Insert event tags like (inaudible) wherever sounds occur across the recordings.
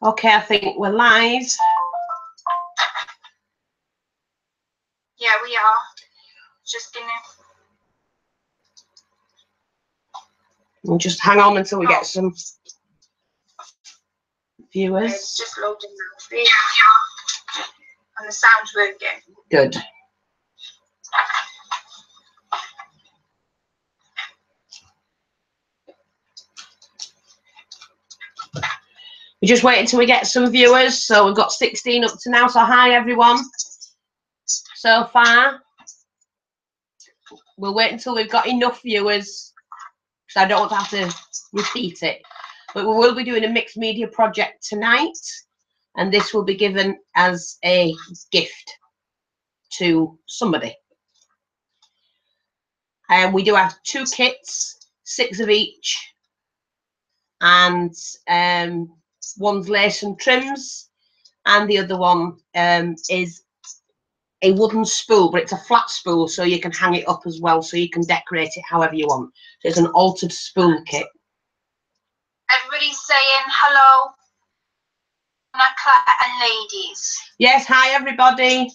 Okay, I think we're live. Yeah, we are. Just gonna. We'll just hang on until we get oh. some viewers. It's just loading now. And the sound's working. Good. We're just waiting till we get some viewers. So we've got 16 up to now. So hi everyone. So far. We'll wait until we've got enough viewers. Because I don't want to have to repeat it. But we will be doing a mixed media project tonight. And this will be given as a gift to somebody. And we do have two kits, six of each, and um, one's lace and trims, and the other one um, is a wooden spool, but it's a flat spool, so you can hang it up as well, so you can decorate it however you want. So it's an altered spool kit. Everybody's saying hello. And ladies. Yes, hi everybody.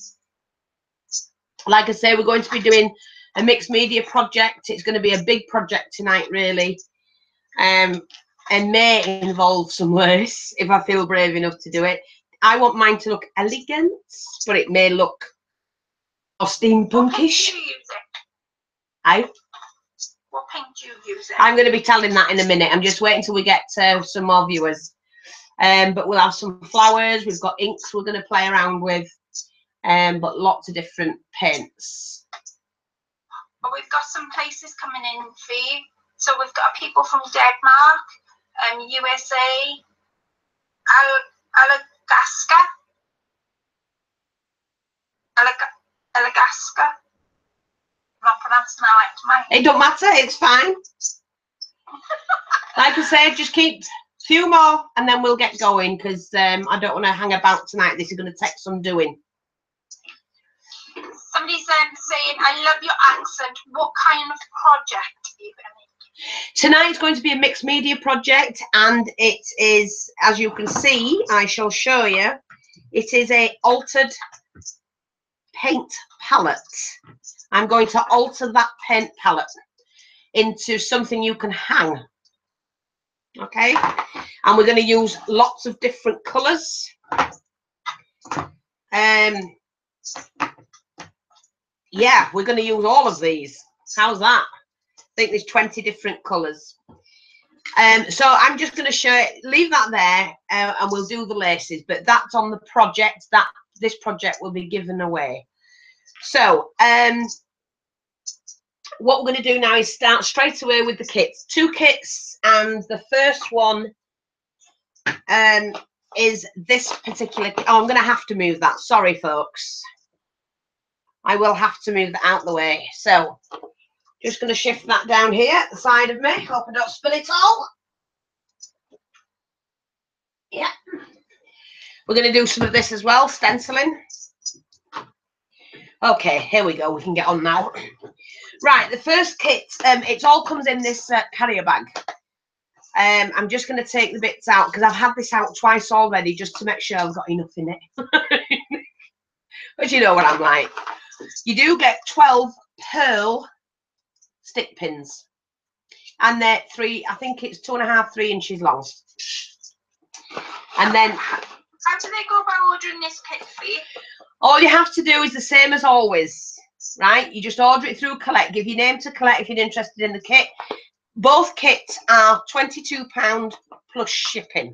Like I say, we're going to be doing a mixed media project. It's going to be a big project tonight, really, um, and may involve some worse if I feel brave enough to do it. I want mine to look elegant, but it may look or steampunkish. do you use it? I, What paint do you use? I'm going to be telling that in a minute. I'm just waiting till we get uh, some more viewers. Um, but we'll have some flowers. We've got inks we're going to play around with, um, but lots of different paints. But we've got some places coming in for you. So we've got people from Denmark, um, USA, Al- Alaska, Alaga- Alaska. I'm not pronouncing that right to It don't matter. It's fine. (laughs) Like I say, just keep few more, and then we'll get going because um, I don't want to hang about tonight. This is going to take some doing. Somebody's um, saying, I love your accent. What kind of project are you going to? Tonight's going to be a mixed media project, and it is, as you can see, I shall show you. It is a altered paint palette. I'm going to alter that paint palette into something you can hang. Okay, and we're going to use lots of different colours. Um, yeah, we're going to use all of these. How's that? I think there's 20 different colours. Um, so I'm just going to show it, leave that there uh, and we'll do the laces, but that's on the project that this project will be given away. So um, what we're going to do now is start straight away with the kits. Two kits and the first one um, is this particular, oh, I'm going to have to move that. Sorry, folks. I will have to move that out the way. So just going to shift that down here at the side of me. Hope I don't spill it all. Yeah. We're going to do some of this as well, stenciling. Okay, here we go. We can get on now. Right, the first kit, um, it all comes in this uh, carrier bag. Um, I'm just going to take the bits out because I've had this out twice already just to make sure I've got enough in it. (laughs) but you know what I'm like. You do get 12 pearl stick pins. And they're three, I think it's two and a half, three inches long. And then How do they go about ordering this kit for you? all you have to do is the same as always, right? You just order it through Colette, give your name to Colette if you're interested in the kit. Both kits are £22 plus shipping.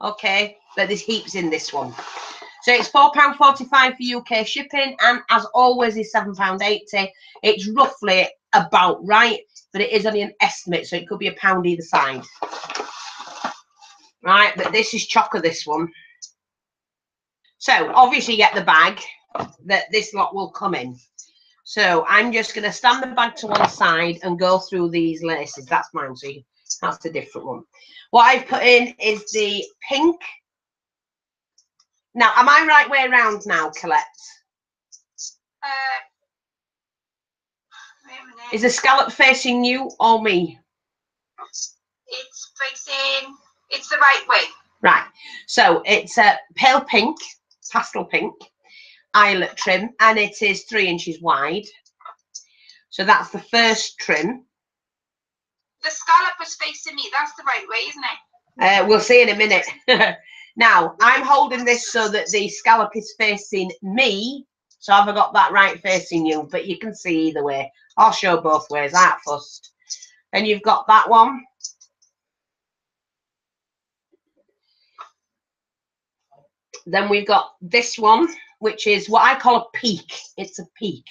Okay, but there's heaps in this one. So it's £4.45 for UK shipping, and as always, is £7.80. It's roughly about right, but it is only an estimate, so it could be a pound either side. Right, but this is chocker, this one. So obviously get the bag that this lot will come in. So I'm just going to stand the bag to one side and go through these laces. That's mine, so you, that's a different one. What I've put in is the pink. Now, am I right way around now, Colette? Uh, wait a minute. Is the scallop facing you or me? It's facing, It's the right way. Right. So it's a pale pink, pastel pink eyelet trim, and it is three inches wide. So that's the first trim. The scallop was facing me. That's the right way, isn't it? Uh, we'll see in a minute. (laughs) now, I'm holding this so that the scallop is facing me. So have I got that right facing you? But you can see either way. I'll show both ways. Out first. And you've got that one. Then we've got this one, which is what I call a peak. It's a peak.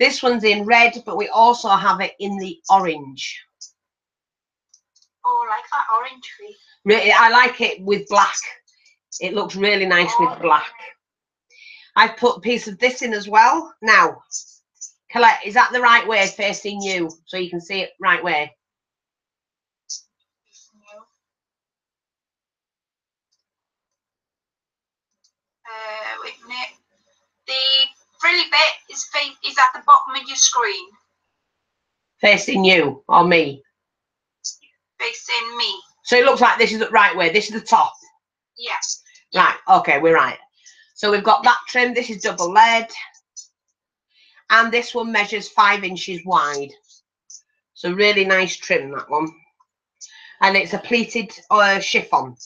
This one's in red, but we also have it in the orange. Oh, like that orange tree. Really, I like it with black. It looks really nice with black. I've put a piece of this in as well. Now, Colette, is that the right way facing you so you can see it right way? Uh, wait a minute. The frilly bit is is at the bottom of your screen, Facing you or me? facing me. So it looks like this is the right way. This is the top. Yes. Right, okay, we're right. So we've got that trim. This is double lead. And this one measures five inches wide. So really nice trim, that one. And it's a pleated uh, chiffon.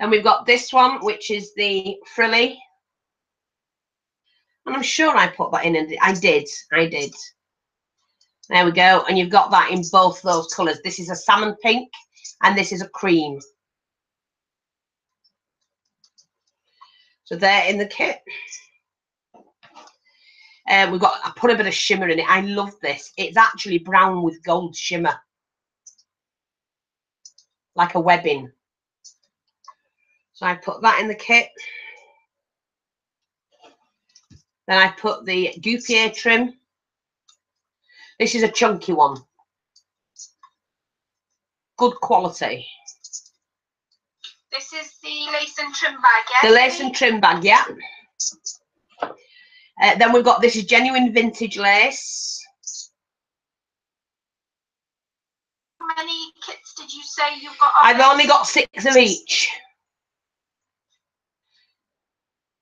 And we've got this one, which is the frilly. And I'm sure I put that in, and I did, I did. There we go. And you've got that in both those colours. This is a salmon pink, and this is a cream. So they're in the kit. Uh, we've got, I put a bit of shimmer in it. I love this. It's actually brown with gold shimmer. Like a webbing. So I put that in the kit. Then I put the Guipure trim. This is a chunky one. Good quality. This is the lace and trim bag, yes? The lace and trim bag, yeah. Uh, then we've got this is genuine vintage lace. How many kits did you say you've got? I've only got six of each.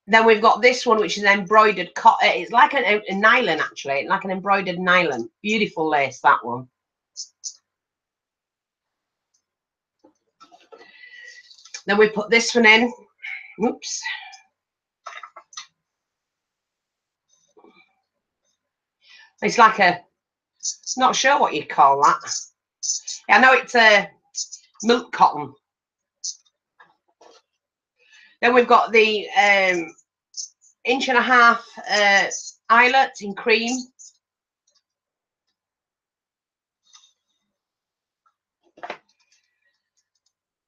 Then we've got this one, which is embroidered. Co- uh, it's like a, a nylon, actually, like an embroidered nylon. Beautiful lace, that one. Then we put this one in. Oops. It's like a, not sure what you call that. I know it's a milk cotton. Then we've got the um, inch and a half uh, eyelet in cream.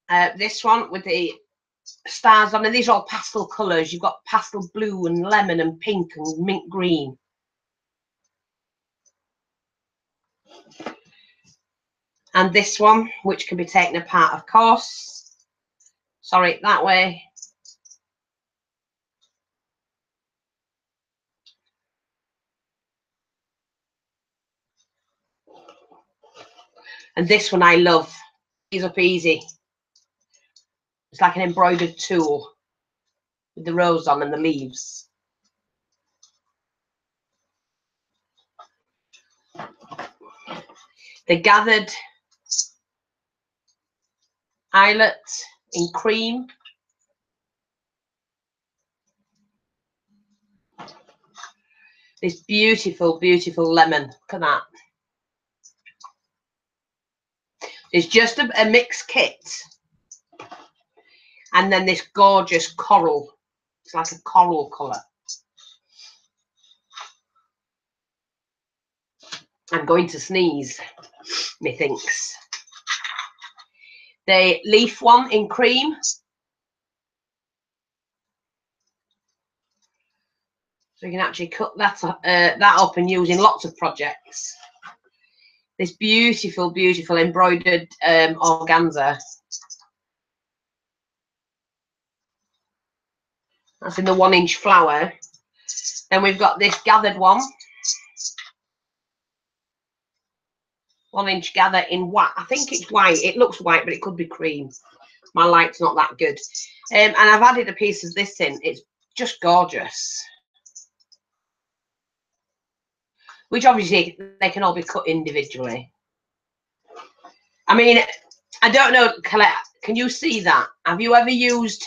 Uh, this one with the stars on, and these are all pastel colours. You've got pastel blue and lemon and pink and mint green. And this one, which can be taken apart, of course. Sorry, that way. And this one I love. Ease up easy. It's like an embroidered tulle with the rose on and the leaves. The gathered eyelet in cream. This beautiful, beautiful lemon. Look at that. It's just a, a mixed kit. And then this gorgeous coral. It's like a coral colour. I'm going to sneeze, methinks. The leaf one in cream. So you can actually cut that, uh, that up and use in lots of projects. This beautiful, beautiful embroidered um, organza. That's in the one inch flower. Then we've got this gathered one. one inch gather in white. I think it's white. It looks white, but it could be cream. My light's not that good. Um, and I've added a piece of this in. It's just gorgeous. Which obviously they can all be cut individually. I mean, I don't know, Colette, can you see that? Have you ever used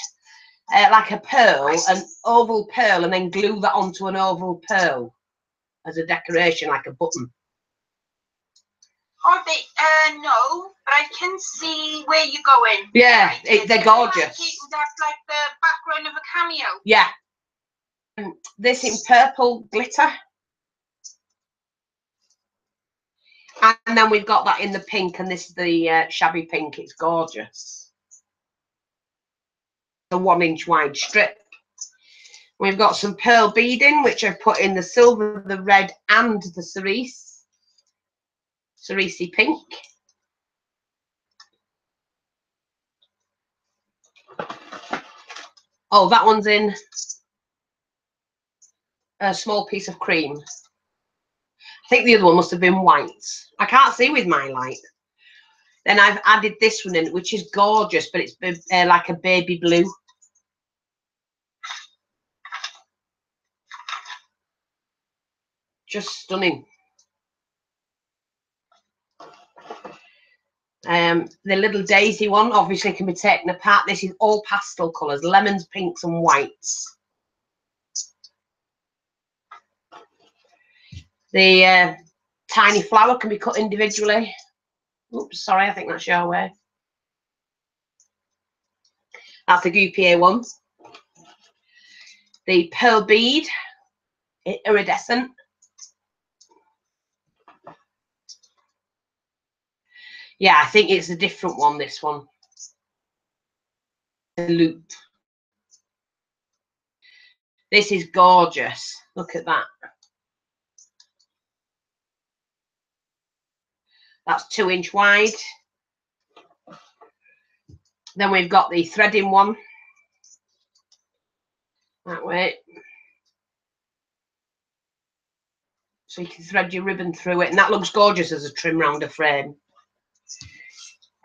uh, like a pearl, an oval pearl, and then glue that onto an oval pearl as a decoration, like a button? Oh, they, uh, no, but I can see where you're going. Yeah, it, they're like gorgeous. it- That's like the background of a cameo. Yeah. Um, This in purple glitter. And then we've got that in the pink, and this is the uh, shabby pink. It's gorgeous. The one inch wide strip. We've got some pearl beading, which I've put in the silver, the red, and the cerise. Cerise pink. Oh, that one's in a small piece of cream. I think the other one must have been white. I can't see with my light. Then I've added this one in, which is gorgeous, but it's uh, like a baby blue. Just stunning. Um, the little daisy one obviously can be taken apart. This is all pastel colours, lemons, pinks and whites. The uh, tiny flower can be cut individually. Oops, sorry, I think that's your way. That's the Guipure one. The pearl bead, iridescent. Yeah, I think it's a different one, this one. The loop. This is gorgeous. Look at that. That's two inch wide. Then we've got the threading one. That way. So you can thread your ribbon through it, and that looks gorgeous as a trim round a frame.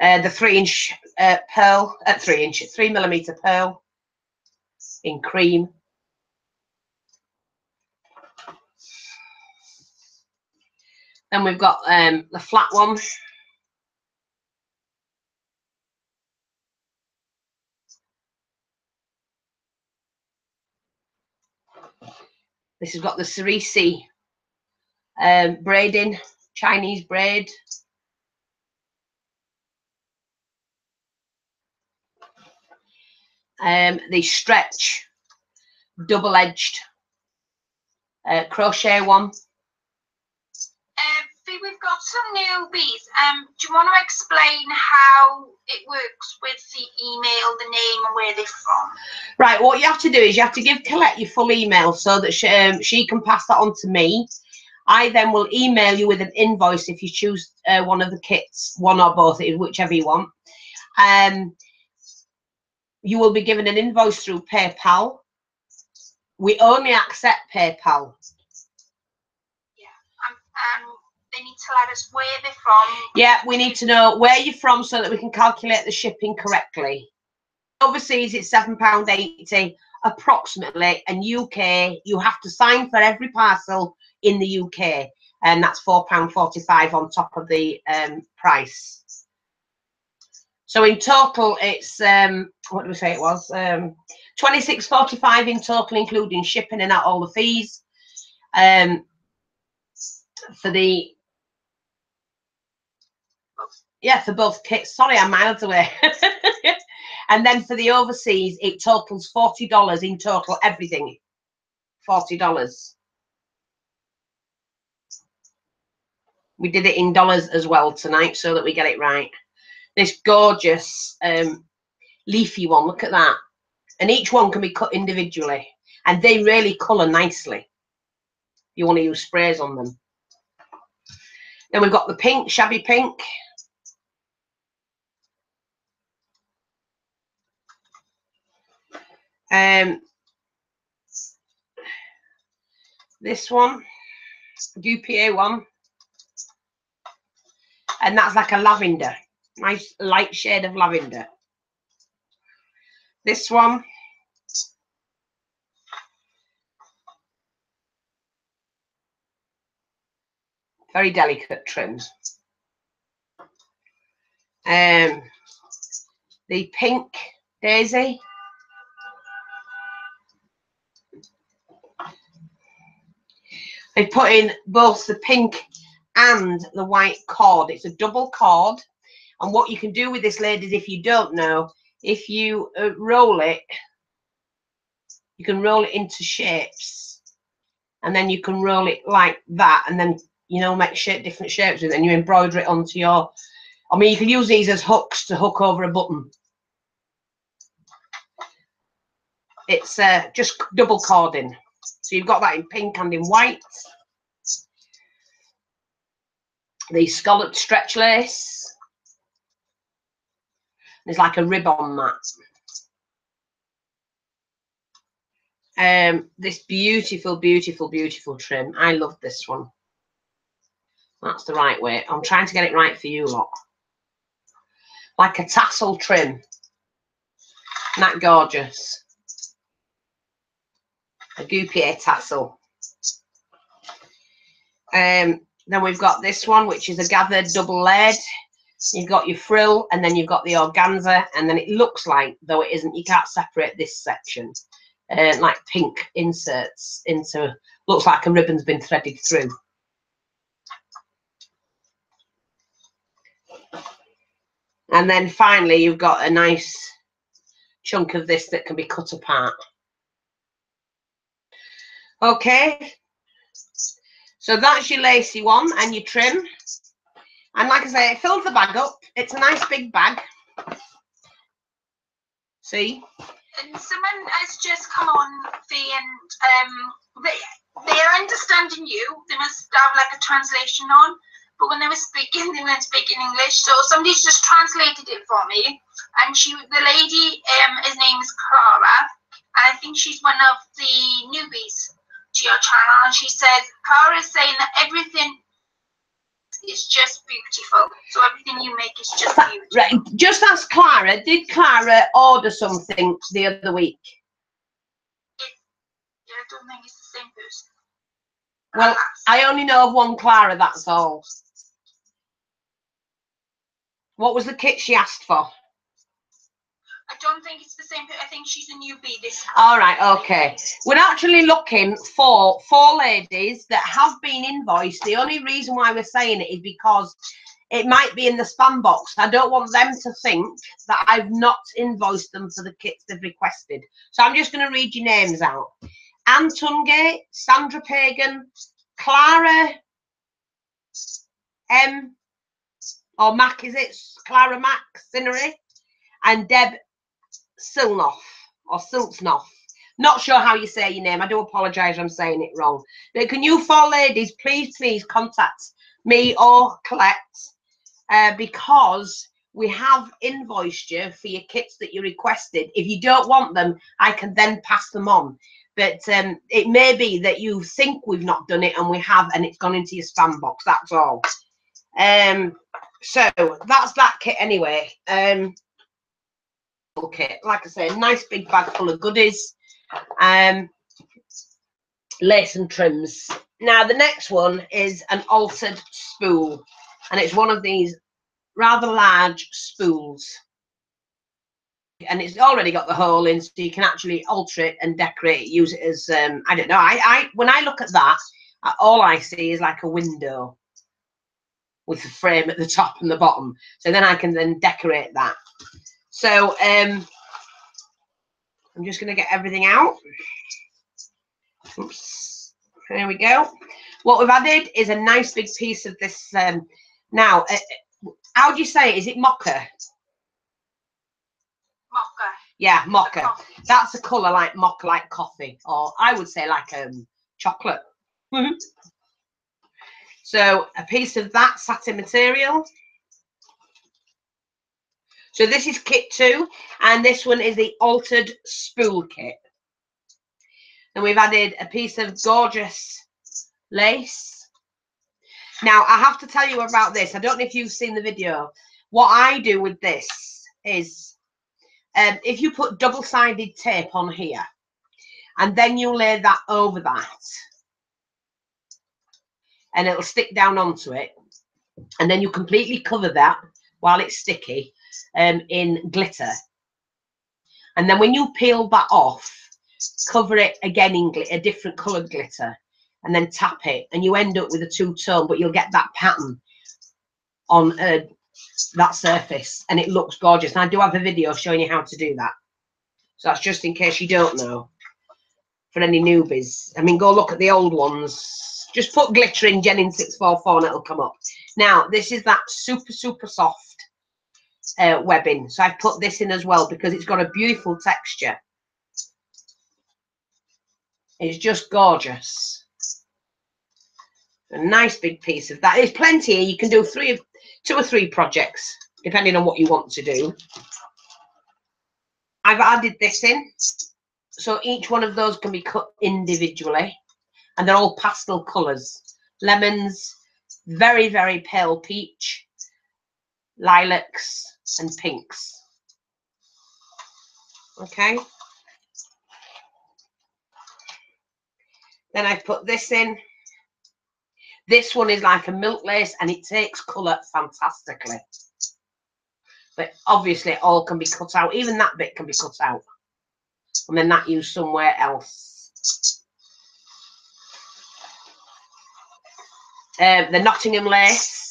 Uh, the three inch uh, pearl, uh, three inch, three millimeter pearl in cream. Then we've got um, the flat one. This has got the cerise um, braiding, Chinese braid. Um, the stretch, double-edged uh, crochet one. We've got some newbies. Um, do you want to explain how it works with the email, the name, and where they're from? Right, what you have to do is you have to give Colette your full email so that she, um, she can pass that on to me. I then will email you with an invoice if you choose uh, one of the kits, one or both, whichever you want. Um, you will be given an invoice through PayPal. We only accept PayPal. Um, um, they need to let us where they're from. Yeah, we need to know where you're from so that we can calculate the shipping correctly. Overseas, it's £7.80 approximately. And UK, you have to sign for every parcel in the UK. And that's £4.45 on top of the um, price. So in total, it's, um, what do we say it was? Um, 26.45 in total, including shipping and all the fees. Um, for the yeah, for both kits. Sorry, I'm miles away. (laughs) and then for the overseas, it totals forty dollars in total, everything. Forty dollars. We did it in dollars as well tonight, so that we get it right. This gorgeous um, leafy one. Look at that. And each one can be cut individually, and they really colour nicely. You want to use sprays on them. Then we've got the pink, shabby pink. Um, this one, Guipure one. And that's like a lavender, nice light shade of lavender. This one. Very delicate trims. Um, the pink daisy. I put in both the pink and the white cord. It's a double cord. And what you can do with this, ladies, if you don't know, if you uh, roll it, you can roll it into shapes. And then you can roll it like that and then, you know, make shape, different shapes And then you embroider it onto your, I mean, you can use these as hooks to hook over a button. It's uh, just double cording. So you've got that in pink and in white. The scalloped stretch lace. There's like a rib on that. Um, this beautiful, beautiful, beautiful trim. I love this one. That's the right way. I'm trying to get it right for you lot. Like a tassel trim. Isn't that gorgeous? A guipure tassel. Um, then we've got this one, which is a gathered double laid. You've got your frill, and then you've got the organza, and then it looks like, though it isn't, you can't separate this section, uh, like pink inserts into, looks like a ribbon's been threaded through. And then finally, you've got a nice chunk of this that can be cut apart. Okay, so that's your lacy one and your trim. And like I say, it fills the bag up. It's a nice big bag. See? And someone has just come on saying um, they, they're understanding you. They must have like a translation on. But when they were speaking, (laughs) they weren't speaking English. So somebody's just translated it for me. And she, the lady, um, his name is Clara. And I think she's one of the newbies your channel and she says Cara is saying that everything is just beautiful. So everything you make is just beautiful. Right. Just ask Clara, did Clara order something the other week? Yeah, I don't think it's the same person. Well, I only know of one Clara, that's all. What was the kit she asked for? Don't think it's the same. I think she's a newbie this time. All right, okay. We're actually looking for four ladies that have been invoiced. The only reason why we're saying it is because it might be in the spam box. I don't want them to think that I've not invoiced them for the kits they've requested. So I'm just going to read your names out. Anne Tungate, Sandra Pagan, Clara M, or Mac, is it? Clara Mac Cinery, and Deb Silnoff or Siltsnoff. Not sure how you say your name. I do apologise I'm saying it wrong. But can you four ladies please, please contact me or Colette uh, because we have invoiced you for your kits that you requested. If you don't want them, I can then pass them on. But um, it may be that you think we've not done it and we have, and it's gone into your spam box. That's all. Um, so that's that kit anyway. Um, kit. Like I say, a nice big bag full of goodies. Um, lace and trims. Now the next one is an altered spool, and it's one of these rather large spools. And it's already got the hole in, so you can actually alter it and decorate it, use it as um, I don't know. I, I when I look at that, all I see is like a window with the frame at the top and the bottom. So then I can then decorate that. So um, I'm just going to get everything out. Oops. There we go. What we've added is a nice big piece of this. Um, now, uh, how do you say it? Is it mocha? Mocha. Yeah, mocha. That's a colour like mocha, like coffee, or I would say like um, chocolate. (laughs) so a piece of that satin material. So this is kit two, and this one is the altered spool kit. And we've added a piece of gorgeous lace. Now, I have to tell you about this. I don't know if you've seen the video. What I do with this is um, if you put double-sided tape on here, and then you lay that over that, and it'll stick down onto it, and then you completely cover that while it's sticky um, in glitter. And then when you peel that off, cover it again in a different coloured glitter and then tap it and you end up with a two-tone, but you'll get that pattern on uh, that surface and it looks gorgeous. And I do have a video showing you how to do that. So that's just in case you don't know for any newbies. I mean, go look at the old ones. Just put glitter in Jennings 644 and it'll come up. Now, this is that super, super soft uh, webbing. So I've put this in as well because it's got a beautiful texture. It's just gorgeous. A nice big piece of that. There's plenty. here. You can do three, two or three projects, depending on what you want to do. I've added this in. So each one of those can be cut individually. And they're all pastel colours. Lemons, very, very pale peach, lilacs, and pinks. Okay. Then I've put this in. This one is like a milk lace and it takes colour fantastically. But obviously it all can be cut out. Even that bit can be cut out. And then that used somewhere else. Uh, the Nottingham lace.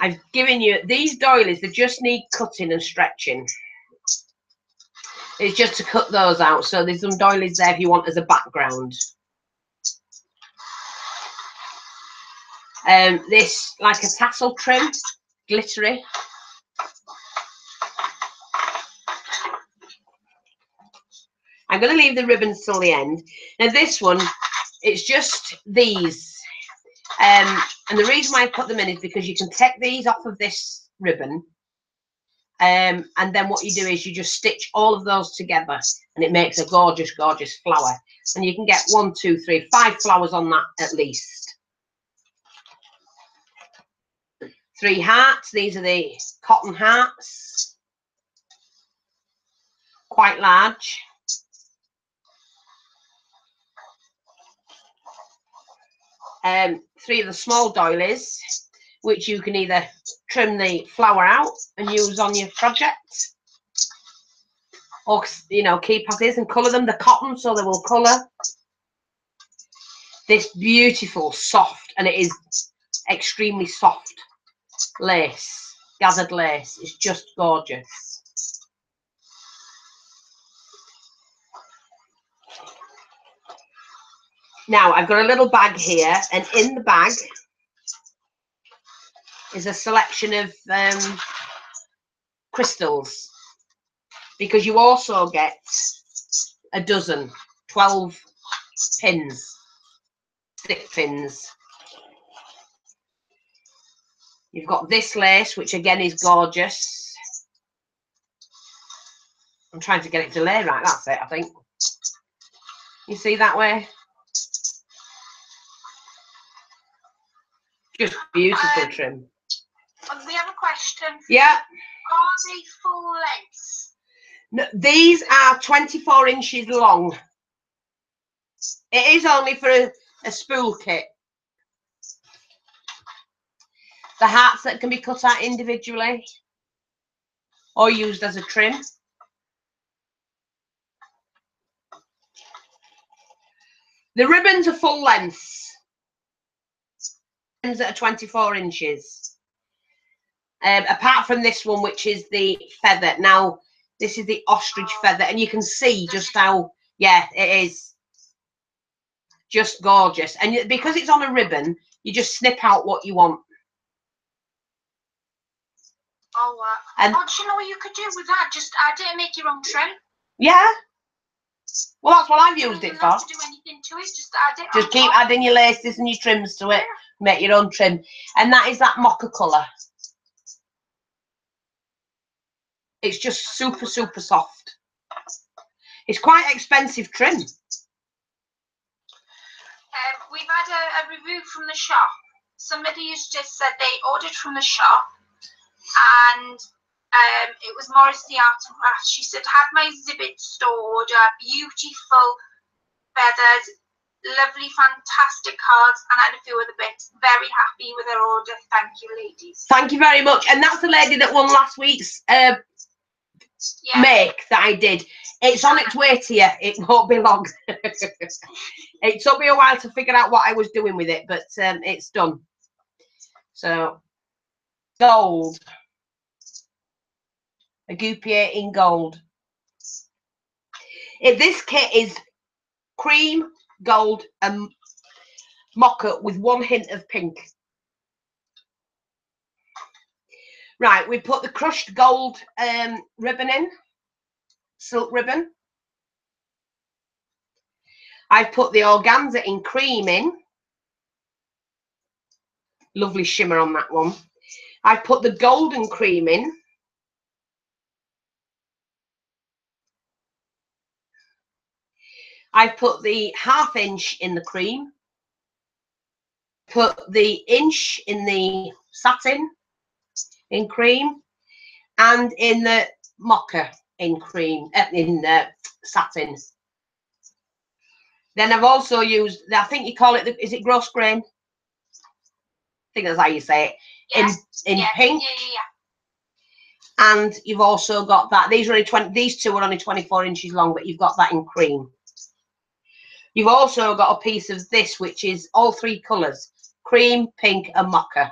I've given you these doilies, they just need cutting and stretching. It's just to cut those out. So there's some doilies there if you want as a background. Um, this like a tassel trim, glittery. I'm going to leave the ribbons till the end. Now this one, it's just these um, and the reason why I put them in is because you can take these off of this ribbon. Um, and then what you do is you just stitch all of those together and it makes a gorgeous, gorgeous flower. And you can get one, two, three, five flowers on that at least. Three hearts. These are the cotton hearts. Quite large. Um, three of the small doilies, which you can either trim the flower out and use on your project, or you know keep as is and colour them. The cotton so they will colour. This beautiful soft, and it is extremely soft lace, gathered lace. It's just gorgeous. Now I've got a little bag here and in the bag is a selection of um, crystals because you also get a dozen, 12 pins, stick pins. You've got this lace, which again is gorgeous. I'm trying to get it to lay right, that's it, I think. You see that way? Just beautiful um, trim. We have a question. Yeah. Are they full length? No, these are 24 inches long. It is only for a, a spool kit. The hearts that can be cut out individually or used as a trim. The ribbons are full length that are 24 inches. Um, apart from this one, which is the feather. Now, this is the ostrich feather, and you can see just how, yeah, it is just gorgeous. And because it's on a ribbon, you just snip out what you want. Oh, uh, and, oh, do you know what you could do with that? Just add it and make your own trim. Yeah. Well, that's what I've used it for. Have to do anything to it. Just add it. Just keep top. adding your laces and your trims to it. Yeah make your own trim. And that is that mocha colour. It's just super, super soft. It's quite expensive trim. we've had a, a review from the shop. Somebody has just said they ordered from the shop and um, it was Morris the Art and Craft. She said, had my exhibit stored, uh, beautiful feathers, lovely, fantastic cards, and had a few other bits. Very happy with her order. Thank you, ladies. Thank you very much. And that's the lady that won last week's uh, Yeah. make that I did. It's on its way to you. It won't be long. (laughs) it took me a while to figure out what I was doing with it, but um, it's done. So, gold. A Guipure in gold. If this kit is cream, gold, and mocha with one hint of pink. Right, we put the crushed gold um, ribbon in, silk ribbon. I've put the organza in cream in. Lovely shimmer on that one. I've put the golden cream in. I've put the half inch in the cream. Put the inch in the satin in cream and in the mocha in cream uh, in uh, satin. Then i've also used i think you call it the, is it grosgrain? I think that's how you say it. In Yes. in yeah, pink. Yeah, yeah, and you've also got that these are only 20 these two are only 24 inches long but you've got that in cream you've also got a piece of this which is all three colors cream pink and mocha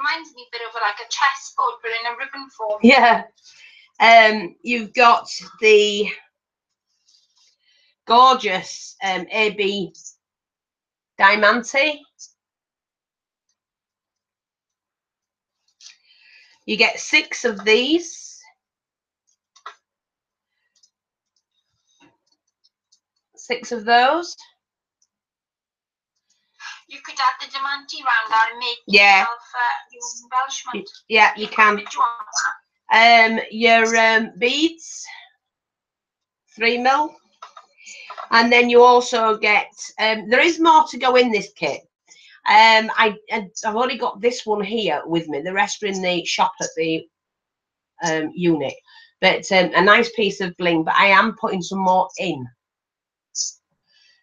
Reminds me a bit of like a chessboard, but in a ribbon form. (laughs) Yeah. Um, you've got the gorgeous um, AB Diamante. You get six of these. Six of those. You could add the Diamante round there and make Yeah. yourself uh, your embellishment. Yeah, you can. You want that? um your um beads three mil and then you also get um there is more to go in this kit um i I- i've only got this one here with me the rest are in the shop at the um unit but um, a nice piece of bling but i am putting some more in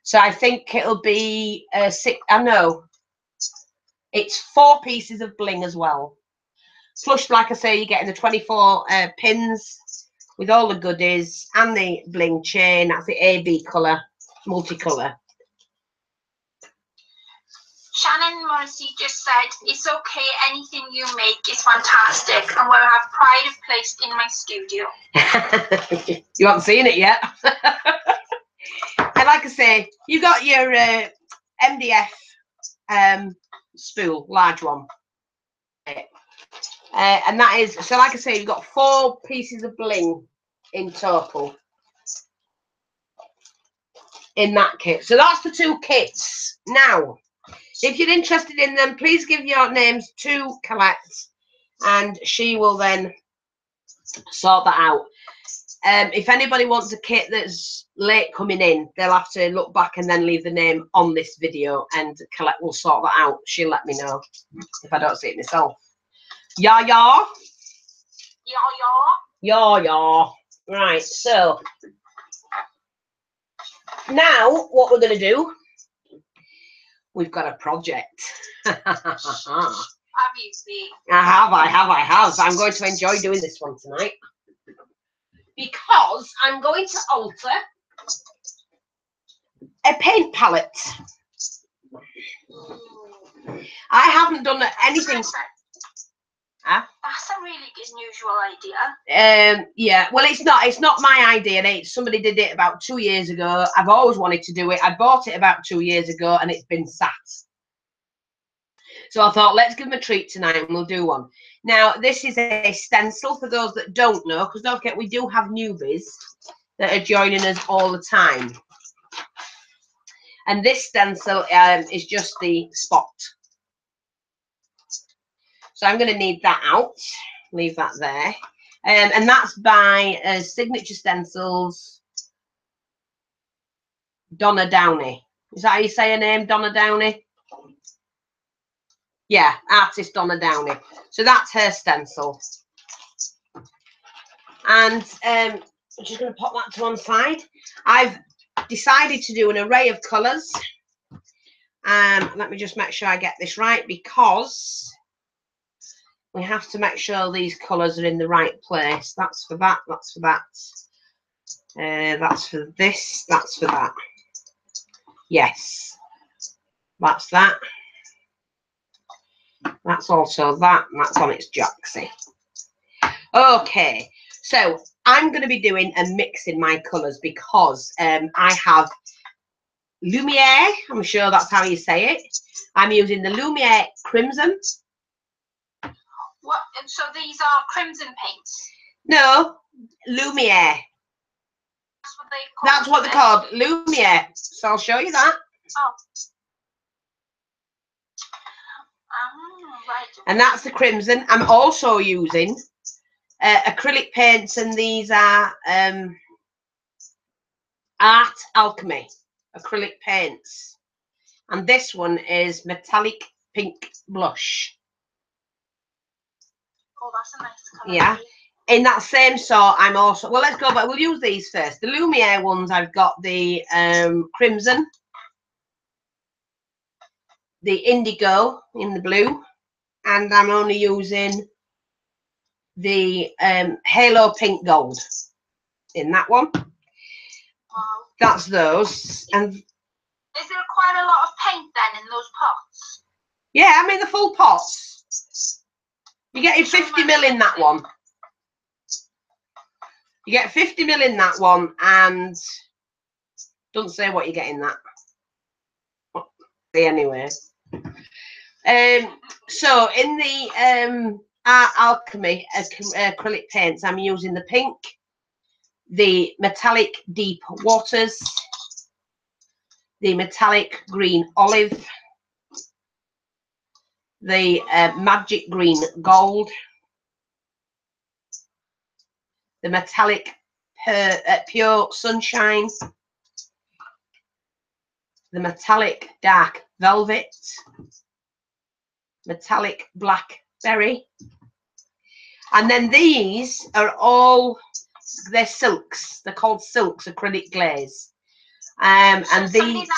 so i think it'll be uh six i know it's four pieces of bling as well Plus, like I say, you're getting the 24 uh, pins with all the goodies and the bling chain. That's the AB colour, multicolour. Shannon Morrissey just said, it's okay, anything you make is fantastic and will have pride of place in my studio. (laughs) you haven't seen it yet. (laughs) and like I say, you got your uh, MDF um, spool, large one. Uh, and that is, so like I say, you've got four pieces of bling in total in that kit. So that's the two kits. Now, if you're interested in them, please give your names to Colette and she will then sort that out. Um, if anybody wants a kit that's late coming in, they'll have to look back and then leave the name on this video and Colette will sort that out. She'll let me know if I don't see it myself. Yeah, yeah. Yeah, yeah. Yeah, yeah. Right, so now what we're going to do, we've got a project. (laughs) I have, I have, I have. I'm going to enjoy doing this one tonight because I'm going to alter a paint palette. I haven't done anything. Huh? That's a really unusual idea. Um, yeah, well, it's not. It's not my idea. Somebody did it about two years ago. I've always wanted to do it. I bought it about two years ago, and it's been sat. So I thought, let's give them a treat tonight, and we'll do one. Now, this is a stencil for those that don't know, because don't forget we do have newbies that are joining us all the time. And this stencil um, is just the spot. So I'm going to need that out. Leave that there. Um, and that's by uh, Signature Stencils, Donna Downey. Is that how you say her name, Donna Downey? Yeah, artist Donna Downey. So that's her stencil. And um, I'm just going to pop that to one side. I've decided to do an array of colours. Um, let me just make sure I get this right because we have to make sure these colours are in the right place. That's for that, that's for that. Uh, that's for this, that's for that. Yes, that's that. That's also that, and that's on its jacksy. Okay, so I'm going to be doing a mix in my colours because um, I have Lumiere, I'm sure that's how you say it. I'm using the Lumiere Crimson. What? And so these are crimson paints. No, Lumiere. That's what they call. That's what they're called, Lumiere. So I'll show you that. Oh. Right. And that's the Crimson. I'm also using uh, acrylic paints, and these are um, Art Alchemy acrylic paints. And this one is metallic pink blush. Oh, that's a nice colour. Yeah. In that same sort, I'm also well. Let's go back. We'll use these first. The Lumiere ones. I've got the um, crimson, the indigo in the blue, and I'm only using the um, halo pink gold in that one. Wow. That's those. And Is there quite a lot of paint then in those pots? yeah, I mean the full pots. You're getting 50 mil in that one. You get 50 mil in that one, and don't say what you get in that. See anyway. Um, so in the um, Art Alchemy acrylic paints, I'm using the pink, the metallic deep waters, the metallic green olive, the uh, magic green gold, the metallic per, uh, pure sunshine, the metallic dark velvet, metallic black berry, and then these are all they're silks. They're called silks acrylic glaze, um, So and these.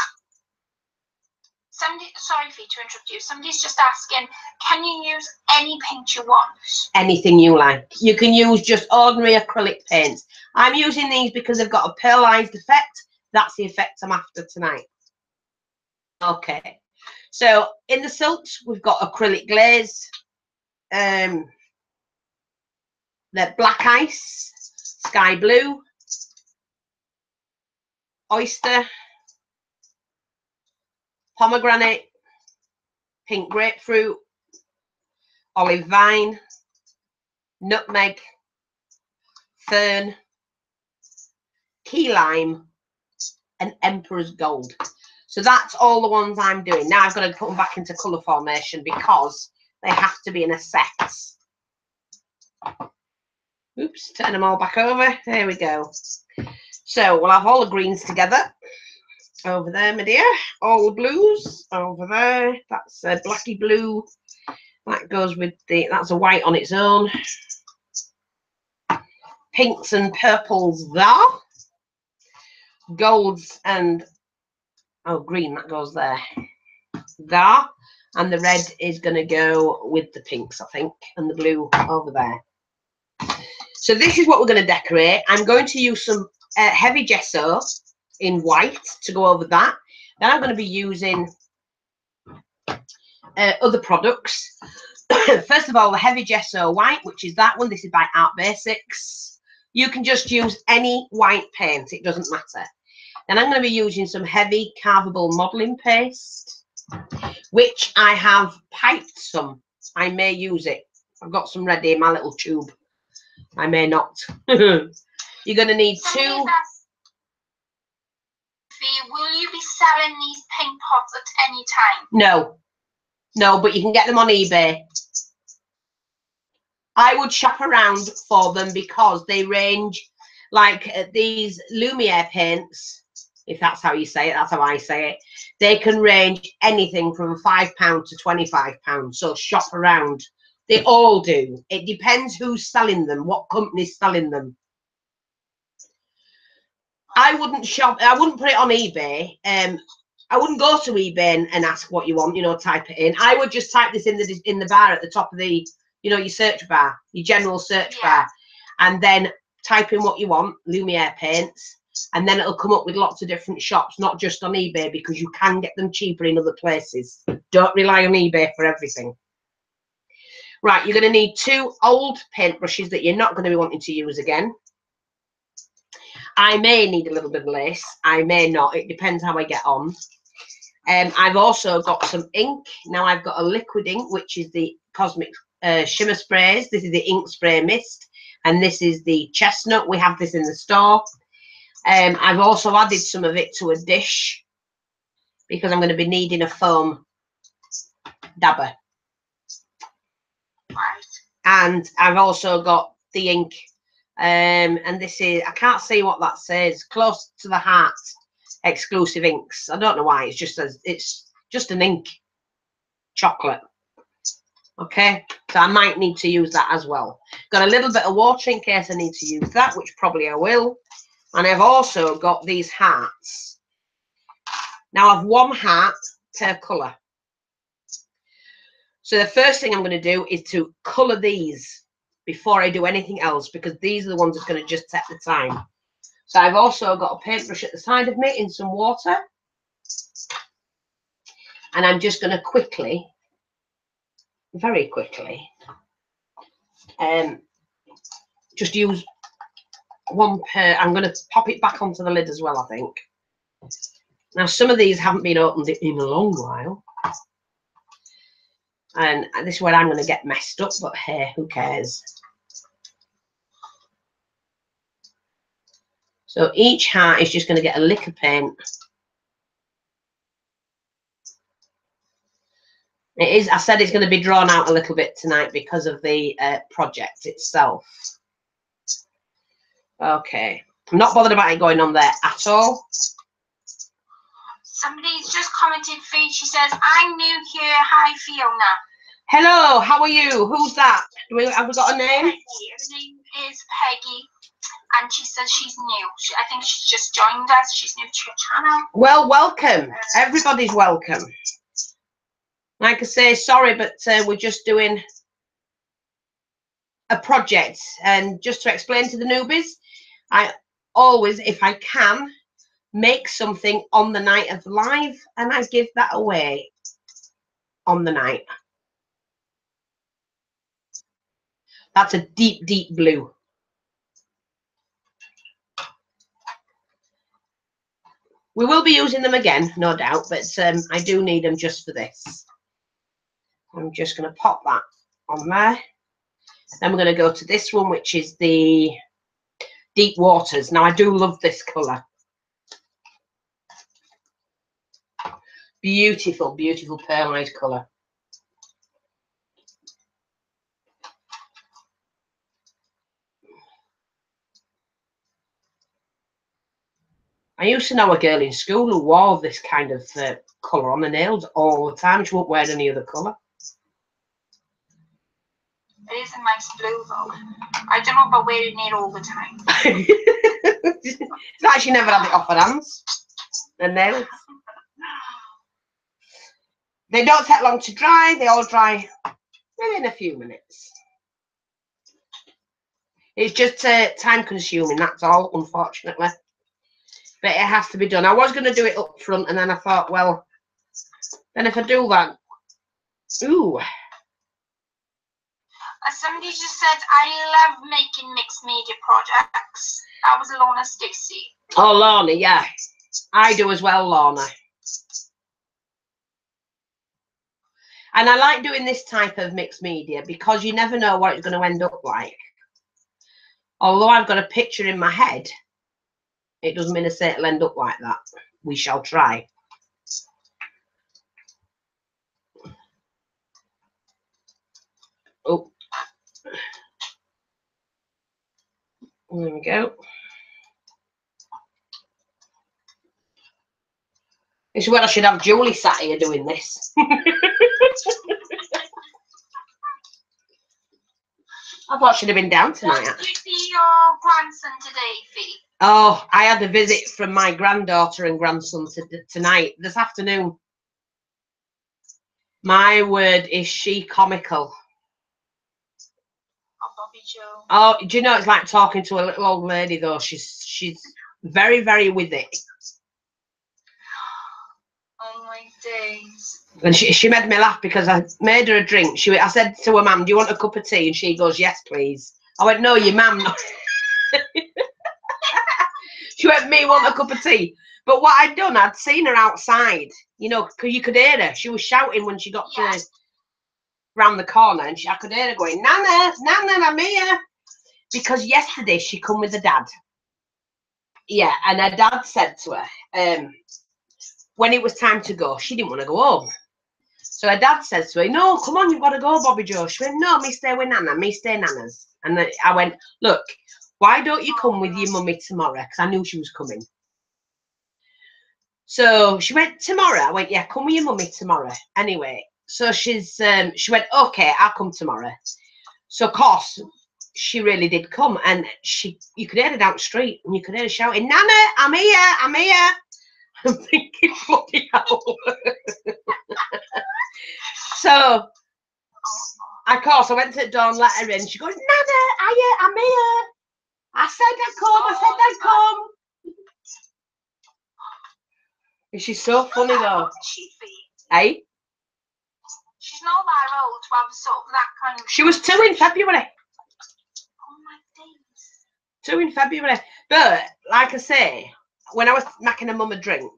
Somebody, sorry for you to interrupt you. Somebody's just asking, can you use any paint you want? anything you like. You can use just ordinary acrylic paints. I'm using these because they've got a pearlized effect. That's the effect I'm after tonight. Okay. So in the silks, we've got acrylic glaze. Um, the black ice, sky blue, oyster, pomegranate, pink grapefruit, olive vine, nutmeg, fern, key lime, and emperor's gold. So that's all the ones I'm doing. Now I've got to put them back into colour formation because they have to be in a set. Oops, turn them all back over. There we go. So we'll have all the greens together. Over there, my dear. All the blues over there. That's a blacky blue. That goes with the, that's a white on its own. Pinks and purples there. Golds and, oh, green, that goes there. There. And the red is going to go with the pinks, I think, and the blue over there. So this is what we're going to decorate. I'm going to use some uh, heavy gesso in white to go over that. Then I'm going to be using uh, other products. (coughs) First of all, the heavy gesso white, which is that one. This is by Art Basics. You can just use any white paint. It doesn't matter. Then I'm going to be using some heavy carvable modelling paste, which I have piped some. I may use it. I've got some ready in my little tube. I may not. (laughs) You're going to need two. will you be selling these paint pots at any time? No, no, but you can get them on eBay. I would shop around for them because they range like uh, these Lumiere paints. If that's how you say it, that's how I say it. They can range anything from five pound to twenty-five pounds. So shop around. They all do. It depends who's selling them, what company's selling them. I wouldn't shop. I wouldn't put it on eBay. Um, I wouldn't go to eBay and, and ask what you want. You know, type it in. I would just type this in the in the bar at the top of the, you know, your search bar, your general search Yeah. bar, and then type in what you want, Lumiere paints, and then it'll come up with lots of different shops, not just on eBay, because you can get them cheaper in other places. Don't rely on eBay for everything. Right, you're going to need two old paintbrushes that you're not going to be wanting to use again. I may need a little bit of lace. I may not. It depends how I get on. Um, I've also got some ink. Now I've got a liquid ink, which is the Cosmic uh, Shimmer Sprays. This is the ink spray mist. And this is the chestnut. We have this in the store. Um, I've also added some of it to a dish because I'm going to be needing a foam dabber. Right. and I've also got the ink. Um, and this is I can't see what that says. Close to the heart, exclusive inks. I don't know why. It's just as it's just an ink, chocolate. Okay, so I might need to use that as well. Got a little bit of water in case I need to use that, which probably I will. And I've also got these hats. Now I've one hat to colour. So the first thing I'm going to do is to colour these before I do anything else because these are the ones that's going to just set the time. So I've also got a paintbrush at the side of me in some water. And I'm just going to quickly, very quickly, um, just use one pair. I'm going to pop it back onto the lid as well, I think. Now, some of these haven't been opened in a long while. And this is where I'm going to get messed up, but hey, who cares? So each heart is just going to get a lick of paint. It is, I said it's going to be drawn out a little bit tonight because of the uh, project itself. Okay. I'm not bothered about it going on there at all. Somebody's just commented, Fee. She says, I'm new here. Hi, Fiona. Hello, how are you? Who's that? Do we, have we got a name? Peggy. Her name is Peggy. And she says she's new. She, I think she's just joined us. She's new to your channel. Well, welcome. Everybody's welcome. Like I say, sorry, but uh, we're just doing a project. And just to explain to the newbies, I always, if I can, make something on the night of live and I give that away on the night. That's a deep, deep blue. We will be using them again, no doubt, but um, I do need them just for this. I'm just going to pop that on there. Then we're going to go to this one, which is the Deep Waters. Now, I do love this colour. Beautiful, beautiful pearlite colour. I used to know a girl in school who wore this kind of uh, colour on the nails all the time. She won't wear any other colour. It is a nice blue, though. I don't know about wearing it all the time. (laughs) it's like she never had it off her hands. The nails. They don't take long to dry. They all dry within a few minutes. It's just uh, time consuming, that's all, unfortunately. But it has to be done. I was going to do it up front and then I thought, well, then if I do that, ooh, somebody just said, I love making mixed media projects. That was Lorna Stacey. oh, Lorna, yeah. I do as well, Lorna. And I like doing this type of mixed media because you never know what it's going to end up like. Although I've got a picture in my head, it doesn't mean say it'll end up like that. We shall try. Oh. There we go. It's when I should have Julie sat here doing this. (laughs) I thought she'd have been down tonight. What did you see your grandson today, Fee? Oh, I had a visit from my granddaughter and grandson to, tonight, this afternoon. My word, is she comical? Oh, Joe. Oh, do you know it's like talking to a little old lady though? She's she's very very with it, Oh my days. and she she made me laugh because I made her a drink. She I said to her mum, "Do you want a cup of tea?" And she goes, "Yes, please." I went, "No, your mum." not." (laughs) she went, "Me want a cup of tea." But what I'd done, I'd seen her outside, you know, because you could hear her. She was shouting when she got Yeah. to round the corner, and she, I could hear her going, "Nana, Nana, I'm here." Because yesterday she come with her dad. Yeah, and her dad said to her, um, when it was time to go, she didn't want to go home. So her dad says to her, No, come on, you've got to go, Bobby Joe. She went, No, me stay with Nana, me stay Nana's. And I went, Look, why don't you come with your mummy tomorrow? Because I knew she was coming. So she went tomorrow. I went, Yeah, come with your mummy tomorrow. Anyway, so she's um she went, Okay, I'll come tomorrow. So of course she really did come and she you could hear her down the street and you could hear her shouting, Nana, I'm here, I'm here. (laughs) I'm thinking, bloody hell. (laughs) so of course I went to the door and let her in. She goes, Nana, I'm here, I'm here. I said I'd come, I said I'd come. And she's so funny though. old, is She Fee. She's not that old to have sort of that kind of. She was two in February. Oh my days. Two in February. But like I say, when I was making her mum a drink,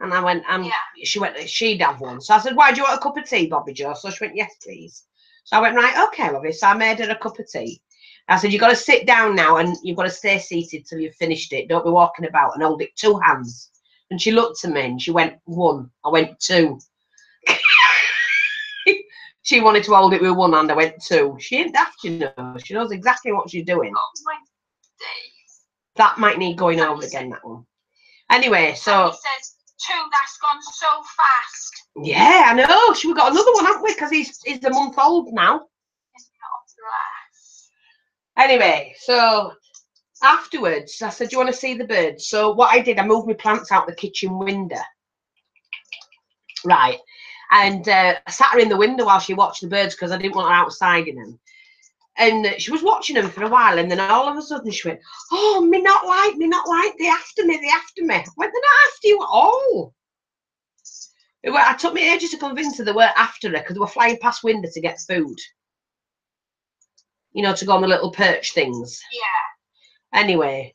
and I went, um, Yeah. she went, she'd have one. So I said, Why do you want a cup of tea, Bobby Joe? So she went, Yes, please. So I went, Right, okay, lovely. So I made her a cup of tea. I said, You've got to sit down now and you've got to stay seated till you've finished it. Don't be walking about and hold it two hands. And she looked at me and she went, One. I went, Two. She wanted to hold it with one hand. I went, Two. She ain't daft, you know. She knows exactly what she's doing. Oh my days. That might need going over again, that one. Anyway, so He says, two, that's gone so fast. yeah, I know. She we got another one, haven't we? Because he's he's a month old now. Anyway, so afterwards, I said, "Do you want to see the birds?" So what I did, I moved my plants out the kitchen window. Right, and uh, I sat her in the window while she watched the birds because I didn't want her outside in them. And she was watching them for a while, and then all of a sudden she went, "Oh, me not like, me not like, they after me, they after me." I went, "They're not after you at all." It I took me ages to convince her they weren't after her because they were flying past window to get food. You know, to go on the little perch things Yeah. anyway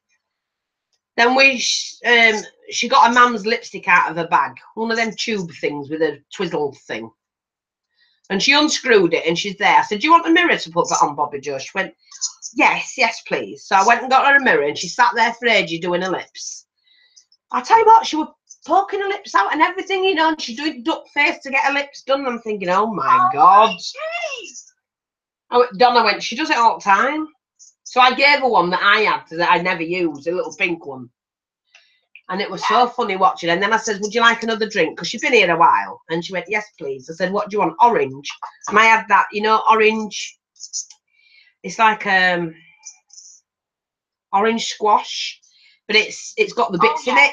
then we um she got a mum's lipstick out of her bag one of them tube things with a twiddle thing. And she unscrewed it and she's there. I said do you want a mirror to put that on bobby joe? She went yes yes please. So i went and got her a mirror and she sat there for ages doing her lips. I tell you what she was poking her lips out and everything you know and she's doing duck face to get her lips done. I'm thinking oh my Oh god. I went, Donna went, she does it all the time. So I gave her one that I had that I never used, a little pink one. And it was so funny watching. And then I said, Would you like another drink? Because she'd been here a while. And she went, Yes, please. I said, What do you want? Orange. And I had that, you know, orange. It's like um orange squash, but it's it's got the Oh, bits in it.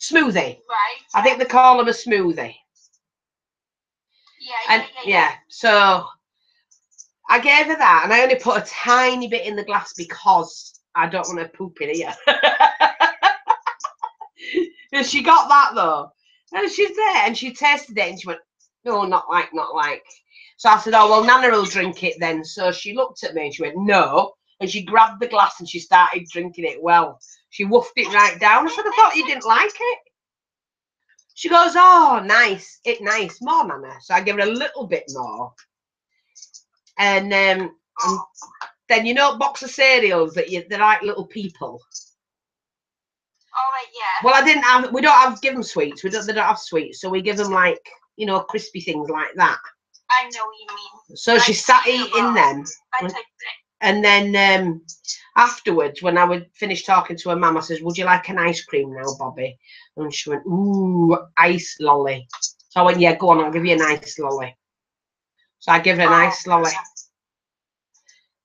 Smoothie. Right. I think they call them a smoothie. Yeah, And yeah, yeah. yeah, so I gave her that, and I only put a tiny bit in the glass because I don't want to poop in here. (laughs) and she got that though, and she's there, and she tasted it, and she went, "No, not like, not like." So I said, "Oh well, Nana will drink it then." So she looked at me and she went, "No," and she grabbed the glass and she started drinking it. Well, she woofed it right down. I said, "I thought you didn't like it." She goes, "Oh, nice, it nice, more Nana." So I give her a little bit more, and um, and then you know, box of cereals that you they're like little people. All right, yeah. Well, I didn't have. We don't have give them sweets. We don't. They don't have sweets, so we give them like you know crispy things like that. I know what you mean. So she sat eating them, I it. And then um, afterwards, when I would finish talking to her mum, I says, "Would you like an ice cream now, Bobby?" And she went, "Ooh, ice lolly." So I went, "Yeah, go on, I'll give you an ice lolly." So I give her an ice lolly.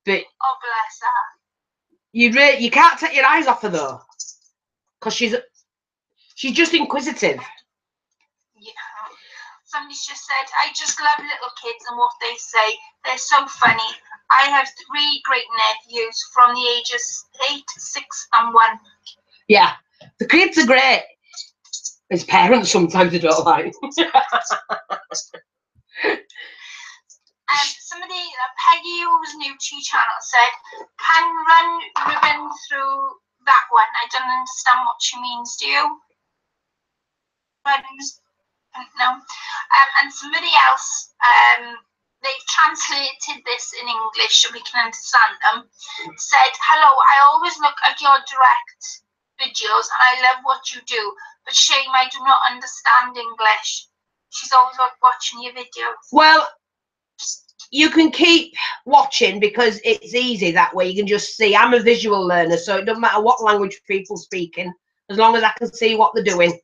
But Oh, bless her. you re- you can't take your eyes off her though, because she's she's just inquisitive. Yeah. Somebody's just said, I just love little kids and what they say. They're so funny. I have three great nephews from the ages eight, six, and one. Yeah, the kids are great. As parents, sometimes they don't like. (laughs) And somebody, uh, Peggy, who was new to your channel, said, Can run ribbon through that one. I don't understand what she means. Do you? No. Um, and somebody else, um, they've translated this in English so we can understand them, said, Hello, I always look at your direct videos and I love what you do, but shame I do not understand English. She's always wa- watching your videos. well, you can keep watching because it's easy that way. You can just see. I'm a visual learner, so it doesn't matter what language people speaking, as long as I can see what they're doing.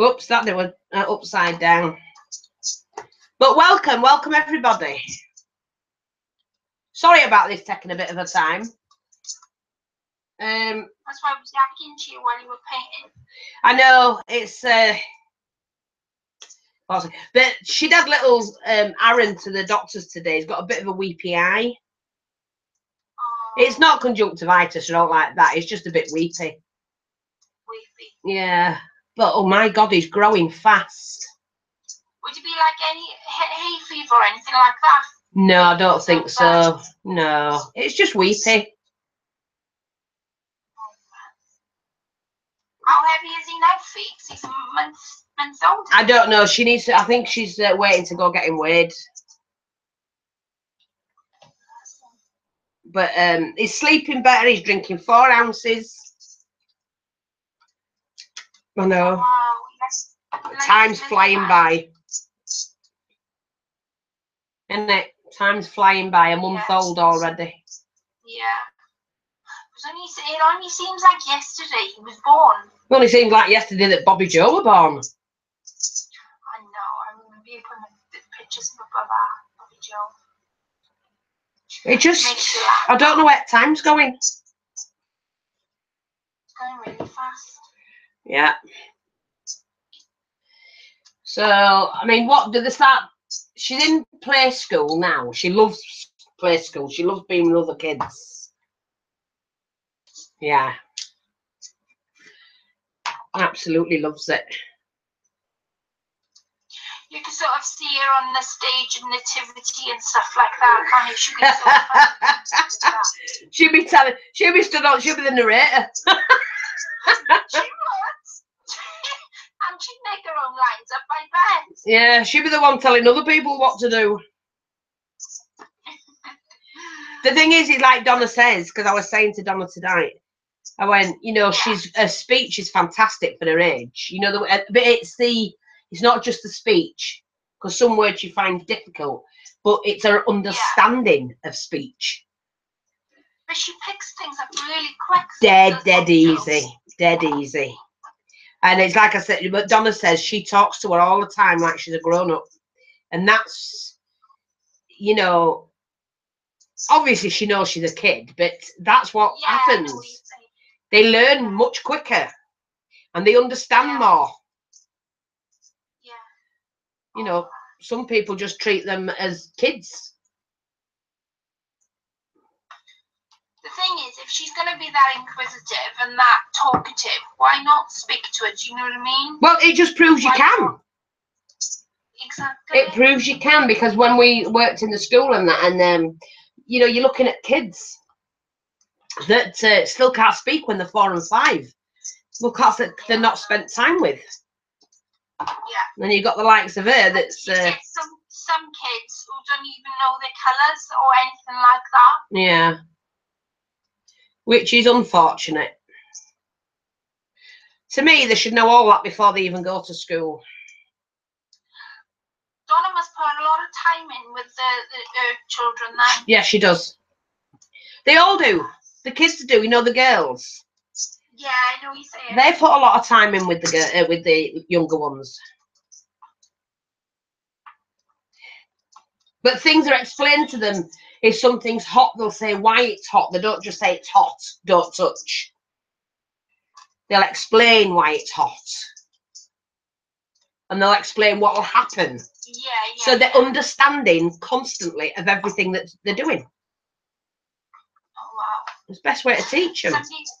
Oops, that they were uh, upside down. But welcome, welcome everybody. Sorry about this taking a bit of a time. Um, That's why I was yakking to you while you were painting. I know it's uh but she had little um Aaron to the doctors today. He's got a bit of a weepy eye. Oh, It's not conjunctivitis or not like that. It's just a bit weepy. weepy. Yeah. But oh my god, he's growing fast. Would it be like any hay, hay fever or anything like that? No, I don't think so. No. It's just weepy. How heavy is he now, feet? He's a month, month old. I don't know. She needs to I think she's uh, waiting to go get him weighed. But um he's sleeping better, he's drinking four ounces. I know. Wow, yes. Time's flying man. by. Isn't it? Time's flying by. A month Yes. old already. Yeah. It, only, it only seems like yesterday he was born. It only seems like yesterday that Bobby Joe were born. The, the Baba, Bobby Joe. It just, Makes you laugh. I don't know where time's going. It's going really fast. Yeah. So, I mean, what did they start? She's in play school now. She loves play school. She loves being with other kids. Yeah. Absolutely loves it. You can sort of see her on the stage and nativity and stuff like that, can't you? She can sort of (laughs) she'll be telling, she'll be stood on, she'll be the narrator. She was. (laughs) and she'd make her own lines up, I bet. Yeah, she'll be the one telling other people what to do. The thing is, is like Donna says, because I was saying to Donna tonight, I went, you know, she's her speech is fantastic for her age. You know, the, but it's the, it's not just the speech, because some words you find difficult, but it's her understanding of speech. But she picks things up really quick. Dead, dead easy, dead easy. And it's like I said, but Donna says she talks to her all the time like she's a grown up, and that's, you know, obviously she knows she's a kid, but that's what Yeah, happens. what you're saying. They learn much quicker, and they understand Yeah. more. You know, some people just treat them as kids. The thing is, if she's going to be that inquisitive and that talkative, why not speak to her? Do you know what I mean? Well, it just proves you can. not? Exactly. It proves you can because when we worked in the school and that, and um, you know, you're looking at kids that uh, still can't speak when they're four and five. Well, because they're not spent time with. Yeah. Then you got the likes of her that's uh, some some kids who don't even know their colours or anything like that. yeah, which is unfortunate. To me, they should know all that before they even go to school. Donna must put a lot of time in with the, the uh, children then. Yeah, she does. They all do. The kids do. You know, the girls. Yeah, I know you're saying. They put a lot of time in with the uh, with the younger ones. But things are explained to them. If something's hot, they'll say why it's hot. They don't just say it's hot, don't touch. They'll explain why it's hot. And they'll explain what will happen. yeah, yeah. So they're understanding constantly of everything that they're doing. Oh, wow. It's the best way to teach them. Somebody's,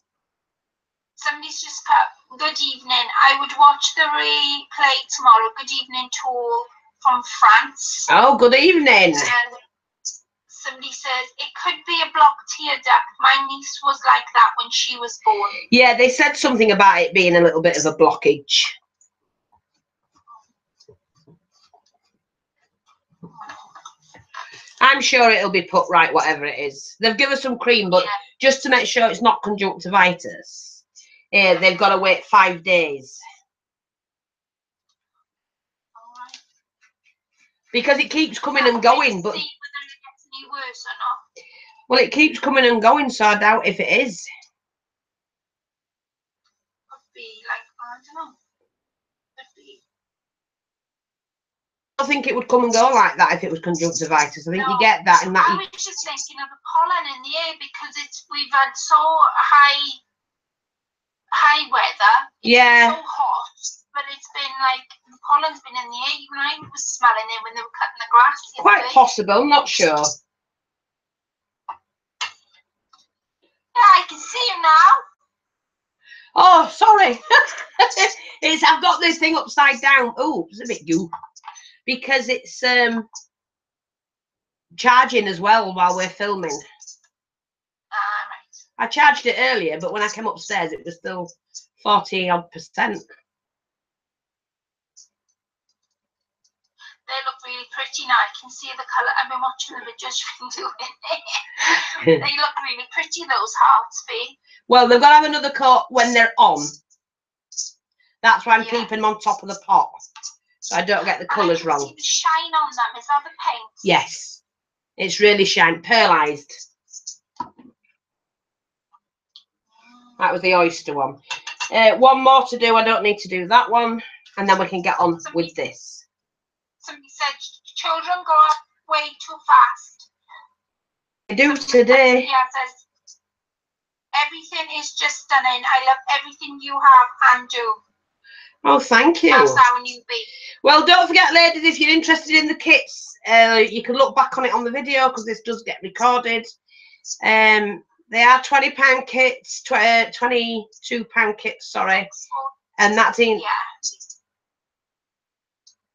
somebody's just put, good evening. I would watch the replay tomorrow. Good evening to all from France. Oh, good evening. And somebody says, it could be a blocked tear duct. My niece was like that when she was born. Yeah, they said something about it being a little bit of a blockage. I'm sure it'll be put right, whatever it is. They've given us some cream, but Yeah. just to make sure it's not conjunctivitis, eh, they've got to wait five days because it keeps coming and going. But See whether it gets any worse or not. well, it keeps coming and going, so I doubt if it is. Could be like, I don't know. Could be. I don't think it would come and go like that if it was conjunctivitis. I think you get that, and that I was just thinking of the pollen in the air because it's we've had so high high weather, yeah. so hot, but it's been like the pollen's been in the air. Even I was smelling it when they were cutting the grass. the Quite possible, not sure. Yeah, I can see you now. Oh, sorry. (laughs) it's I've got this thing upside down. Oh, it's a bit you. Because it's um charging as well while we're filming. I charged it earlier, but when I came upstairs it was still 40 odd percent. They look really pretty now. I can see the colour. I've been watching the videos you've been doing. they look really pretty, those hearts, Bee. Well, they've got to have another coat when they're on. That's why I'm Yeah. keeping them on top of the pot. So I don't get the colours wrong. The shine on them. Is that the paint? Yes. It's really shine pearlized. That was the oyster one. Uh, one more to do. I don't need to do that one. And then we can get on with this. Somebody said children go up way too fast. I do today. Yeah, says everything is just stunning. I love everything you have and do. Oh, thank you. That's our new baby. Well, don't forget, ladies, if you're interested in the kits, uh, you can look back on it on the video because this does get recorded. Um, they are £20 kits, tw- uh, £22 kits, sorry. And that's in Yeah.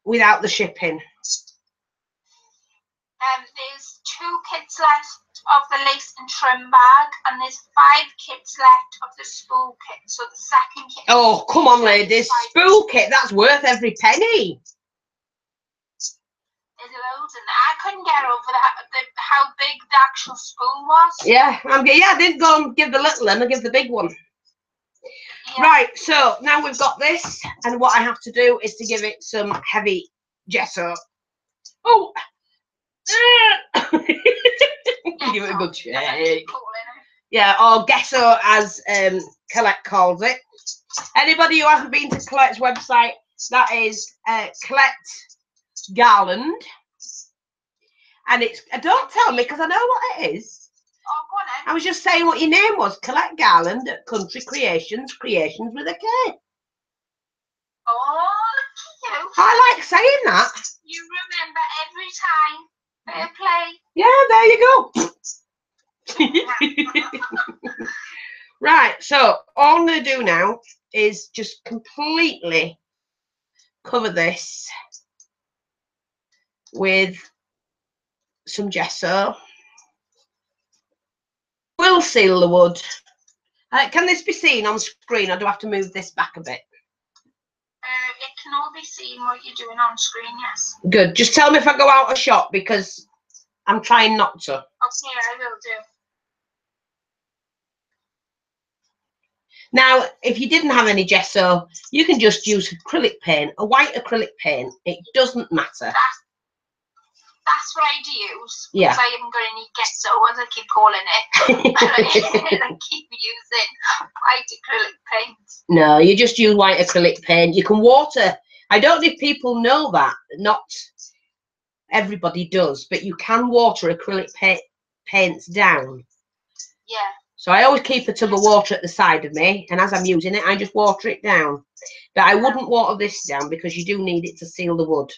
without the shipping. Um, there's two kits left of the lace and trim bag, and there's five kits left of the spool kit. So the second kit. Oh, come on, ladies. Spool kit, that's worth every penny. Loads in there. I couldn't get over that, the, how big the actual spool was. Yeah, I'm, yeah, I didn't go and give the little one, I give the big one. Yeah. Right, so now we've got this, and what I have to do is to give it some heavy gesso. Oh! (laughs) give it a good That's what I shake. keep calling it. Yeah, or gesso as um, Colette calls it. Anybody who hasn't been to Colette's website, that is uh, Colette Garland. And it's, don't tell me because I know what it is. Oh, go on then. I was just saying what your name was, Colette Garland at Country Creations, Creations with a K. Oh, look at you. I like saying that. You remember every time. Fair play. Yeah, there you go. right, so all I'm going to do now is just completely cover this with some gesso. We'll seal the wood. Uh, can this be seen on screen or do I have to move this back a bit? Uh, it can all be seen what you're doing on screen, yes. Good. Just tell me if I go out of shot because I'm trying not to. Okay, I will do. Now, if you didn't have any gesso, you can just use acrylic paint, a white acrylic paint. It doesn't matter. that's what I do use. Yeah. I haven't got any ghetto, as I keep calling it. (laughs) (laughs) I keep using white acrylic paint. no, you just use white acrylic paint. You can water. I don't think people know that. Not everybody does, but you can water acrylic pa- paints down. Yeah. So I always keep a tub of water at the side of me, and as I'm using it, I just water it down. But I wouldn't water this down because you do need it to seal the wood.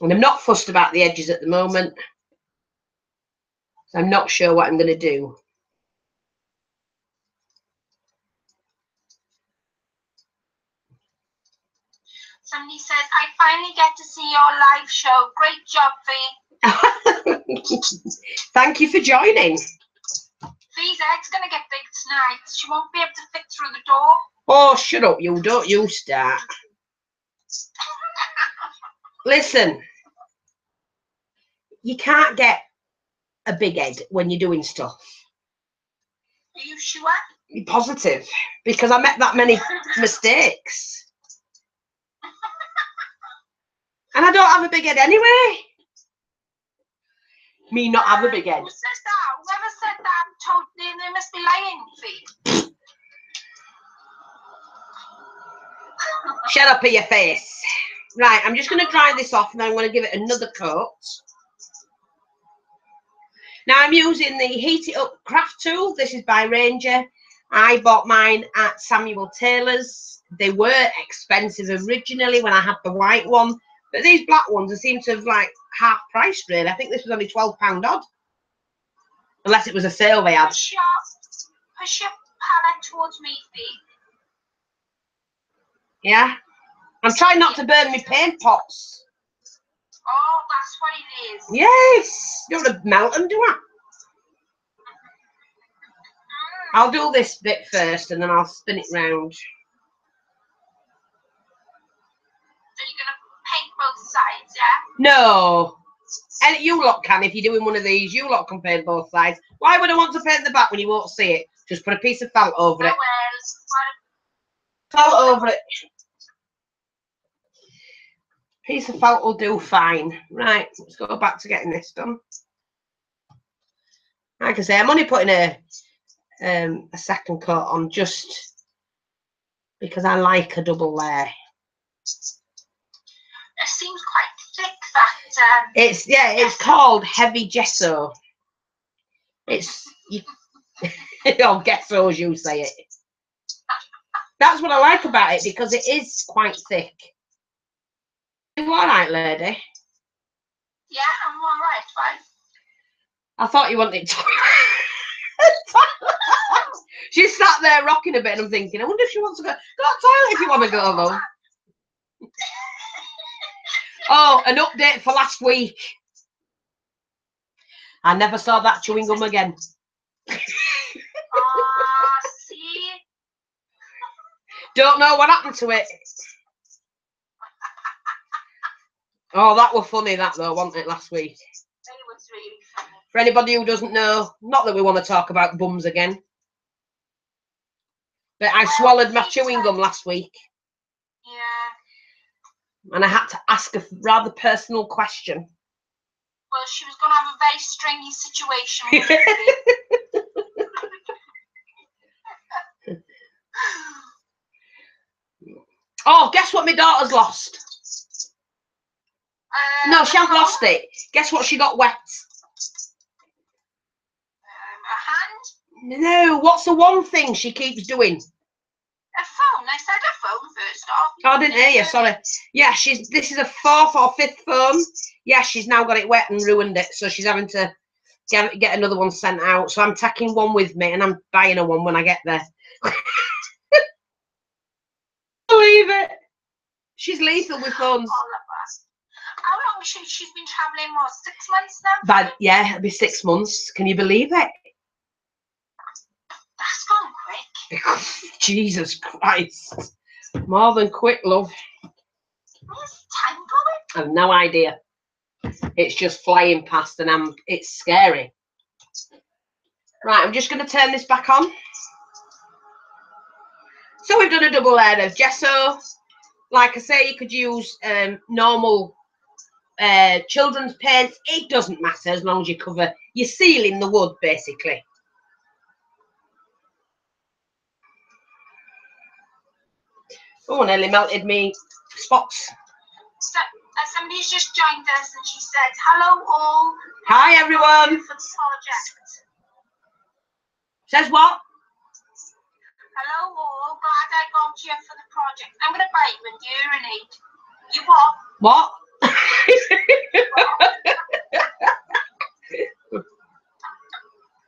And I'm not fussed about the edges at the moment. So I'm not sure what I'm going to do. Somebody says, I finally get to see your live show. Great job, Fee. (laughs) Thank you for joining. Fee's egg's going to get big tonight. She won't be able to fit through the door. Oh, shut up, you. Don't you start. (laughs) Listen, you can't get a big head when you're doing stuff. Are you sure? Be positive because I met that many mistakes. (laughs) And I don't have a big head anyway. Me not have a big head. Who said that? Whoever said that told they, they must be lying, Fee. Shut up in your face. Right, I'm just going to dry this off and then I'm going to give it another coat. Now I'm using the Heat It Up craft tool. This is by Ranger. I bought mine at Samuel Taylor's. They were expensive originally when I had the white one, but these black ones they seem to have like half priced really. I think this was only twelve pound odd, unless it was a sale they had. Push your, push your palette towards me, Fee. Yeah, I'm trying not to burn my paint pots. Oh, that's what it is. Yes, you want to melt them, do I? I'll do this bit first and then I'll spin it round. So you're going to paint both sides, yeah? No. And you lot can if you're doing one of these. You lot can paint both sides. Why would I want to paint the back when you won't see it? Just put a piece of felt over Oh, it. Felt over it. Piece of felt will do fine. Right, let's go back to getting this done. Like I say, I'm only putting a um, a second coat on just because I like a double layer. it seems quite thick, that. Um, It's yeah, it's called heavy gesso. It's you, (laughs) oh gesso as you say it. That's what I like about it because it is quite thick. You all right, lady? yeah, I'm all right, fine. I thought you wanted to. (laughs) she sat there rocking a bit, and I'm thinking, I wonder if she wants to go. Go to the toilet if you want to go, though. (laughs) Oh, an update for last week. I never saw that chewing gum again. (laughs) Ah, see? Don't know what happened to it. Oh, that was funny, that though, wasn't it, last week? It was really funny. For anybody who doesn't know, not that we want to talk about bums again, but I swallowed my chewing gum last week Yeah. and I had to ask a rather personal question. Well, she was going to have a very stringy situation. (laughs) Oh, guess what my daughter's lost? Um, No, she hasn't lost it. Guess what she got wet? Um, a hand, No, what's the one thing she keeps doing? a phone. I said a phone first off. Oh, I didn't hear you, sorry. Yeah, she's this is a fourth or fifth phone. Yeah, she's now got it wet and ruined it, so she's having to get, get another one sent out. So I'm taking one with me and I'm buying her one when I get there. (laughs) Believe it. She's lethal with phones. All of us. How long she, she's been travelling? What, six months now? But yeah, it'll be six months. Can you believe it? That's gone quick. (laughs) Jesus Christ. More than quick, love. Where's time going? I've no idea. It's just flying past and I'm it's scary. Right, I'm just gonna turn this back on. So we've done a double layer of gesso, like I say, you could use um, normal uh, children's paints. It doesn't matter as long as you cover, you're sealing the wood basically. Oh, nearly melted me spots. So, uh, somebody's just joined us and she said, Hello all. Hi everyone. For the project. Says what? Hello all. Glad I got you for the project. I'm going to buy you a urinate. You what? What? (laughs)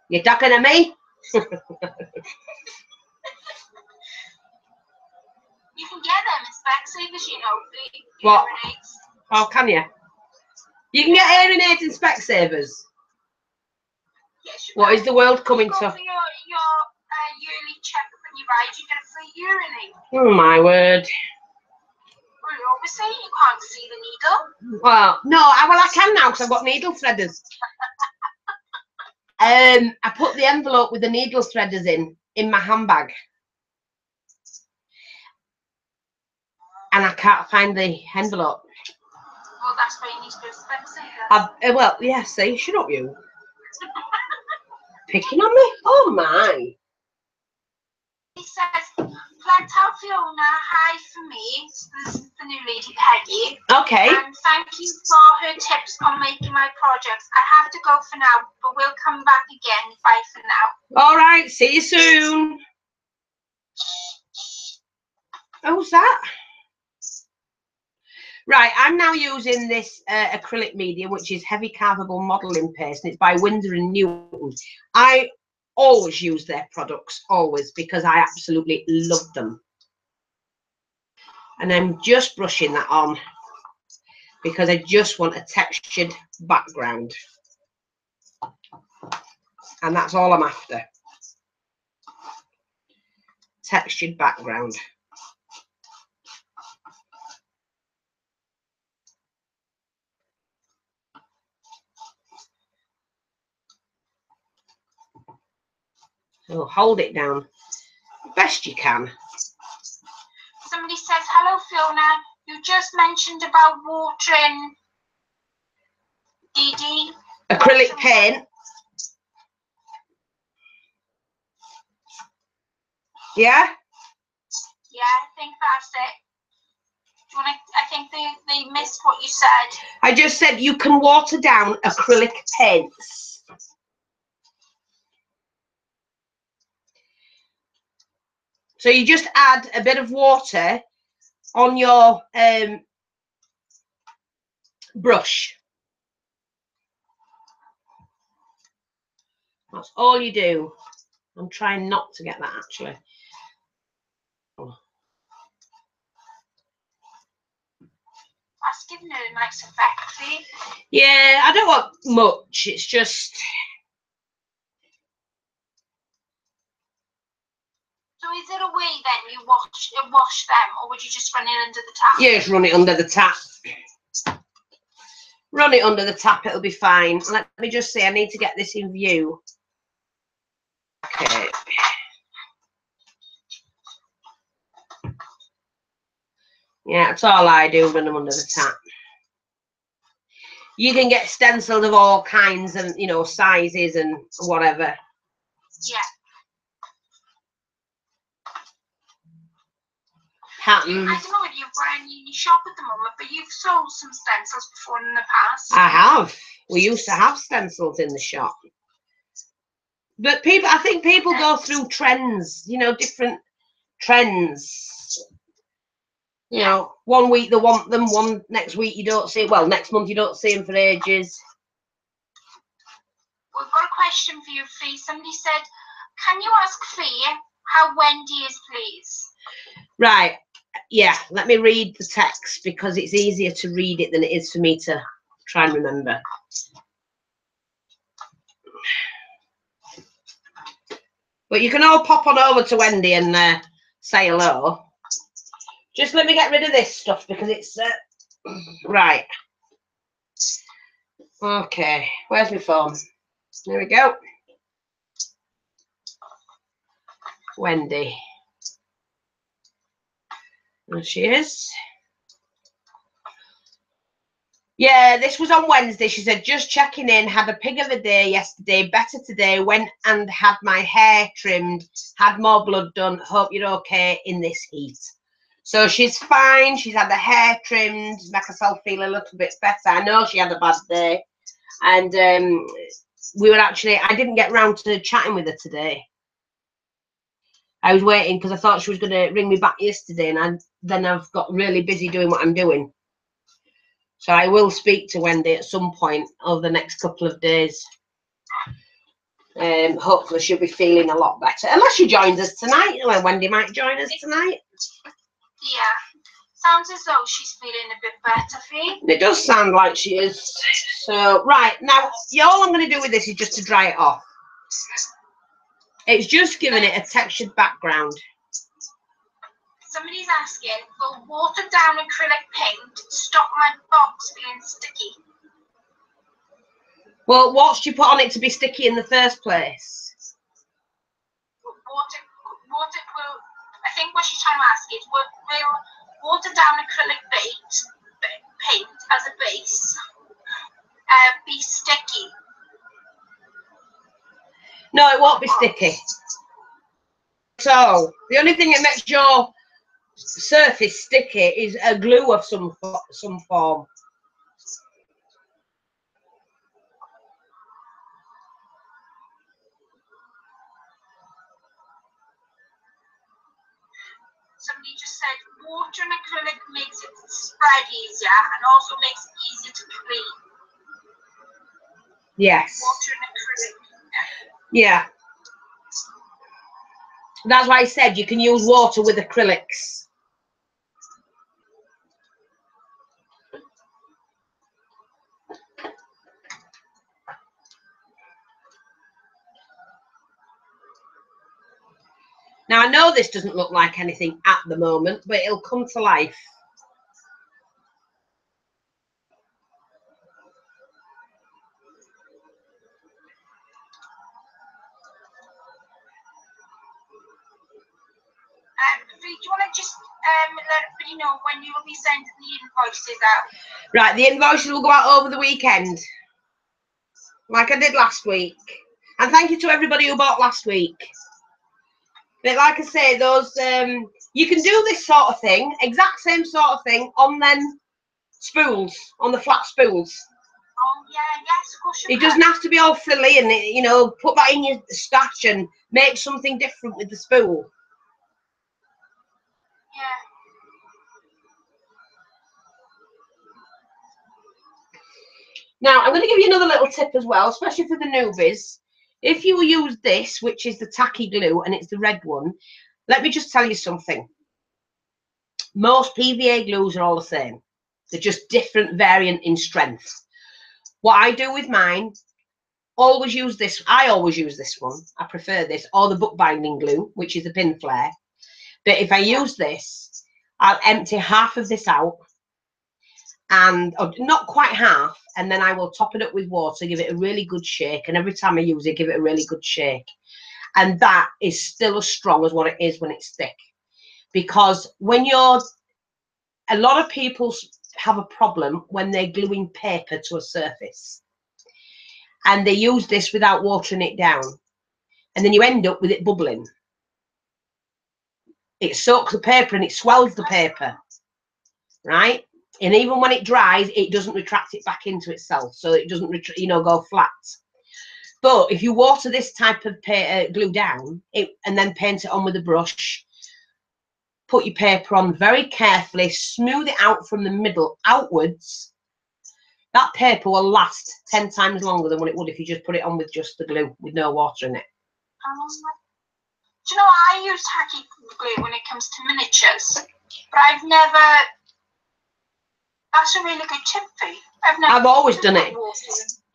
You're talking to me? You can get them in Specsavers, you know. The, What? Oh, can you? You can get Aeronate and Specsavers. Yes, you What can. is the world coming you to? your, your uh, yearly checkup and you ride, you get a free. Oh my word. You always say you can't see the needle. Well, no, I, well I can now because I've got needle threaders. (laughs) Um, I put the envelope with the needle threaders in in my handbag, and I can't find the envelope. Well, that's why you need to go to. I've, uh, well, yeah, see, shut up, you. (laughs) Picking on me? Oh my! He says, flat out Fiona, hi for me. So this is the new lady Peggy. Okay. And thank you for her tips on making my projects. I have to go for now, but we'll come back again. Bye for now. All right. See you soon. Who's that? Right, I'm now using this uh, acrylic medium, which is heavy carvable modelling paste, and it's by Winsor and Newton. I always use their products, always, because I absolutely love them. And I'm just brushing that on because I just want a textured background. And that's all I'm after. Textured background. So hold it down best you can. Somebody says, hello Fiona. You just mentioned about watering DD. Acrylic paint. Yeah? Yeah, I think that's it. Do you want to, I think they, they missed what you said. I just said you can water down acrylic paints. So you just add a bit of water on your um, brush. That's all you do. I'm trying not to get that actually. That's giving it a nice effect, see? Yeah, I don't want much. It's just So is it a way then you wash uh, wash them, or would you just run it under the tap? Yeah, just run it under the tap. Run it under the tap, it'll be fine. Let me just see, I need to get this in view. Okay. Yeah, that's all I do, run them under the tap. You can get stenciled of all kinds and, you know, sizes and whatever. Yeah. I don't know if you're buying in your shop at the moment, but you've sold some stencils before in the past. I have. We used to have stencils in the shop. But people, I think people go through trends, you know, different trends. You know, one week they want them, one next week you don't see. Well, next month you don't see them for ages. We've got a question for you, Fee. Somebody said, "Can you ask Fee how Wendy is, please?" Right. Yeah. Let me read the text because it's easier to read it than it is for me to try and remember. But you can all pop on over to Wendy and uh, say hello. Just let me get rid of this stuff because it's uh, (clears throat) right. Okay, where's my phone? There we go. Wendy. There she is. Yeah, this was on Wednesday. She said, just checking in, had a pig of a day yesterday, better today, went and had my hair trimmed, had more blood done, hope you're okay in this heat. So she's fine, she's had the hair trimmed, make herself feel a little bit better. I know she had a bad day. And um, we were actually, I didn't get round to chatting with her today I was waiting because I thought she was going to ring me back yesterday, and I, then I've got really busy doing what I'm doing. So I will speak to Wendy at some point over the next couple of days. Um, hopefully she'll be feeling a lot better. Unless she joins us tonight. Well, Wendy might join us tonight. Yeah. Sounds as though she's feeling a bit better, Fee. It does sound like she is. So, right, now, yeah, all I'm going to do with this is just to dry it off. It's just giving it a textured background. Somebody's asking, will watered down acrylic paint stop my box being sticky? Well, what should you put on it to be sticky in the first place? Water, water will, I think what she's trying to ask is, will, will watered down acrylic paint, paint as a base uh, be sticky? No, it won't be sticky. So, the only thing that makes your surface sticky is a glue of some some form. Somebody just said water and acrylic makes it spread easier and also makes it easier to clean. Yes. Water and acrylic. Yeah. That's why I said you can use water with acrylics. Now I know this doesn't look like anything at the moment, but it'll come to life. Do you want to just um, let everybody know when you will be sending the invoices out? Right, the invoices will go out over the weekend, like I did last week. And thank you to everybody who bought last week. But like I say, those um, you can do this sort of thing, exact same sort of thing on them spools, on the flat spools. Oh, yeah, yes, of course It can. doesn't have to be all frilly and you know, put that in your stash and make something different with the spool. Now, I'm going to give you another little tip as well, especially for the newbies. If you use this, which is the tacky glue, and it's the red one, let me just tell you something. Most PVA glues are all the same. They're just different variant in strength. What I do with mine, always use this. I always use this one. I prefer this, or the bookbinding glue, which is the pin flare. But if I use this, I'll empty half of this out and not quite half, and then I will top it up with water, give it a really good shake, and every time I use it, give it a really good shake. And that is still as strong as what it is when it's thick. Because when you're, a lot of people have a problem when they're gluing paper to a surface. And they use this without watering it down. And then you end up with it bubbling. It soaks the paper and it swells the paper. Right? and even when it dries it doesn't retract it back into itself so it doesn't you know go flat but if you water this type of uh, glue down it and then paint it on with a brush put your paper on very carefully smooth it out from the middle outwards that paper will last 10 times longer than what it would if you just put it on with just the glue with no water in it Um, do you know I use tacky glue when it comes to miniatures, but I've never. That's a really good tip, Fee. I've never. I've always done it.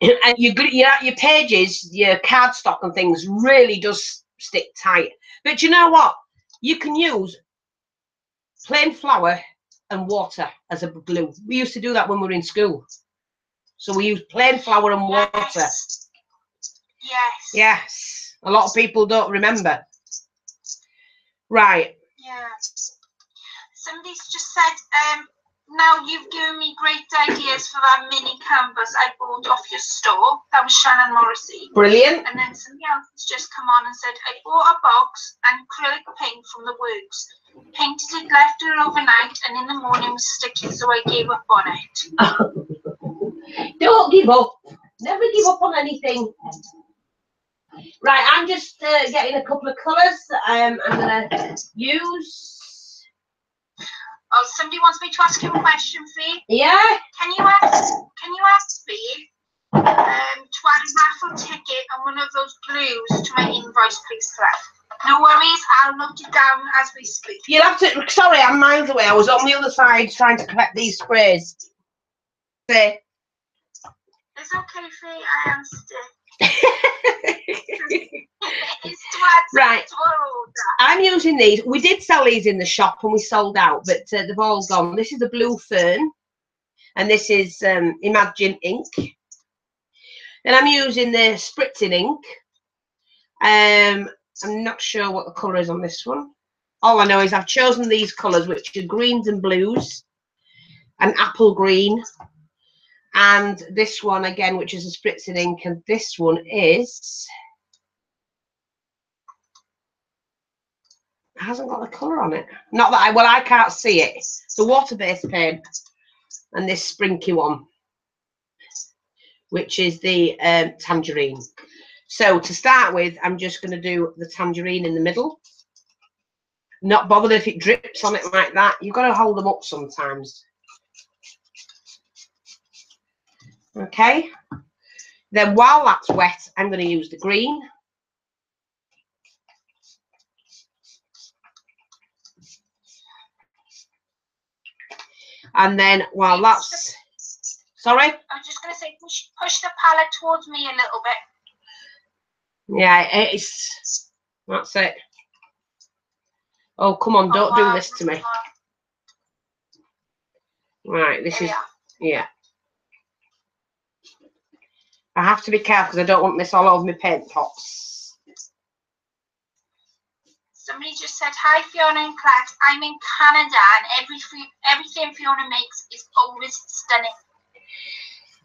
(clears throat) and your, your your pages, your cardstock and things really does stick tight. But you know what? You can use plain flour and water as a glue. We used to do that when we were in school. So we used plain flour and water. Yes. Yes. Yes. A lot of people don't remember. Right. Yeah. Somebody's just said, um, Now you've given me great ideas for that mini canvas I bought off your store. That was Shannon Morrissey. Brilliant. And then somebody else has just come on and said, I bought a box and acrylic paint from the works. Painted it, left it overnight, and in the morning was sticky, so I gave up on it. (laughs) Don't give up. Never give up on anything. Right, I'm just uh, getting a couple of colours. Um, I'm going to use. Oh, somebody wants me to ask you a question, Fee. Yeah. Can you ask? Can you ask Fee um, to add a raffle ticket and one of those blues to my invoice, please, Clef? No worries, I'll note it down as we speak. You'll have to. Sorry, I'm miles away. I was on the other side trying to collect these sprays. Say. It's okay, Fee. I am still. It's to add Right. to our order. I'm using these. We did sell these in the shop and we sold out, but uh, they've all gone. This is a blue fern, and this is um, Imagine ink. And I'm using the spritzing ink. Um, I'm not sure what the colour is on this one. All I know is I've chosen these colours, which are greens and blues, and apple green, and this one again, which is a spritz in ink, and this one is. Hasn't got the colour on it. Not that I, well, I can't see it. The water-based pen and this sprinky one, which is the um, tangerine. So to start with, I'm just going to do the tangerine in the middle. Not bothered if it drips on it like that. You've got to hold them up sometimes. Okay. Then while that's wet, I'm going to use the green. And then while that's sorry, I'm just going to say, push, push the palette towards me a little bit. yeah, it's that's it. Oh come on, don't Oh, do this to me. Right, this is yeah. I have to be careful because I don't want this all over my paint pots. Somebody just said, "Hi Fiona and Clax. I'm in Canada, and every everything Fiona makes is always stunning."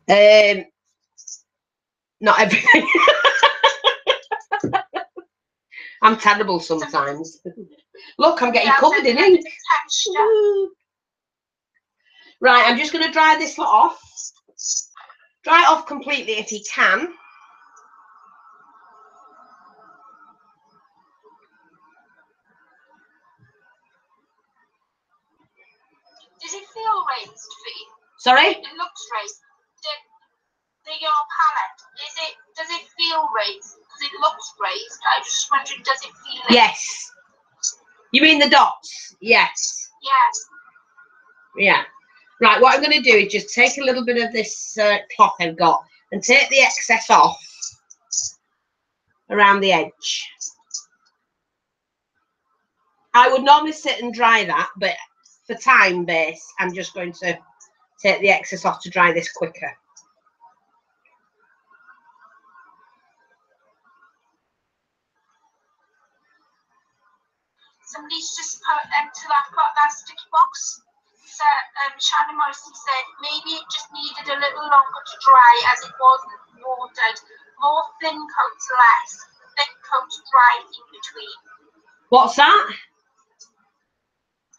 Um, not everything. (laughs) I'm terrible sometimes. Look, I'm getting covered in ink. Right, I'm just going to dry this lot off. Dry it off completely if you can. Does it feel raised, Fee? Sorry? It looks raised. The, the your palette is it? Does it feel raised? Because it looks raised. I was just wondering, does it feel? raised? Yes. You mean the dots? Yes. Yes. Yeah. Right, what I'm going to do is just take a little bit of this uh, cloth I've got and take the excess off around the edge. I would normally sit and dry that, but for time base, I'm just going to take the excess off to dry this quicker. Somebody's just put into that got that sticky box. So um, Shannon Morrison said maybe it just needed a little longer to dry as it wasn't watered. More thin coats less, thick coats dry in between. What's that?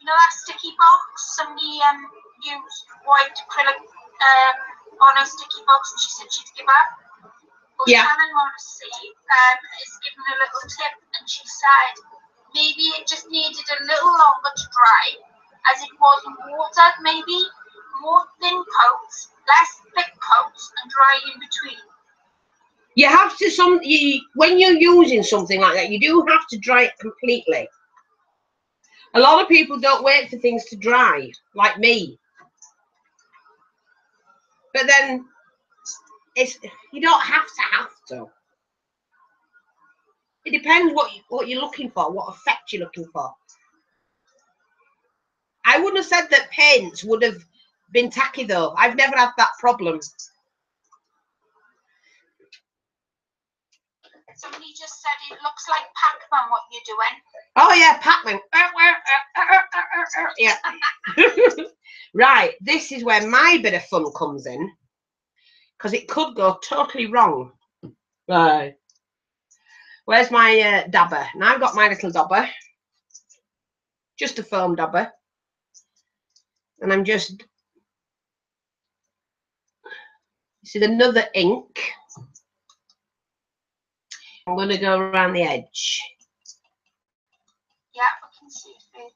You know that sticky box? Somebody um used white acrylic um on a sticky box and she said she'd give up. Well, Yeah. Shannon Morrissey um is giving a little tip and she said maybe it just needed a little longer to dry as it wasn't watered maybe. More thin coats, less thick coats and dry in between. You have to some you when you're using something like that, you do have to dry it completely. A lot of people don't wait for things to dry, like me. But then it's you don't have to have to. It depends what you, what you're looking for, what effect you're looking for. I wouldn't have said that paints would have been tacky though. I've never had that problem. Somebody just said it looks like Pac-Man what you're doing. Oh yeah, Pac-Man. Yeah. (laughs) Right, this is where my bit of fun comes in because it could go totally wrong. Right. Where's my uh, dabber? Now I've got my little dabber, just a foam dabber, and I'm just. This is another ink. I'm going to go around the edge. Yeah, we can see it.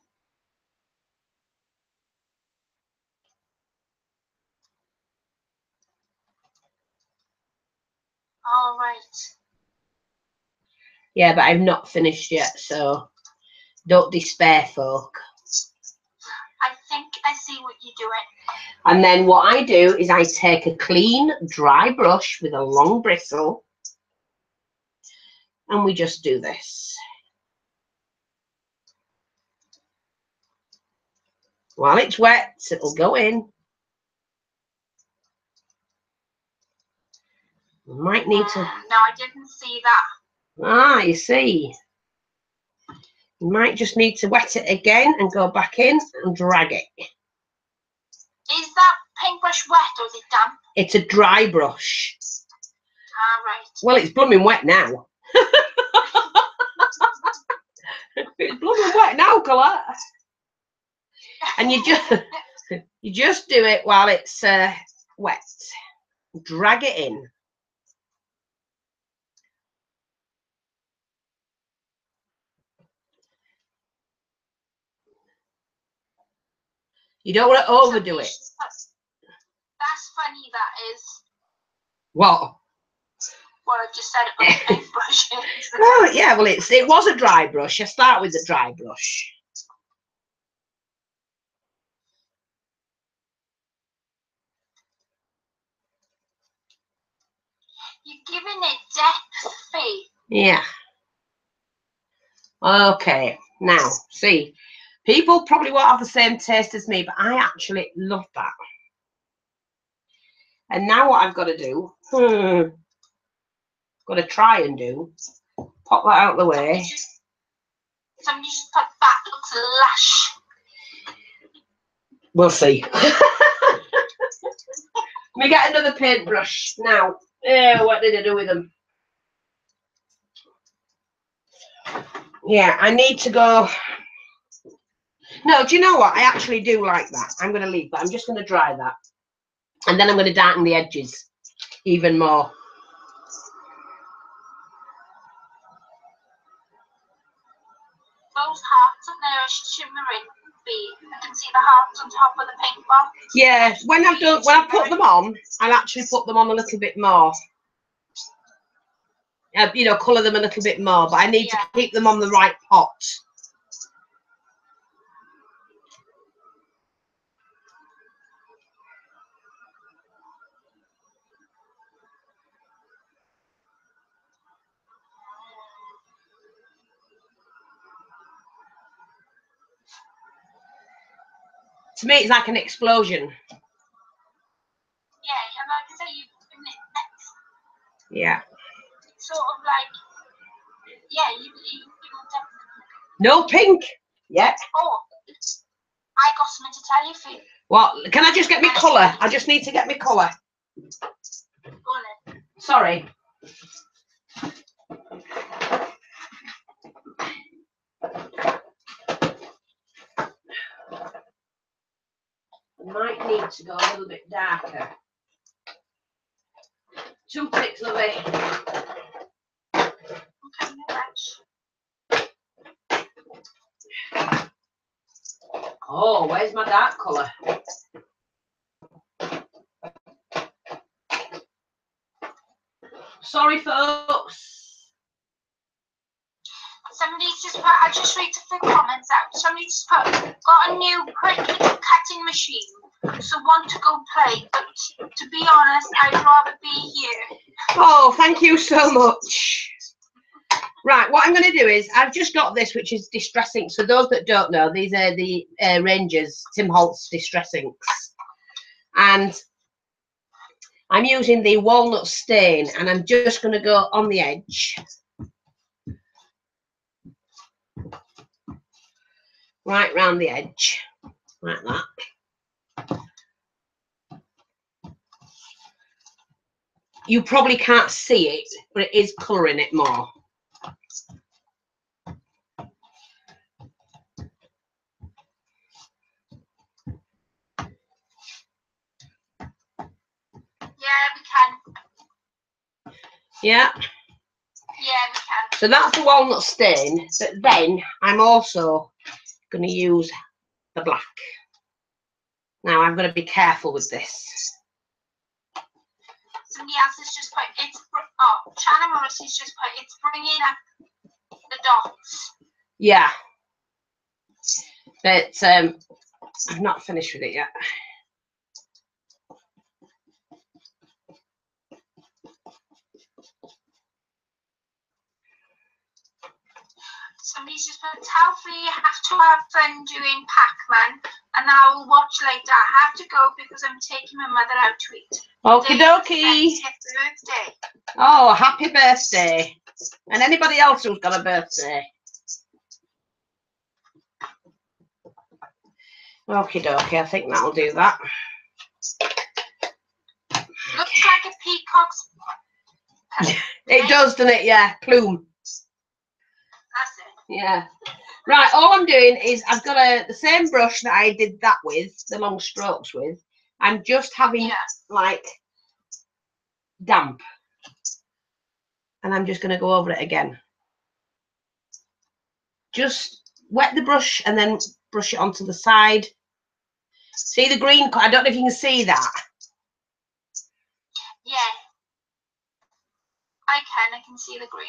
All right. Yeah, but I've not finished yet, so don't despair, folk. I see what you're doing. And then what I do is I take a clean, dry brush with a long bristle, and we just do this. While it's wet, it'll go in. We might need to. Mm, No, I didn't see that. Ah, you see. You might just need to wet it again and go back in and drag it. Is that paintbrush wet or is it damp? It's a dry brush. Ah, right. Well, it's blooming wet now. (laughs) it's blooming wet now, Colette. And you just (laughs) you just do it while it's uh, wet. Drag it in. You don't want to overdo it. That's, that's funny, that is. What? What I just said about paintbrush. Oh yeah, well it's it was a dry brush. I start with the dry brush. You're giving it depth, Faith. Yeah. Okay, now see, people probably won't have the same taste as me, but I actually love that. And now what I've got to do, hmm, got to try and do, pop that out of the way. Somebody just put that looks lush. We'll see. (laughs) Let me get another paintbrush now. Yeah, what did I do with them? Yeah, I need to go. No, do you know what? I actually do like that. I'm going to leave that. I'm just going to dry that. And then I'm going to darken the edges even more. Those hearts up there shimmering. I can see the hearts on top of the paintball. Yeah, when I've done when I put them on, I'll actually put them on a little bit more. Uh, you know, colour them a little bit more, but I need Yeah. to keep them on the right pot. To me, it's like an explosion. Yeah, and like I say, you've given it depth. Yeah. Sort of like, yeah, you, it depth. No pink. Yeah. Oh, I got something to tell you, Faith. Well, can I just get me colour? I just need to get me colour. Go on then. Sorry. Might need to go a little bit darker. Two of it. Oh, where's my dark colour? Sorry, folks. Somebody's just put, I just read the comments out. Somebody's just put, got a new quick cutting machine. So want to go play, but to be honest, I'd rather be here. Oh, thank you so much. Right, what I'm going to do is I've just got this, which is distress inks. For those that don't know, these are the uh, Rangers Tim Holtz distress inks, and I'm using the walnut stain, and I'm just going to go on the edge, right round the edge, like that. You probably can't see it, but it is colouring it more. Yeah. Yeah, So that's the walnut stain, but then I'm also going to use the black. Now I'm going to be careful with this. Somebody else has just put it's. Oh, Shannon Morris has just put it's bringing up the dots. Yeah. But um, I'm not finished with it yet. Somebody's just put tell free you have to have fun doing Pac-Man and I will watch later. I have to go because I'm taking my mother out to eat. Okie dokie. Birthday. Oh, happy birthday. And anybody else who's got a birthday. Okie dokie, I think that'll do that. Looks like a peacock's. (laughs) It does, doesn't it? Yeah, plume. Yeah. Right, all I'm doing is I've got a the same brush that I did that with, the long strokes with. I'm just having Yeah. like damp. And I'm just going to go over it again. Just wet the brush and then brush it onto the side. See the green? I don't know if you can see that. Yeah. I can. I can see the green.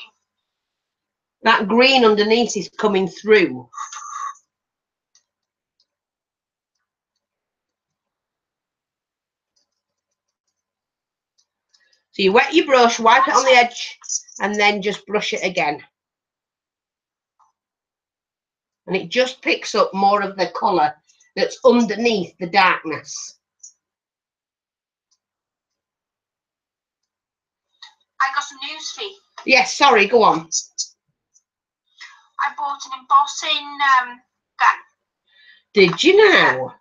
That green underneath is coming through. So you wet your brush, wipe it on the edge, and then just brush it again. And it just picks up more of the colour that's underneath the darkness. I got some news for you. Yes, sorry, go on. I bought an embossing um, gun. Did you know?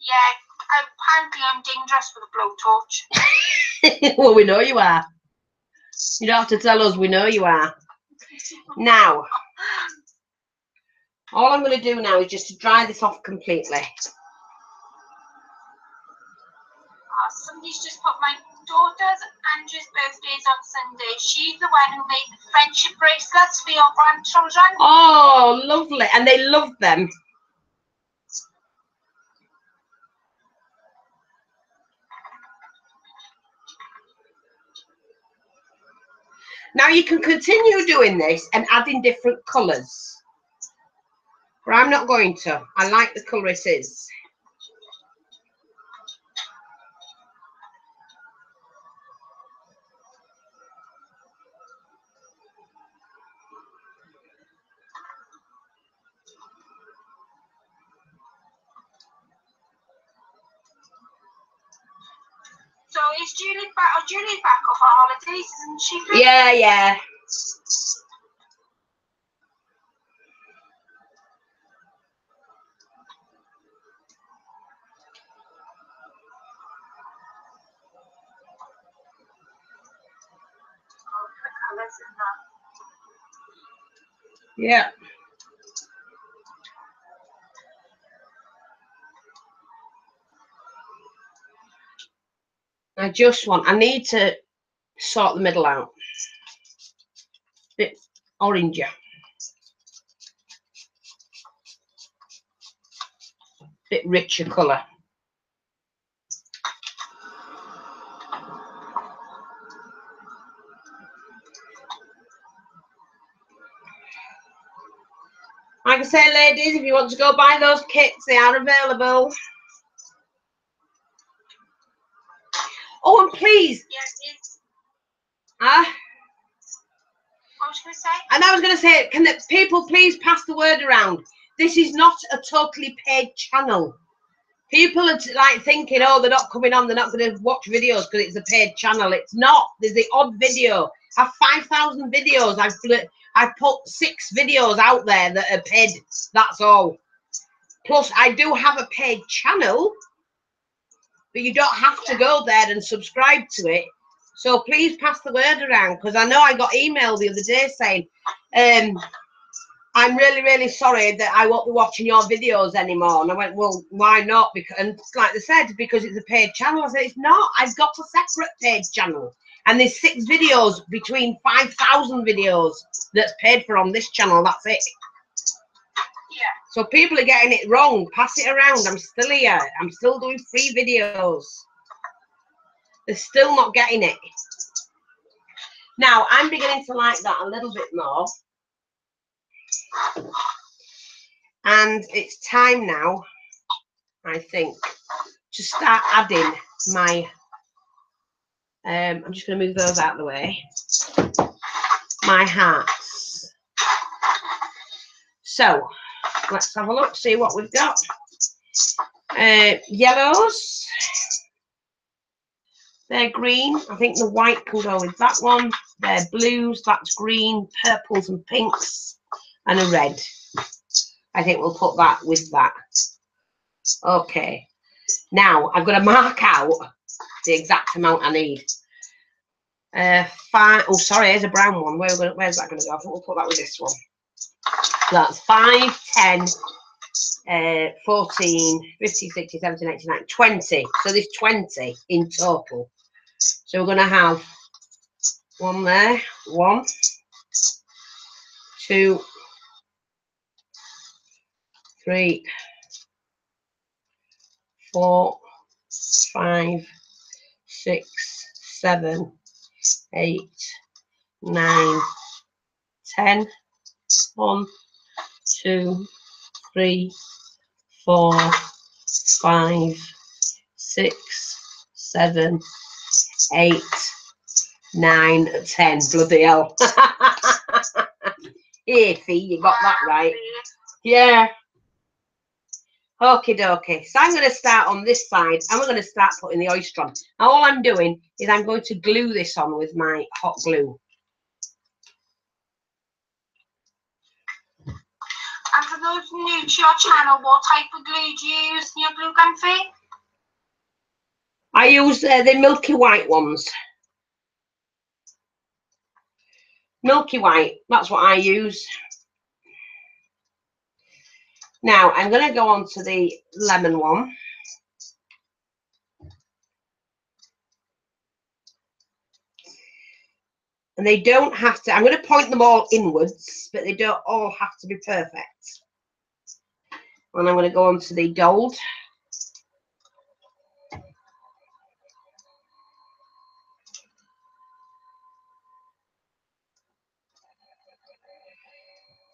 Yeah, apparently I'm dangerous with a blowtorch. (laughs) well, we know you are. You don't have to tell us, we know you are. Now, all I'm going to do now is just to dry this off completely. Uh, somebody's just put my daughter's Andrew's birthday is on Sunday. She's the one who made the friendship bracelets for your grandchildren. Oh, lovely. And they love them. Now you can continue doing this and adding different colours. But I'm not going to. I like the colour it is. Back? Julie's back off our holidays, isn't she? Yeah, yeah. Oh, the colours in that. Yeah. I just want, I need to sort the middle out. Bit oranger. Bit richer colour. Like I say, ladies, if you want to go buy those kits, they are available. Oh, and please, Yes, ah, was I going to say? and I was going to say, can the people please pass the word around? This is not a totally paid channel. People are like thinking, oh, they're not coming on, they're not going to watch videos because it's a paid channel. It's not. There's the odd video. I have 5,000 videos. I've, I've put six videos out there that are paid. That's all. Plus, I do have a paid channel, but you don't have to go there and subscribe to it. So please pass the word around because I know I got email the other day saying, um, I'm really, really sorry that I won't be watching your videos anymore. And I went, well, why not? Because, and like they said, because it's a paid channel. I said, it's not. I've got a separate paid channel. And there's six videos between 5,000 videos that's paid for on this channel. That's it. So people are getting it wrong. Pass it around. I'm still here. I'm still doing free videos. They're still not getting it. Now, I'm beginning to like that a little bit more. And it's time now, I think, to start adding my, um, I'm just going to move those out of the way, my hearts. So, let's have a look, see what we've got. Uh, yellows. They're green. I think the white can go with that one. They're blues, that's green, purples and pinks, and a red. I think we'll put that with that. Okay. Now, I've got to mark out the exact amount I need. Uh, five, oh, sorry, here's a brown one. Where, where's that going to go? I think we'll put that with this one. So that's 5, 10, uh, 14, 15, 16, 17, 18, 19, 20. So there's 20 in total. So we're going to have one there, one, two, three, four, five, six, seven, eight, nine, ten. One, two, three, four, five, six, seven, eight, nine, ten. Bloody hell. (laughs) Here, you got that right. Yeah. Okie dokie. So I'm going to start on this side and we're going to start putting the oyster on. Now all I'm doing is I'm going to glue this on with my hot glue. And for those new to your channel, what type of glue do you use in your glue gun fee? I use uh, the milky white ones. Milky white, that's what I use. Now I'm going to go on to the lemon one. And they don't have to, I'm going to point them all inwards, but they don't all have to be perfect. And I'm going to go on to the gold.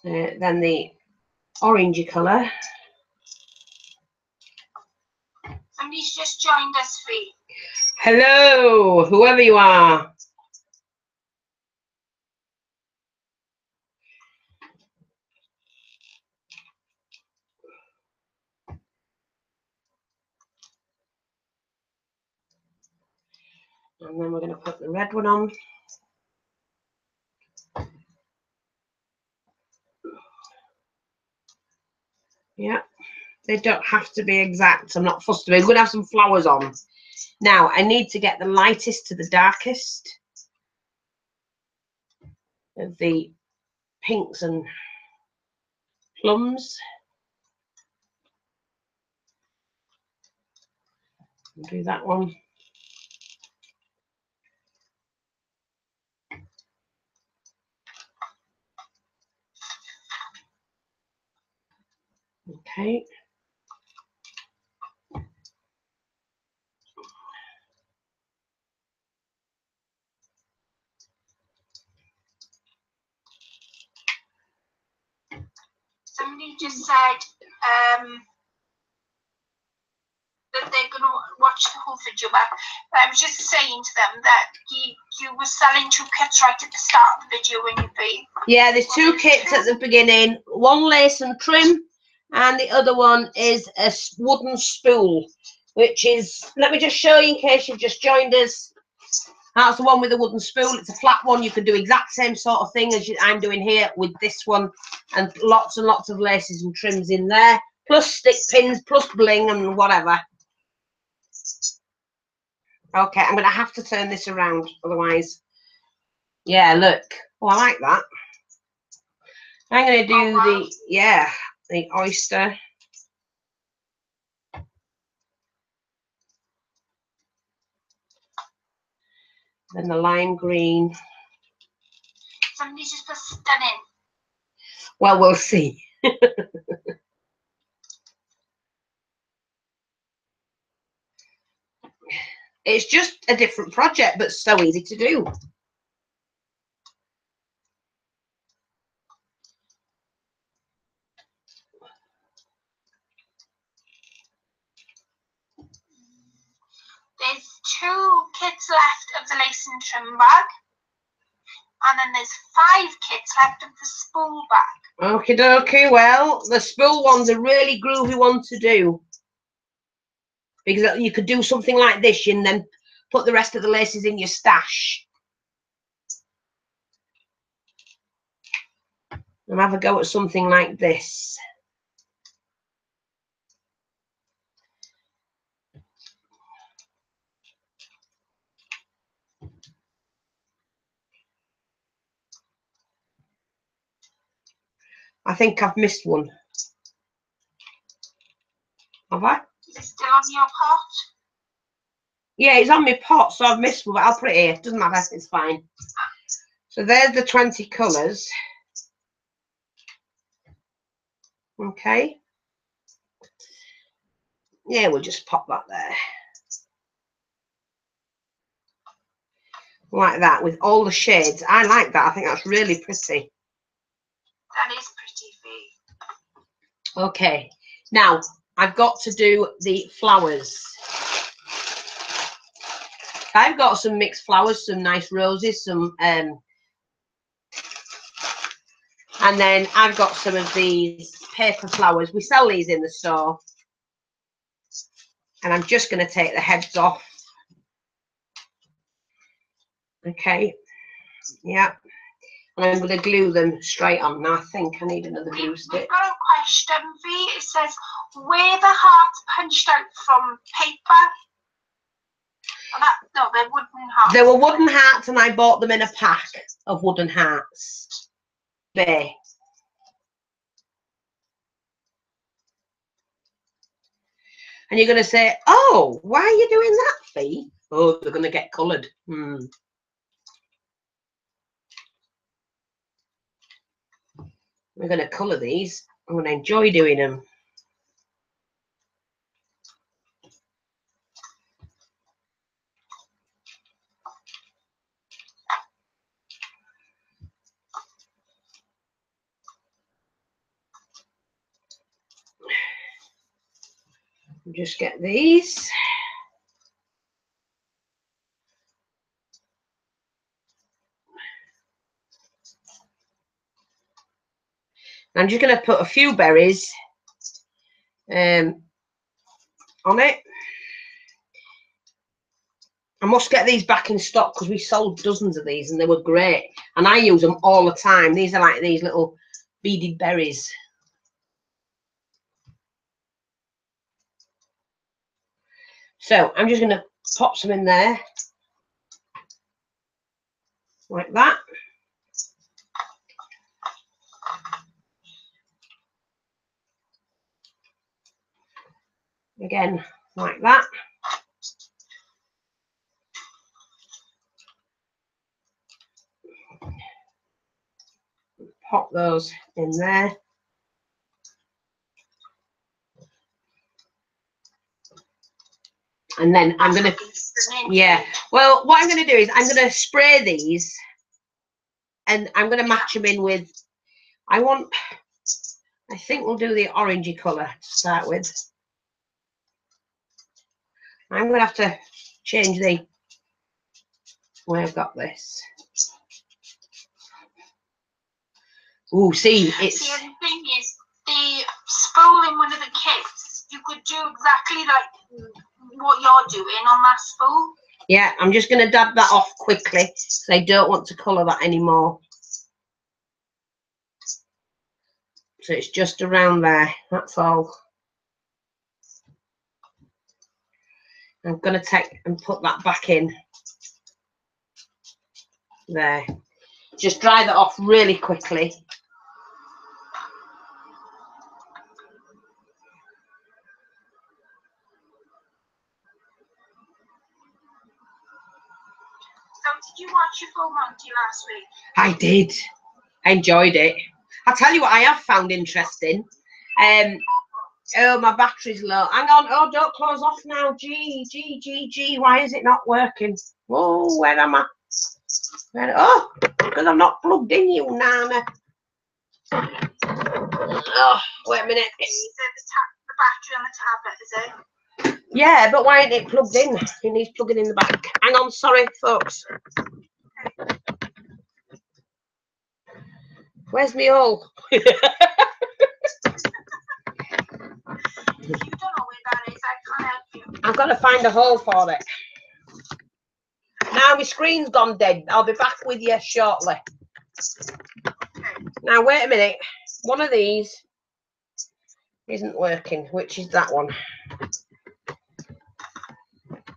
Uh, then the orangey colour. Somebody's just joined us, Fee. Hello, whoever you are. And then we're going to put the red one on. Yeah, they don't have to be exact. I'm not fussed. We're going to have some flowers on. Now, I need to get the lightest to the darkest of the pinks and plums. Do that one. Okay. Somebody just said um, that they're going to watch the whole video back. I was just saying to them that you, you were selling two kits right at the start of the video when you paid. Yeah, there's two kits at the beginning. One lace and trim, and the other one is a wooden spool, which is, let me just show you in case you've just joined us. That's the one with the wooden spool. It's a flat one. You can do exact same sort of thing as I'm doing here with this one, and lots and lots of laces and trims in there, plus stick pins, plus bling and whatever. Okay, I'm to have to turn this around, otherwise. Yeah, look. Oh, I like that. I'm to do Oh, the, yeah, the oyster. Then the lime green. Somebody just put stunning. Well, we'll see. (laughs) it's just a different project, but so easy to do. There's two kits trim bag. And then there's five kits left of the spool bag. Okay, dokie. Well, the spool one's a really groovy one to do. Because you could do something like this and then put the rest of the laces in your stash. And have a go at something like this. I think I've missed one. Have I? Is it still on your pot? Yeah, it's on my pot, so I've missed one, but I'll put it here. Doesn't matter, it's fine. So there's the 20 colours. Okay. Yeah, we'll just pop that there. Like that, with all the shades. I like that. I think that's really pretty. That is. Okay, now I've got to do the flowers. I've got some mixed flowers, some nice roses, some um, and then I've got some of these paper flowers. We sell these in the store. And I'm just going to take the heads off. Okay. Yeah. And I'm going to glue them straight on. Now I think I need another glue we've stick. got a question, Fee. It says, where the hearts punched out from paper? That, no, they're wooden hearts. There were wooden hearts and I bought them in a pack of wooden hearts. There. And you're going to say, oh, why are you doing that, Fee? Oh, they're going to get coloured. Hmm. We're going to colour these. I'm going to enjoy doing them. Just get these. I'm just going to put a few berries um, on it. I must get these back in stock because we sold dozens of these and they were great. And I use them all the time. These are like these little beaded berries. So I'm just going to pop some in there. Like that. Again, like that. Pop those in there. And then I'm to. yeah. Well, what I'm to do is I'm to spray these and I'm to match them in with, I want, I think we'll do the orangey colour to start with. I'm going to have to change the way I've got this. Oh, see, The it's, other thing is, the spool in one of the kits, you could do exactly like what you're doing on that spool. yeah, I'm just going to dab that off quickly because I don't want to colour that anymore. So it's just around there, that's all. I'm going to take and put that back in there. Just dry that off really quickly. So did you watch your full Monty last week? I did. I enjoyed it. I'll tell you what I have found interesting. Um, oh, my battery's low. Hang on. Oh, don't close off now. G, G, G, G. Why is it not working? Oh, where am I? Where, oh, because I'm not plugged in, you nana. Oh, wait a minute. The, battery on the tablet, is it? Yeah, but why ain't it plugged in? It needs plugging in the back. Hang on, sorry, folks. Where's me hole? (laughs) got to find a hole for it. Now my screen's gone dead. I'll be back with you shortly. Now wait a minute. One of these isn't working, which is that one.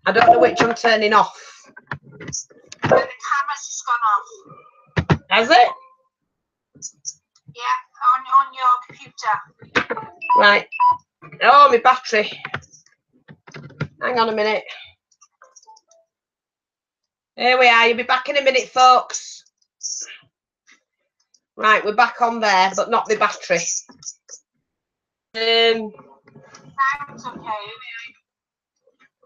I don't know which I'm turning off. The camera's just gone off. Has it? Yeah, on, on your computer. Right. Oh, my battery. Hang on a minute. Here we are. You'll be back in a minute, folks. Right, we're back on there, but not the battery. Um, Sounds okay.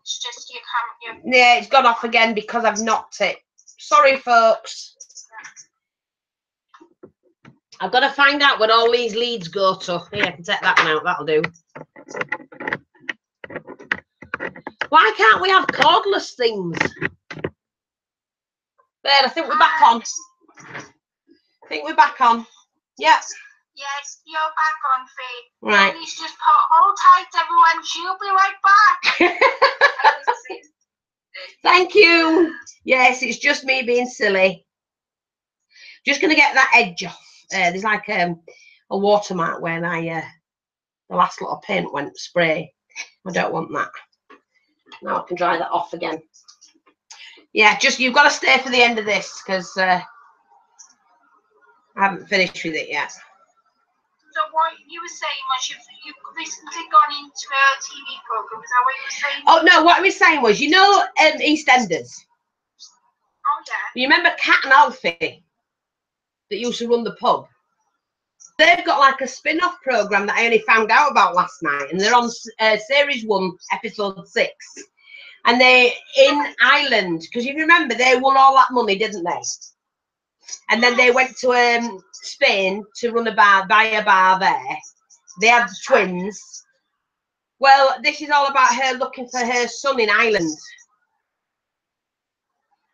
It's just you can't. You, yeah, it's gone off again because I've knocked it. Sorry, folks. I've got to find out where all these leads go to. Here, I can take that one out. That'll do. Why can't we have cordless things? There, I think we're back on. I think we're back on. Yes. yes, you're back on, Faye. Right. Please just put hold tight, everyone. She'll be right back. I was saying, Thank you. Yes, it's just me being silly. Just gonna get that edge off. Uh, there's like um, a watermark when I uh, the last little paint went spray. I don't want that. Now I can dry that off again. Yeah, just you've got to stay for the end of this because uh, I haven't finished with it yet. So what you were saying was you've, you've recently gone into a TV program. Is that what you were saying? Oh no, what I was saying was, you know, um, EastEnders. Oh, yeah. You remember Cat and Alfie that used to run the pub? They've got like a spin off program that I only found out about last night, and they're on uh, series one, episode six. And they're in Ireland, because you remember they won all that money, didn't they? And then they went to um, Spain to run a bar, buy a bar there. They had twins. Well, this is all about her looking for her son in Ireland.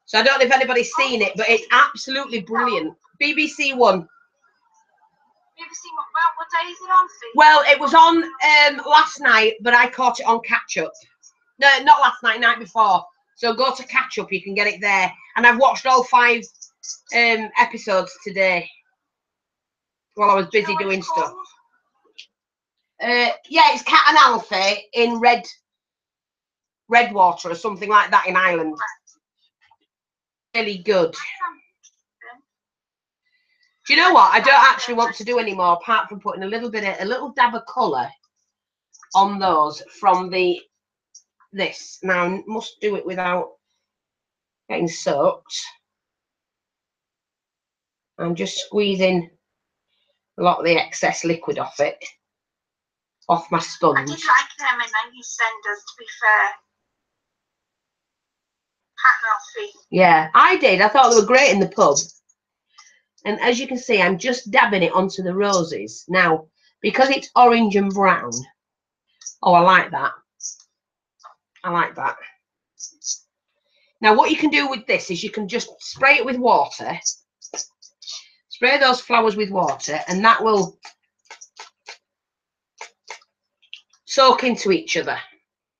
So I don't know if anybody's seen it, but it's absolutely brilliant. BBC One. Ever seen what, well, what day is it on? Well, it was on um, last night, but I caught it on catch up. No, not last night, night before. So go to catch up, you can get it there. And I've watched all five um, episodes today while I was Do you busy know doing stuff. Uh, yeah, it's Cat and Alfie in Red Redwater or something like that in Ireland. Really good. Do you know what? I don't actually want to do anymore apart from putting a little bit of a little dab of colour on those from the this. Now I must do it without getting soaked. I'm just squeezing a lot of the excess liquid off it, off my sponge. I did like them and then you send us, to be fair. Pat and Alfie. Yeah, I did. I thought they were great in the pub. And as you can see, I'm just dabbing it onto the roses. Now, because it's orange and brown, oh, I like that. I like that. Now, what you can do with this is you can just spray it with water. Spray those flowers with water, and that will soak into each other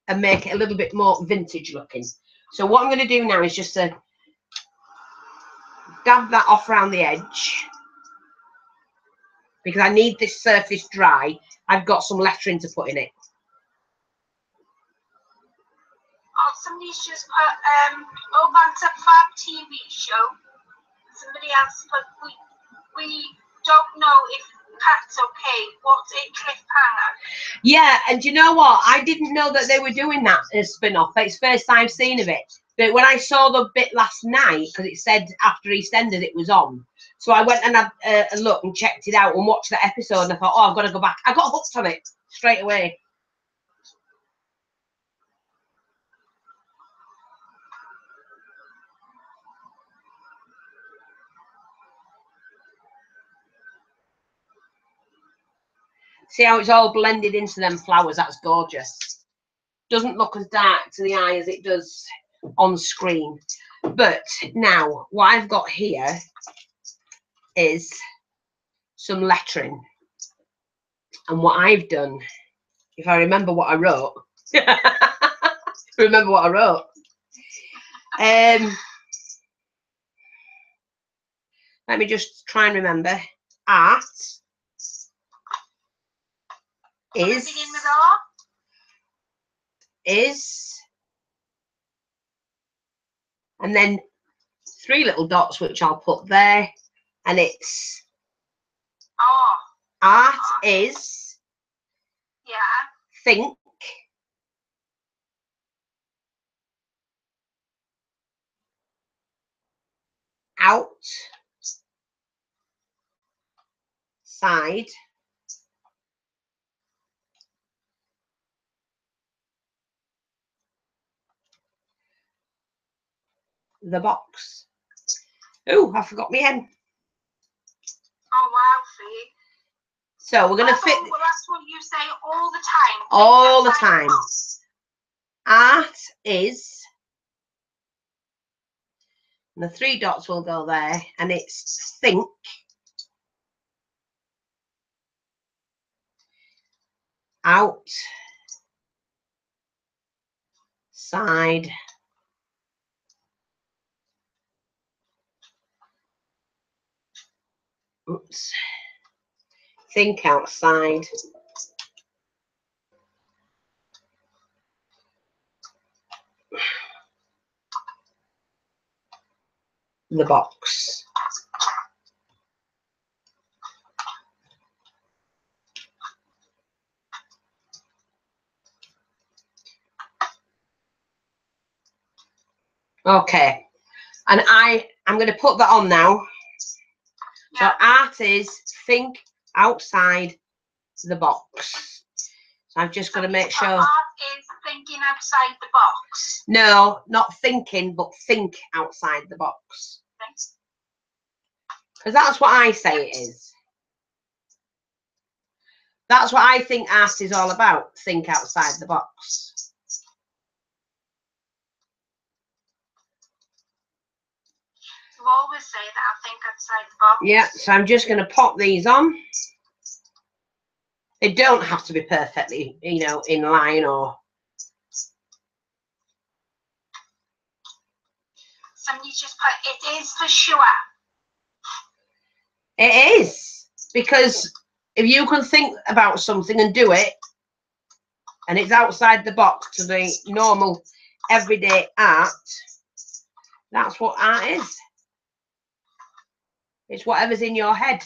and make it a little bit more vintage looking. So what I'm going to do now is just to dab that off around the edge because I need this surface dry. I've got some lettering to put in it. Oh, somebody's just put um oh that's a fab TV show. Somebody else put we we don't know if Pat's okay. What's a cliffhanger? Yeah, and you know what? I didn't know that they were doing that as a spin off. It's first time I've seen of it. But when I saw the bit last night, because it said after EastEnders it was on, so I went and had a look and checked it out and watched that episode, and I thought, oh, I've got to go back. I got hooked on it straight away. See how it's all blended into them flowers? That's gorgeous. Doesn't look as dark to the eye as it does on screen. But now, what I've got here is some lettering. And what I've done, if I remember what I wrote, (laughs) remember what I wrote. Um, let me just try and remember. Art is begin with R? is and then three little dots which I'll put there. And it's art is Yeah. think. Out. Side the box. Oh, I forgot my hen. Oh wow, see. So we're gonna That's fit Well, that's what you say all the time. all the time. box. Art is and the three dots will go there and it's think out side oops think outside the box. Okay, and I I'm going to put that on now. So art is think outside the box. So I've just got to make sure. Art is thinking outside the box. No, not thinking, but think outside the box. Because that's what I say it is. That's what I think art is all about. Think outside the box. You always say that I think outside the box. Yeah, so I'm just going to pop these on. They don't have to be perfectly, you know, in line or. Somebody's just put it is for sure. It is. Because if you can think about something and do it, and it's outside the box to the normal everyday art, that's what art is. It's whatever's in your head.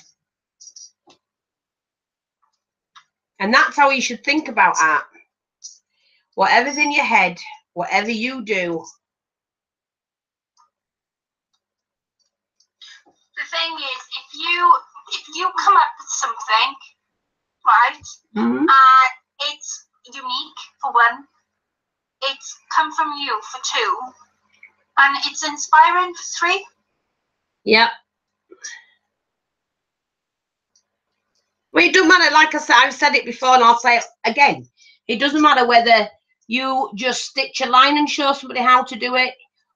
And that's how you should think about art. Whatever's in your head, whatever you do, The thing is, if you if you come up with something, right, Mhm. and it's unique for one, it's come from you for two, and it's inspiring for three. Yep. Well, it doesn't matter. Like I said, I've said it before, and I'll say it again. It doesn't matter whether you just stitch a line and show somebody how to do it,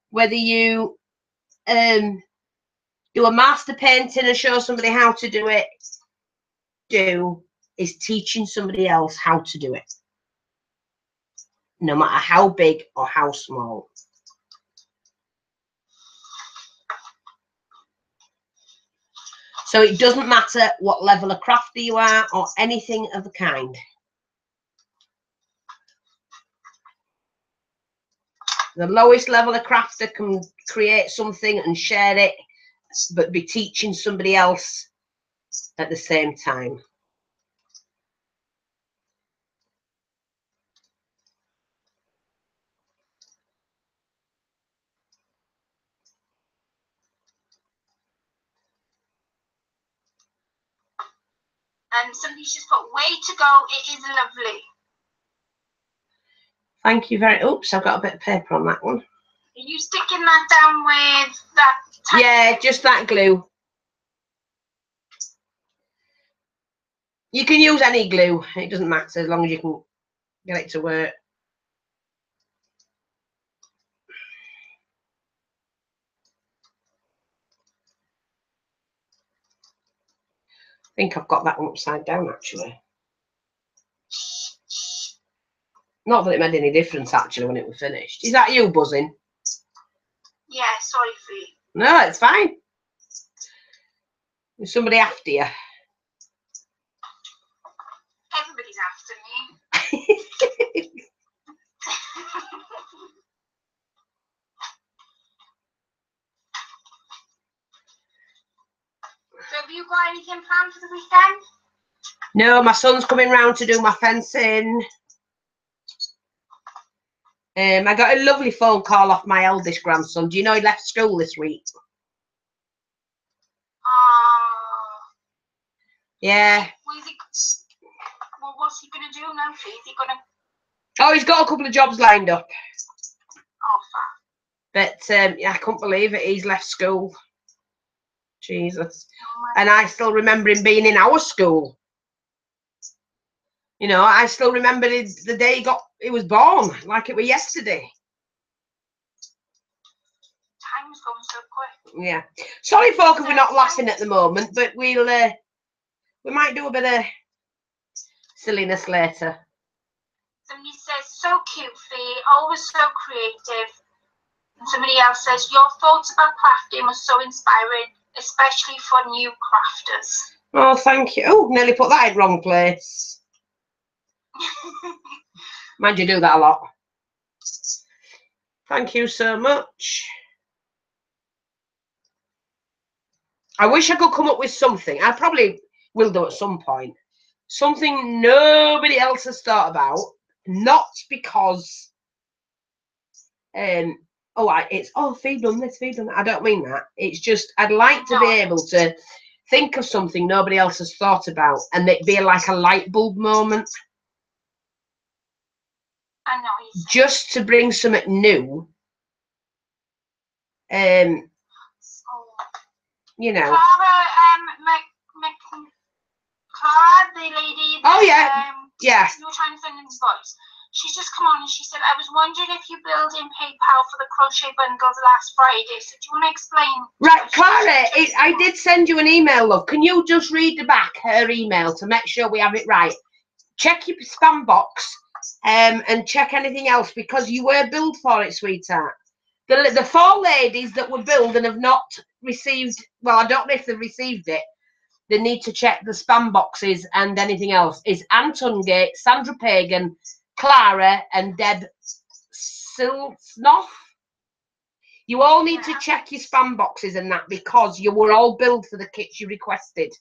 whether you um, do a master painting and show somebody how to do it. Do is teaching somebody else how to do it, no matter how big or how small. So it doesn't matter what level of crafter you are or anything of the kind. The lowest level of crafter can create something and share it, but be teaching somebody else at the same time. And somebody's just put, way to go, it is lovely. Thank you very. Oops, I've got a bit of paper on that one. Are you sticking that down with that? Yeah, just that glue. You can use any glue. It doesn't matter as long as you can get it to work. I think I've got that one upside down actually. Not that it made any difference actually when it was finished. Is that you buzzing? Yeah, sorry for you. No, it's fine. There's somebody after you. Everybody's after me. so have you got anything planned for the weekend? No, my son's coming round to do my fencing. Um, I got a lovely phone call off my eldest grandson. Do you know he left school this week? Uh, Yeah. well, is he, well, what's he going to do now? Is he going to... Oh, he's got a couple of jobs lined up. Oh. But um, yeah, I couldn't believe it. He's left school. Jesus. And I still remember him being in our school. You know, I still remember the, the day he got he was born, like it were yesterday. Time's going so quick. Yeah. Sorry, folk, if we're not laughing at the moment, but we'll uh, we might do a bit of silliness later. Somebody says, so cute, Fee, always so creative. And somebody else says, your thoughts about crafting was so inspiring, especially for new crafters. Oh, thank you. Oh, nearly put that in wrong place. (laughs) Mind you do that a lot. Thank you so much. I wish I could come up with something. I probably will do at some point. Something nobody else has thought about. Not because um oh I, it's oh feed done this, feed done that. I don't mean that. It's just I'd like to be able to think of something nobody else has thought about and it be like a light bulb moment I know just to bring something new. Um, oh. you know. Clara, um, Clara, the lady. Oh, yeah. Um, Yeah. you were trying to send in voice. She's just come on and she said, I was wondering if you billed in PayPal for the crochet bundles last Friday. So do you want to explain? Right, Clara, it, I did send you an email, love. Can you just read the back her email to make sure we have it right? Check your spam box um, and check anything else because you were billed for it, sweetheart. The, the four ladies that were billed and have not received, well, I don't know if they've received it. They need to check the spam boxes and anything else. Is Ann Tungate, Sandra Pagan, Clara, and Deb Silsnoff. You all need to check your spam boxes and that because you were all billed for the kits you requested.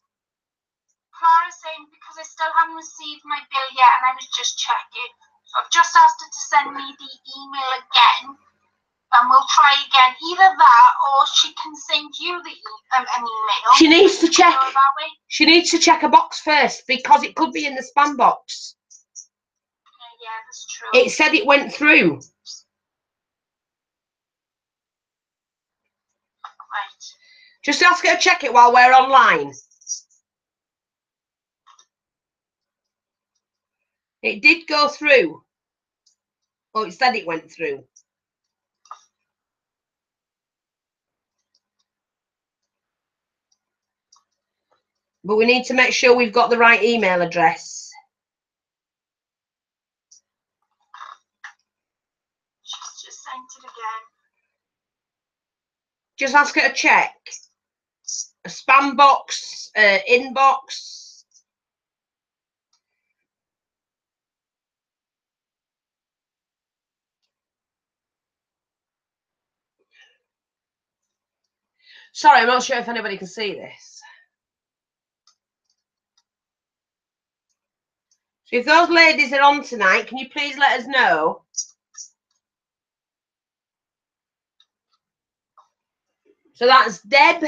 Clara's saying, because I still haven't received my bill yet and I was just checking. So I've just asked her to send me the email again. And we'll try again. Either that or she can send you the um, an email. She needs to check. She needs to check a box first because it could be in the spam box. Yeah, that's true. It said it went through. right. Just ask her to check it while we're online. It did go through. Oh, it said it went through. But we need to make sure we've got the right email address. just ask her to check a spam box, uh, inbox. Sorry, I'm not sure if anybody can see this. So if those ladies are on tonight, can you please let us know So that's deb.silsnoff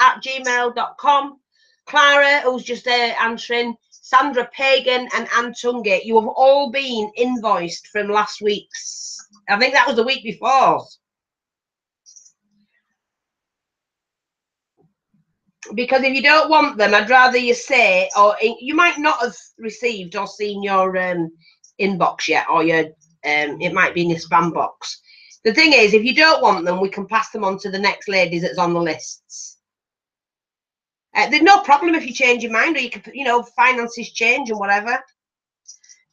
at gmail.com. Clara, who's just uh, answering, Sandra Pagan, and Ann Tungate. You have all been invoiced from last week's. I think that was the week before. Because if you don't want them, I'd rather you say, or you might not have received or seen your um, inbox yet, or your um, it might be in your spam box. The thing is, if you don't want them, we can pass them on to the next ladies that's on the lists. Uh, there's no problem if you change your mind or you can, you know, finances change and whatever.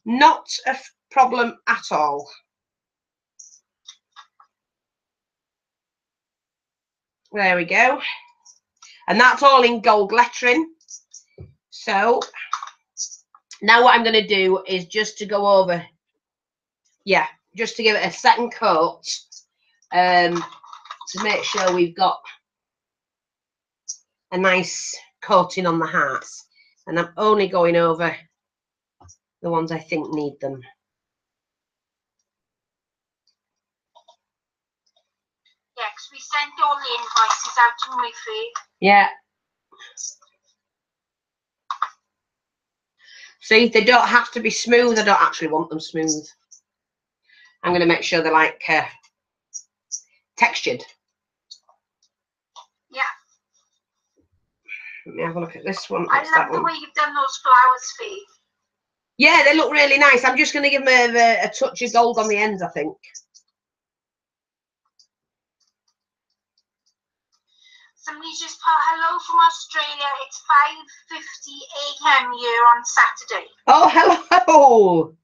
Not a problem at all. There we go. And that's all in gold lettering. So now what I'm going to do is just to go over, yeah, just to give it a second coat um, to make sure we've got a nice coating on the hearts. And I'm only going over the ones I think need them. Yeah, because we sent all the invoices out to. Yeah. See, they don't have to be smooth. I don't actually want them smooth. I'm going to make sure they're like uh, textured. Yeah. Let me have a look at this one. I love the one? way you've done those flowers, Fee. Yeah, they look really nice. I'm just going to give them a, a, a touch of gold on the ends, I think. Somebody's just put hello from Australia. It's 5.50 a.m. here on Saturday. Oh, hello.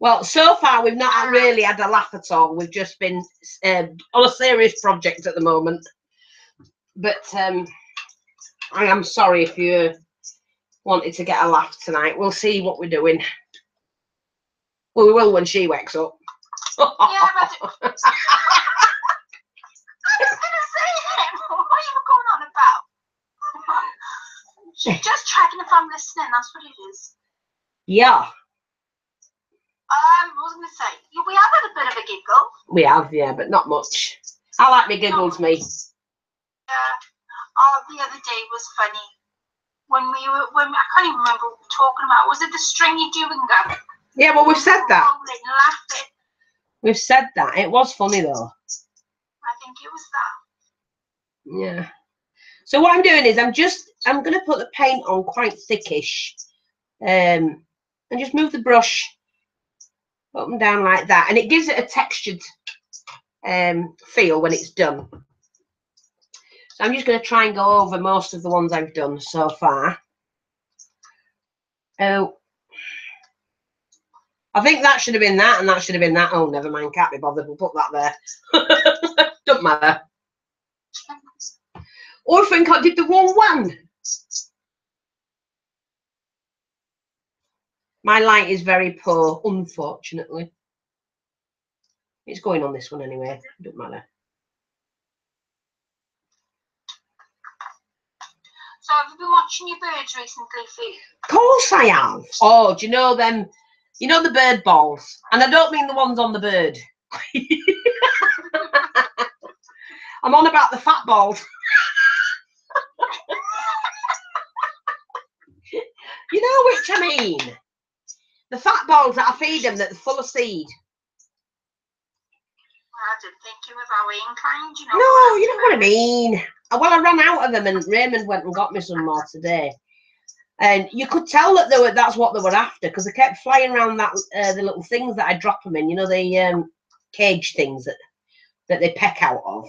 Well, so far we've not really had a laugh at all. We've just been um, on a serious project at the moment. But um, I am sorry if you wanted to get a laugh tonight. We'll see what we're doing. Well, we will when she wakes up. Yeah, but (laughs) I was going to say him. What are you going on about? Just checking if I'm listening. That's what it is. yeah, Um, what was I going to say? We have had a bit of a giggle. we have, yeah, but not much. I like me giggles, me. Yeah. Oh, the other day was funny. When we were, when I can't even remember what we were talking about. Was it the stringy chewing gum? Yeah, well, we've said that. Laughing. We've said that. It was funny, though. I think it was that. Yeah. So what I'm doing is I'm just I'm going to put the paint on quite thickish, um, and just move the brush up and down like that, and it gives it a textured um, feel when it's done. So I'm just going to try and go over most of the ones I've done so far. Oh, I think that should have been that, and that should have been that. Oh, never mind, can't be bothered. We'll put that there. (laughs) Don't matter. Or I think I did the wrong one. My light is very poor, unfortunately. It's going on this one anyway. Don't matter. So have you been watching your birds recently, Fee? Of course I have. Oh, do you know them? You know the bird balls, and I don't mean the ones on the bird. (laughs) I'm on about the fat balls. (laughs) you know which I mean? The fat balls that I feed them that are full of seed. Well, I didn't think you were way inclined, you know. No, you know what I mean. Uh, Well, I ran out of them, and Raymond went and got me some more today. And you could tell that they were that's what they were after because they kept flying around that uh, the little things that I drop them in. You know the um, cage things that that they peck out of.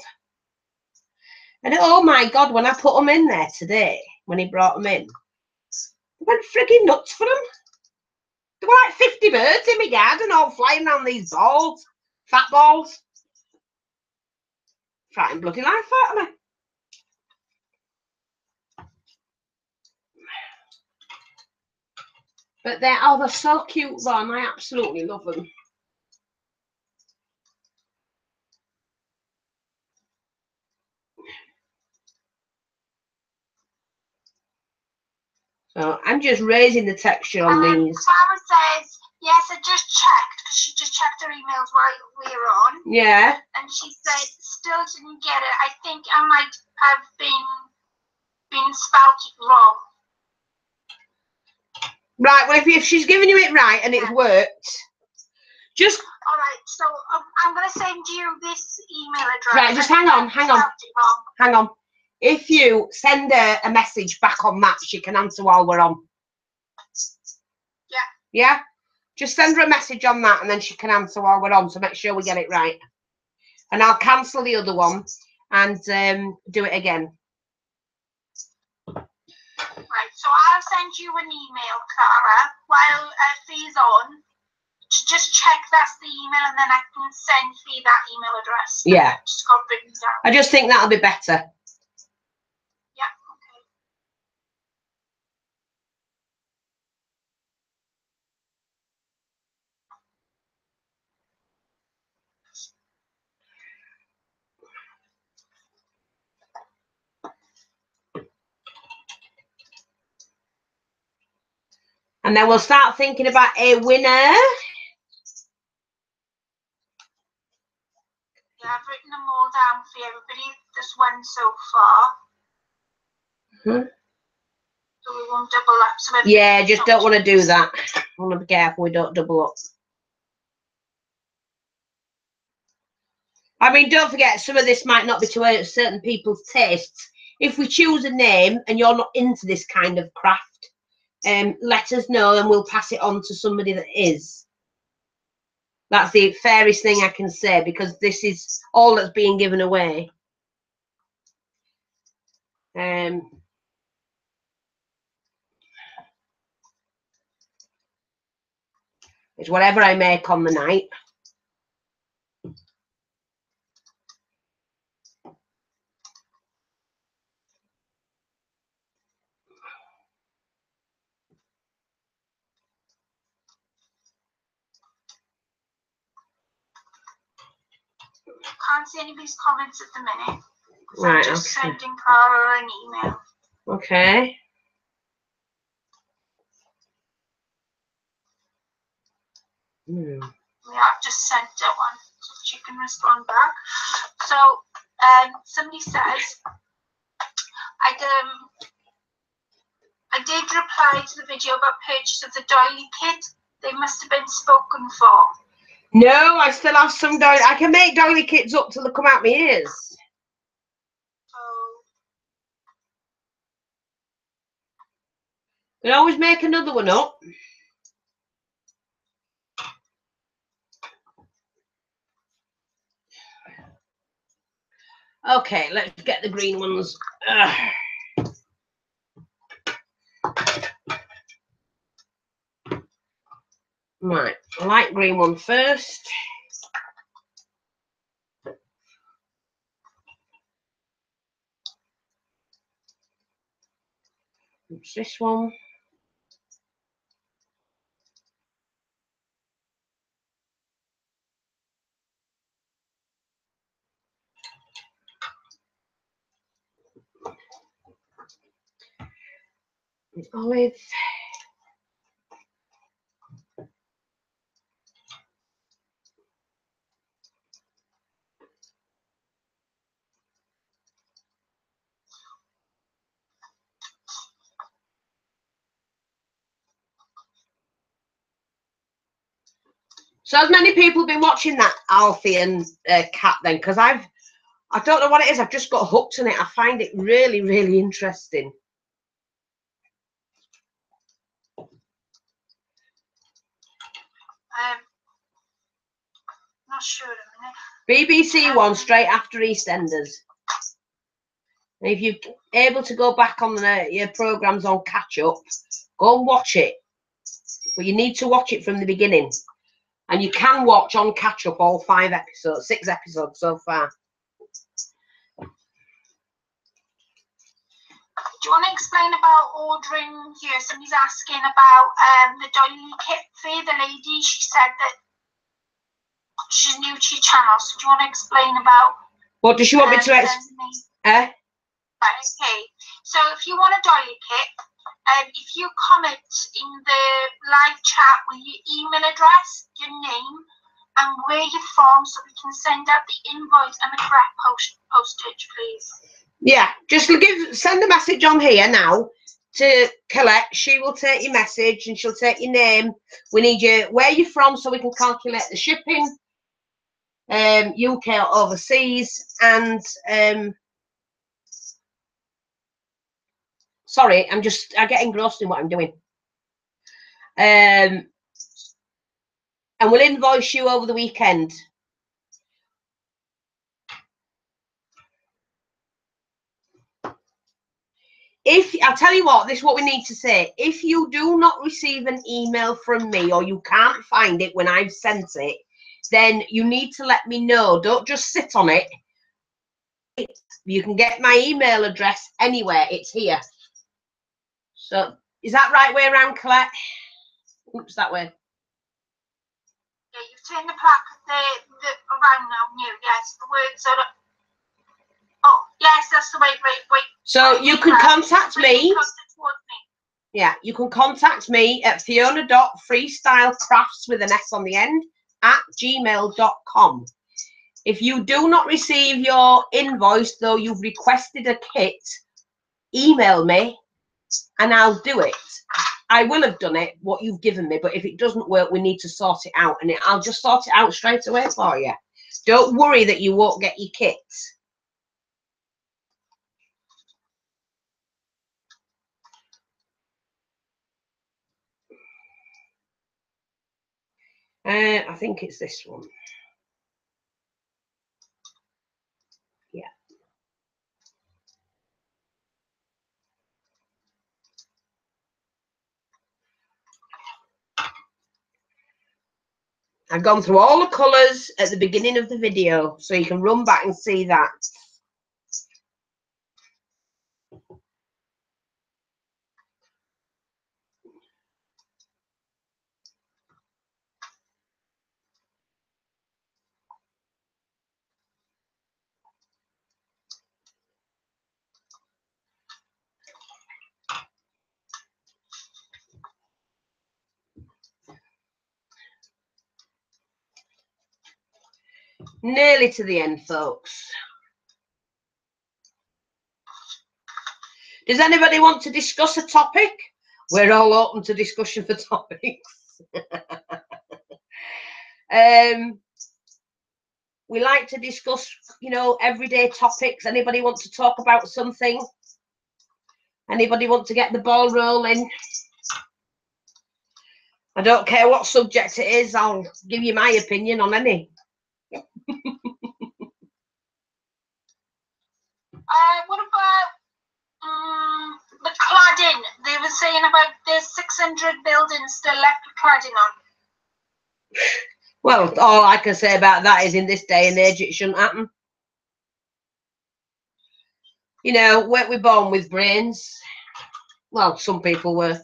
And oh my god, when I put them in there today, when he brought them in, they went frigging nuts for them. There were like 50 birds in my garden all flying around these balls, fat balls. Frightened bloody life out of me. But they're oh so cute and I absolutely love them. So I'm just raising the texture on then these. Sarah says, yes, I just checked because she just checked her emails while we were on, Yeah. and she said still didn't get it. I think I might have been been it wrong. Right. Well, if, if she's giving you it right and it's Yeah. worked, just All right, so um, I'm gonna send you this email address. Right, just hang on, hang on. spelled it wrong. hang on. If you send her a message back on that, she can answer while we're on. Yeah. Yeah. Just send her a message on that, and then she can answer while we're on. So make sure we get it right. And I'll cancel the other one and um, do it again. Right, so I'll send you an email, Clara, while uh, Fee's on. To just check that's the email, and then I can send Fee that email address. Yeah. Just got written down. I just think that'll be better. Yeah, okay. And then we'll start thinking about a winner. Yeah, I've written them all down for everybody that's won so far. Mhm. So we won't double up. So Yeah, just don't want to do that. want to be careful we don't double up. I mean, don't forget, some of this might not be to certain people's tastes. If we choose a name and you're not into this kind of craft, um, let us know and we'll pass it on to somebody that is. That's the fairest thing I can say because this is all that's being given away. Um, it's whatever I make on the night. Can't see anybody's comments at the minute. 'cause Right, I'm just okay. sending Clara an email. Okay. Hmm. Yeah, I've just sent her one so she can respond back. So, um, somebody says, I um, I did reply to the video about purchase of the doily kit. They must have been spoken for. No, I still have some doily. I can make doily kits up till they come out my ears. So, Can always make another one up. Okay, let's get the green ones. Ugh. Right, light green one first. What's this one? Olive. So has many people been watching that Alfie and uh, Cat then? Because I've, I don't know what it is. I've just got hooked on it. I find it really, really interesting. um, not sure at the minute. BBC One straight after EastEnders. And if you're able to go back on the, your programs on catch up, go and watch it. But you need to watch it from the beginning. And you can watch on catch up all five episodes, six episodes so far. Do you want to explain about ordering here? Somebody's asking about um, the doily kit fee. The lady, she said that she's new to your channel. So do you want to explain about What does she want me um, to explain? eh? Right, okay. So if you want a doily kit, um, if you comment in the live chat with your email address, your name, and where you're from, so we can send out the invoice and the correct post postage, please. Yeah, just give send a message on here now to Colette. She will take your message and she'll take your name. We need you where you're from so we can calculate the shipping. Um, UK or overseas, and um, sorry, I'm just I get engrossed in what I'm doing. Um, and we'll invoice you over the weekend. if I'll tell you what, this is what we need to say. If you do not receive an email from me or you can't find it when I've sent it, then you need to let me know. Don't just sit on it. You can get my email address anywhere. It's here. So is that right way around, Colette? Oops, that way. Yeah, you've turned the plaque the, the around now, new, yes, the words are Oh, yes, that's the way, wait, wait. So you can contact me. Me. Yeah, you can contact me at fiona.freestylecrafts with an S on the end at gmail.com. If you do not receive your invoice, though you've requested a kit, email me and I'll do it. I will have done it, what you've given me, but if it doesn't work, we need to sort it out and I'll just sort it out straight away for you. Don't worry that you won't get your kit. Uh, I think it's this one. I've gone through all the colours at the beginning of the video, so you can run back and see that. Nearly to the end, folks. Does anybody want to discuss a topic? We're all open to discussion for (laughs) topics. um, we like to discuss, you know, everyday topics. Anybody want to talk about something? Anybody want to get the ball rolling? I don't care what subject it is, I'll give you my opinion on any. Uh, what about um, the cladding? They were saying about there's 600 buildings still left with cladding on. Well, all I can say about that is in this day and age, it shouldn't happen. You know, weren't we born with brains? Well, some people were.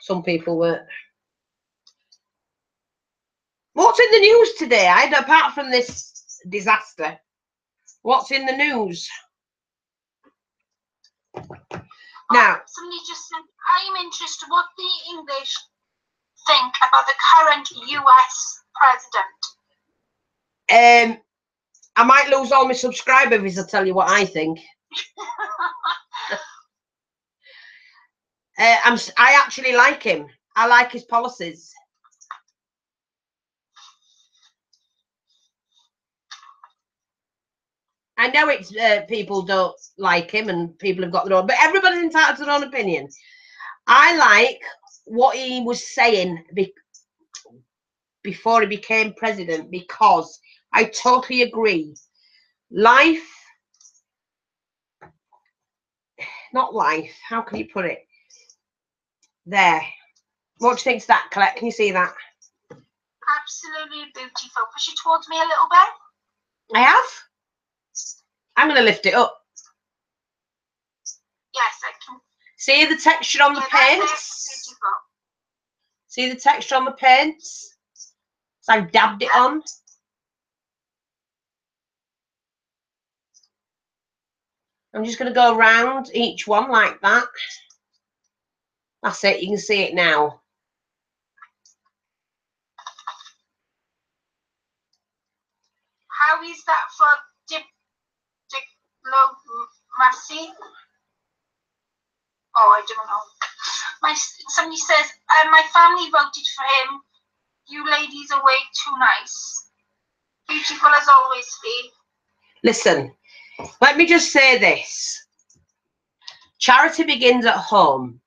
Some people were. What's in the news today? I apart from this disaster. What's in the news? Now, Somebody just said, I'm interested what the English think about the current US president. um, I might lose all my subscribers. if I'll tell you what I think. (laughs) Uh, I'm. I actually like him. I like his policies. I know it's uh, people don't like him and people have got their own, but everybody's entitled to their own opinion. I like what he was saying be- before he became president because I totally agree. Life, not life. How can you put it? There. What do you think think's that, Colette? Can you see that? Absolutely beautiful. Push it towards me a little bit. I have. I'm going to lift it up. Yes, I can. See the texture on the yeah, it. paints? See the texture on the paints? So I've dabbed it on. I'm just going to go around each one like that. That's it. You can see it now. How is that for dip, diplomacy? Oh, I don't know. My somebody says uh, my family voted for him. You ladies are way too nice. Beautiful as always, Fee. Listen, let me just say this. Charity begins at home.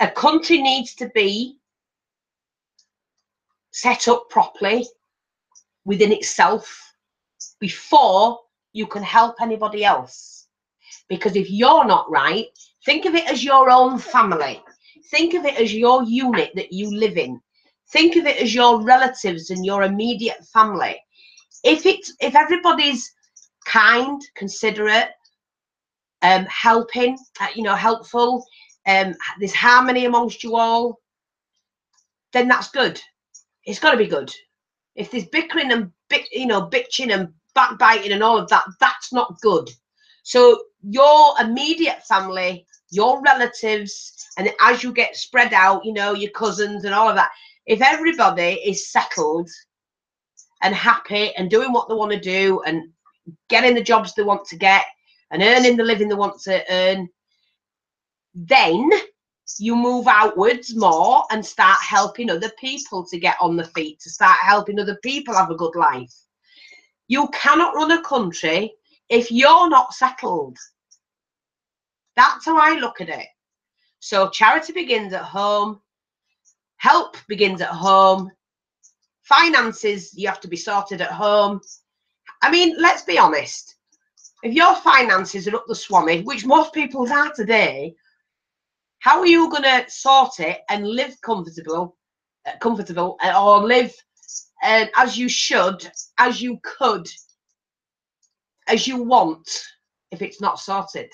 A country needs to be set up properly within itself before you can help anybody else. Because if you're not right, think of it as your own family. Think of it as your unit that you live in. Think of it as your relatives and your immediate family. If it's if everybody's kind, considerate, um, helping, uh, you know, helpful, um, there's harmony amongst you all, then that's good. It's got to be good. If there's bickering and you know bitching and backbiting and all of that, that's not good. So your immediate family, your relatives, and as you get spread out, you know, your cousins and all of that, if everybody is settled and happy and doing what they want to do and getting the jobs they want to get and earning the living they want to earn, then you move outwards more and start helping other people to get on the feet, to start helping other people have a good life. You cannot run a country if you're not settled. That's how I look at it. So charity begins at home, help begins at home, finances, you have to be sorted at home. I mean, let's be honest. If your finances are up the swami, which most people are today, how are you going to sort it and live comfortable, uh, comfortable, uh, or live uh, as you should, as you could, as you want, if it's not sorted?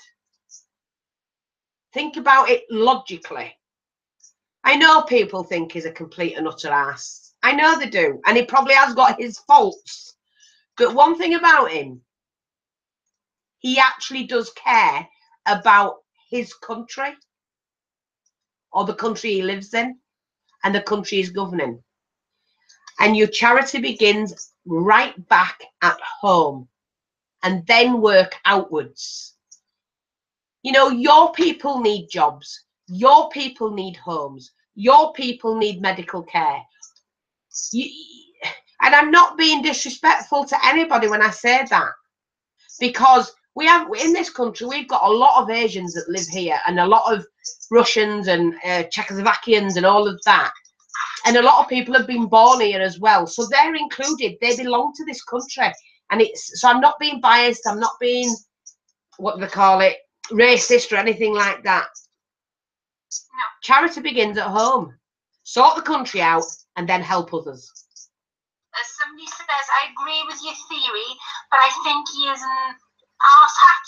Think about it logically. I know people think he's a complete and utter ass. I know they do, and he probably has got his faults. But one thing about him, he actually does care about his country or the country he lives in and the country he's governing. And your charity begins right back at home and then work outwards. You know, your people need jobs, your people need homes, your people need medical care. You, and I'm not being disrespectful to anybody when I say that because we have in this country we've got a lot of asians that live here and a lot of russians and uh, czechoslovakians and all of that and a lot of people have been born here as well so they're included they belong to this country and it's so i'm not being biased i'm not being what do they call it racist or anything like that no. charity begins at home sort the country out and then help others as somebody says i agree with your theory but i think he is an arse hat.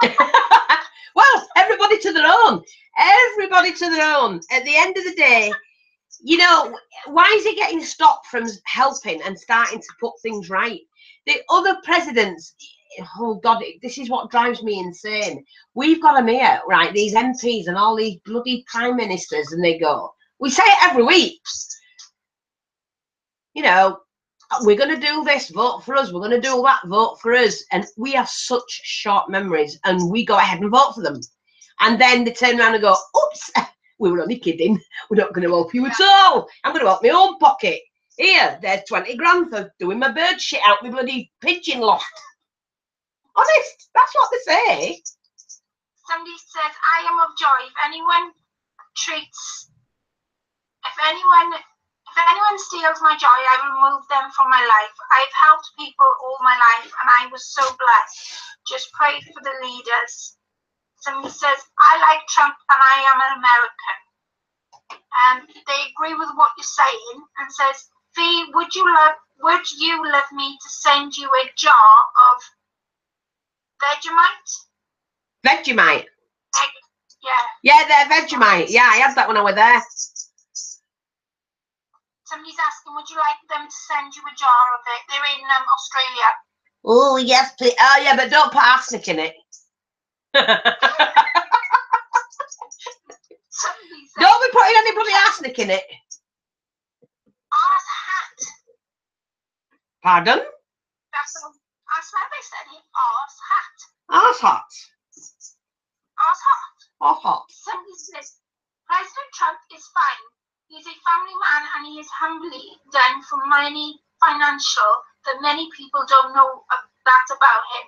(laughs) well, everybody to their own. Everybody to their own. At the end of the day, you know, why is he getting stopped from helping and starting to put things right? The other presidents, oh God, this is what drives me insane. We've got them here, right? These MPs and all these bloody prime ministers, and they go, we say it every week. You know, we're going to do this, vote for us. We're going to do that, vote for us. And we have such short memories and we go ahead and vote for them. And then they turn around and go, oops, (laughs) we were only kidding. We're not going to help you at all. I'm going to help my own pocket. Here, there's 20 grand for doing my bird shit out my bloody pigeon loft. Honest, that's what they say. Somebody says, I am of joy. If anyone treats, if anyone if anyone steals my joy, I remove them from my life. I've helped people all my life and I was so blessed. Just pray for the leaders. Somebody says, I like Trump and I am an American. And they agree with what you're saying and says, Fee, would you love would you love me to send you a jar of Vegemite? Vegemite. Egg, yeah. Yeah, they're Vegemite. Yeah, I had that when I was there. Somebody's asking, would you like them to send you a jar of it? They're in um, Australia. Oh, yes, please. Oh, yeah, but don't put arsenic in it. Don't be putting any bloody arsenic in it. Arse hat. Pardon? That's what I said. Arse hat. Arse hat. Arse hat. Arse hat. Somebody says, President Trump is fine. He's a family man and he is humbly done for many financial that many people don't know that about him.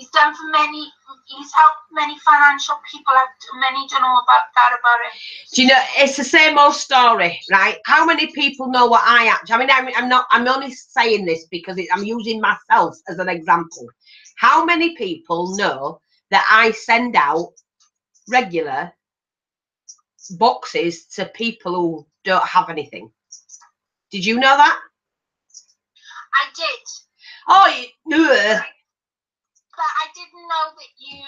He's done for many. He's helped many financial people out. Many don't know about that about. Do you know, it's the same old story, right? How many people know what I actually, I mean, I'm, I'm not, I'm only saying this because it, I'm using myself as an example. How many people know that I send out regular boxes to people who don't have anything? Did you know that? I did, Oh, you, ugh. But I didn't know that you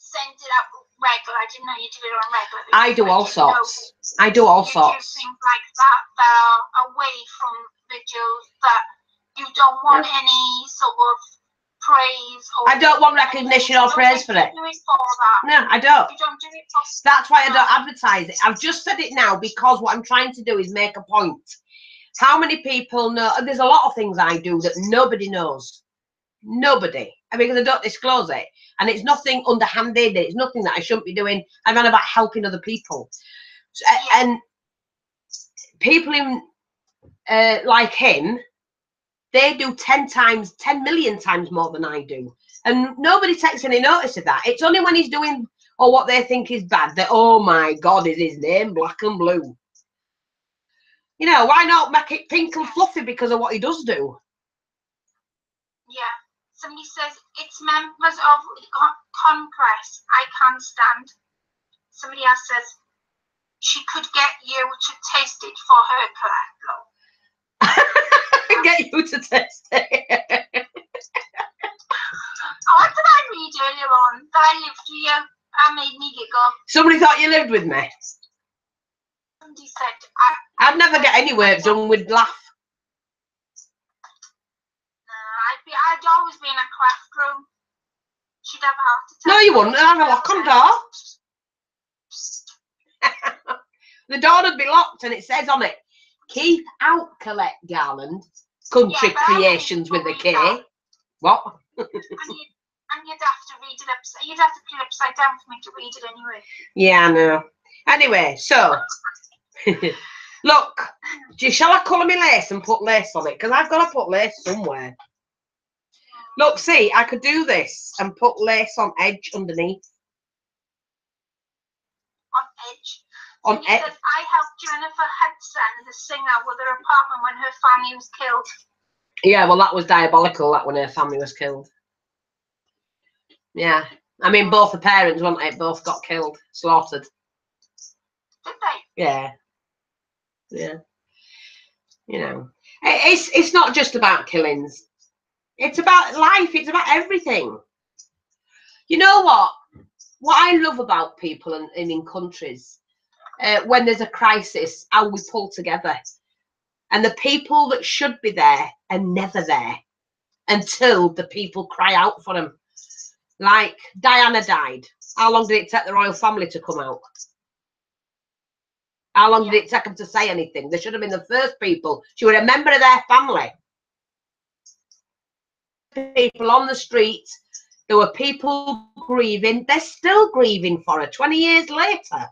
send it out regular. I didn't know you did it on regular. I do all didn't sorts. I do all you do sorts. things like that that are away from videos that you don't want any sort of praise or I don't want recognition or praise for it. for. No, I don't. Don't do That's why I don't advertise it. I've just said it now because what I'm trying to do is make a point. How many people know? and There's a lot of things I do that nobody knows. Nobody. I mean, because I don't disclose it. And it's nothing underhanded. It's nothing that I shouldn't be doing. I'm on about helping other people. So, And people in, uh, like him, they do 10 times, 10 million times more than I do. And nobody takes any notice of that. It's only when he's doing or what they think is bad that oh my god is his name black and blue you know why not make it pink and fluffy because of what he does do. Somebody says it's members of Congress. I can't stand. Somebody else says she could get you to taste it for her cholesterol. (laughs) get you to test it (laughs) Oh, what did I read earlier on? That I lived with you. That made me giggle. somebody thought you lived with me Somebody said, I, i'd never get any work done with laugh uh, I'd, be, I'd always be in a craft room. She'd have a heart attack. no you wouldn't i'd have a lock on door (laughs) the door would be locked and it says on it keep out colette garland country Yeah, but I wouldn't creations with a k that. what And you'd, and you'd have to read it upside. You'd have to put it upside down for me to read it anyway. Yeah, I know. Anyway, so (laughs) look, do- shall I colour my lace and put lace on it? Because I've got to put lace somewhere. Look, see, I could do this and put lace on edge underneath. On edge. On edge. I helped Jennifer Hudson, the singer, with her apartment when her family was killed. Yeah, well, that was diabolical. That when her family was killed. Yeah, I mean, both the parents, weren't they? Both got killed, slaughtered. Did they? Yeah, yeah. You know, it's it's not just about killings. It's about life. It's about everything. You know what? What I love about people and in, countries, uh, when there's a crisis, how we pull together, and the people that should be there are never there until the people cry out for them. Like Diana died. How long did it take the royal family to come out? How long did it take them to say anything? They should have been the first people. She was a member of their family. People on the streets. There were people grieving. They're still grieving for her 20 years later.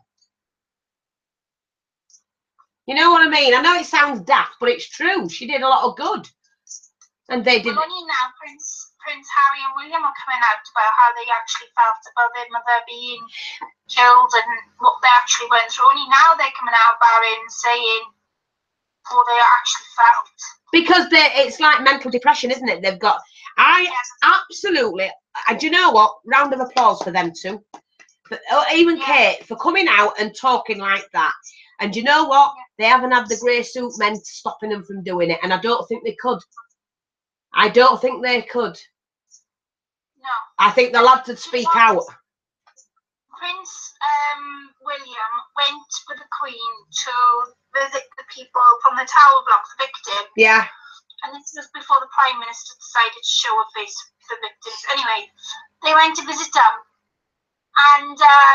You know what I mean? I know it sounds daft, but it's true. She did a lot of good. And they did. Well, only now Prince Prince Harry and William are coming out about how they actually felt about their mother being killed and what they actually went through. Only now they're coming out about it and saying what they actually felt. because it's like mental depression, isn't it? They've got I absolutely and do you know what? Round of applause for them too. But uh, even Kate for coming out and talking like that. And you know what? They haven't had the grey suit men stopping them from doing it, and I don't think they could. I don't think they could. No. I think the lad to speak out. Prince um, William went with the Queen to visit the people from the Tower Block, the victim, Yeah, and this was before the Prime Minister decided to show a face for the victims. Anyway, they went to visit them, and uh,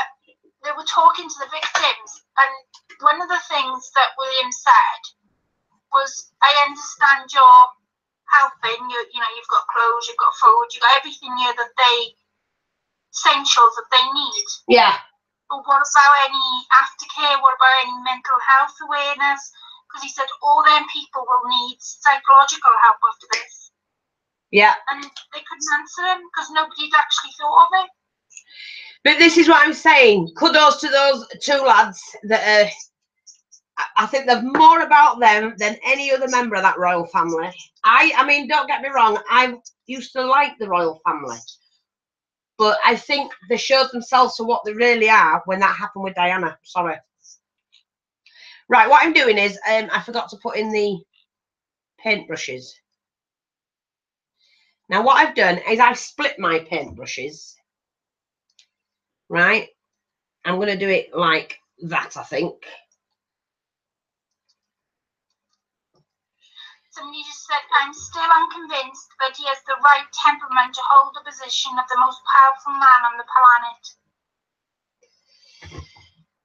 they were talking to the victims, and one of the things that William said was, "I understand you're helping. You, you know, you've got clothes, you've got food, you've got everything here that they essentials that they need. Yeah. But what about any aftercare? What about any mental health awareness? Because he said all them people will need psychological help after this. Yeah. And they couldn't answer him because nobody had actually thought of it. But this is what I'm saying. Kudos to those two lads that are. I- I think there's more about them than any other member of that royal family. I, I mean, don't get me wrong. I used to like the royal family, but I think they showed themselves for what they really are when that happened with Diana. Sorry. Right, what I'm doing is um, I forgot to put in the paintbrushes. Now, what I've done is I've split my paintbrushes right? I'm going to do it like that, I think. Somebody just said, I'm still unconvinced that he has the right temperament to hold the position of the most powerful man on the planet.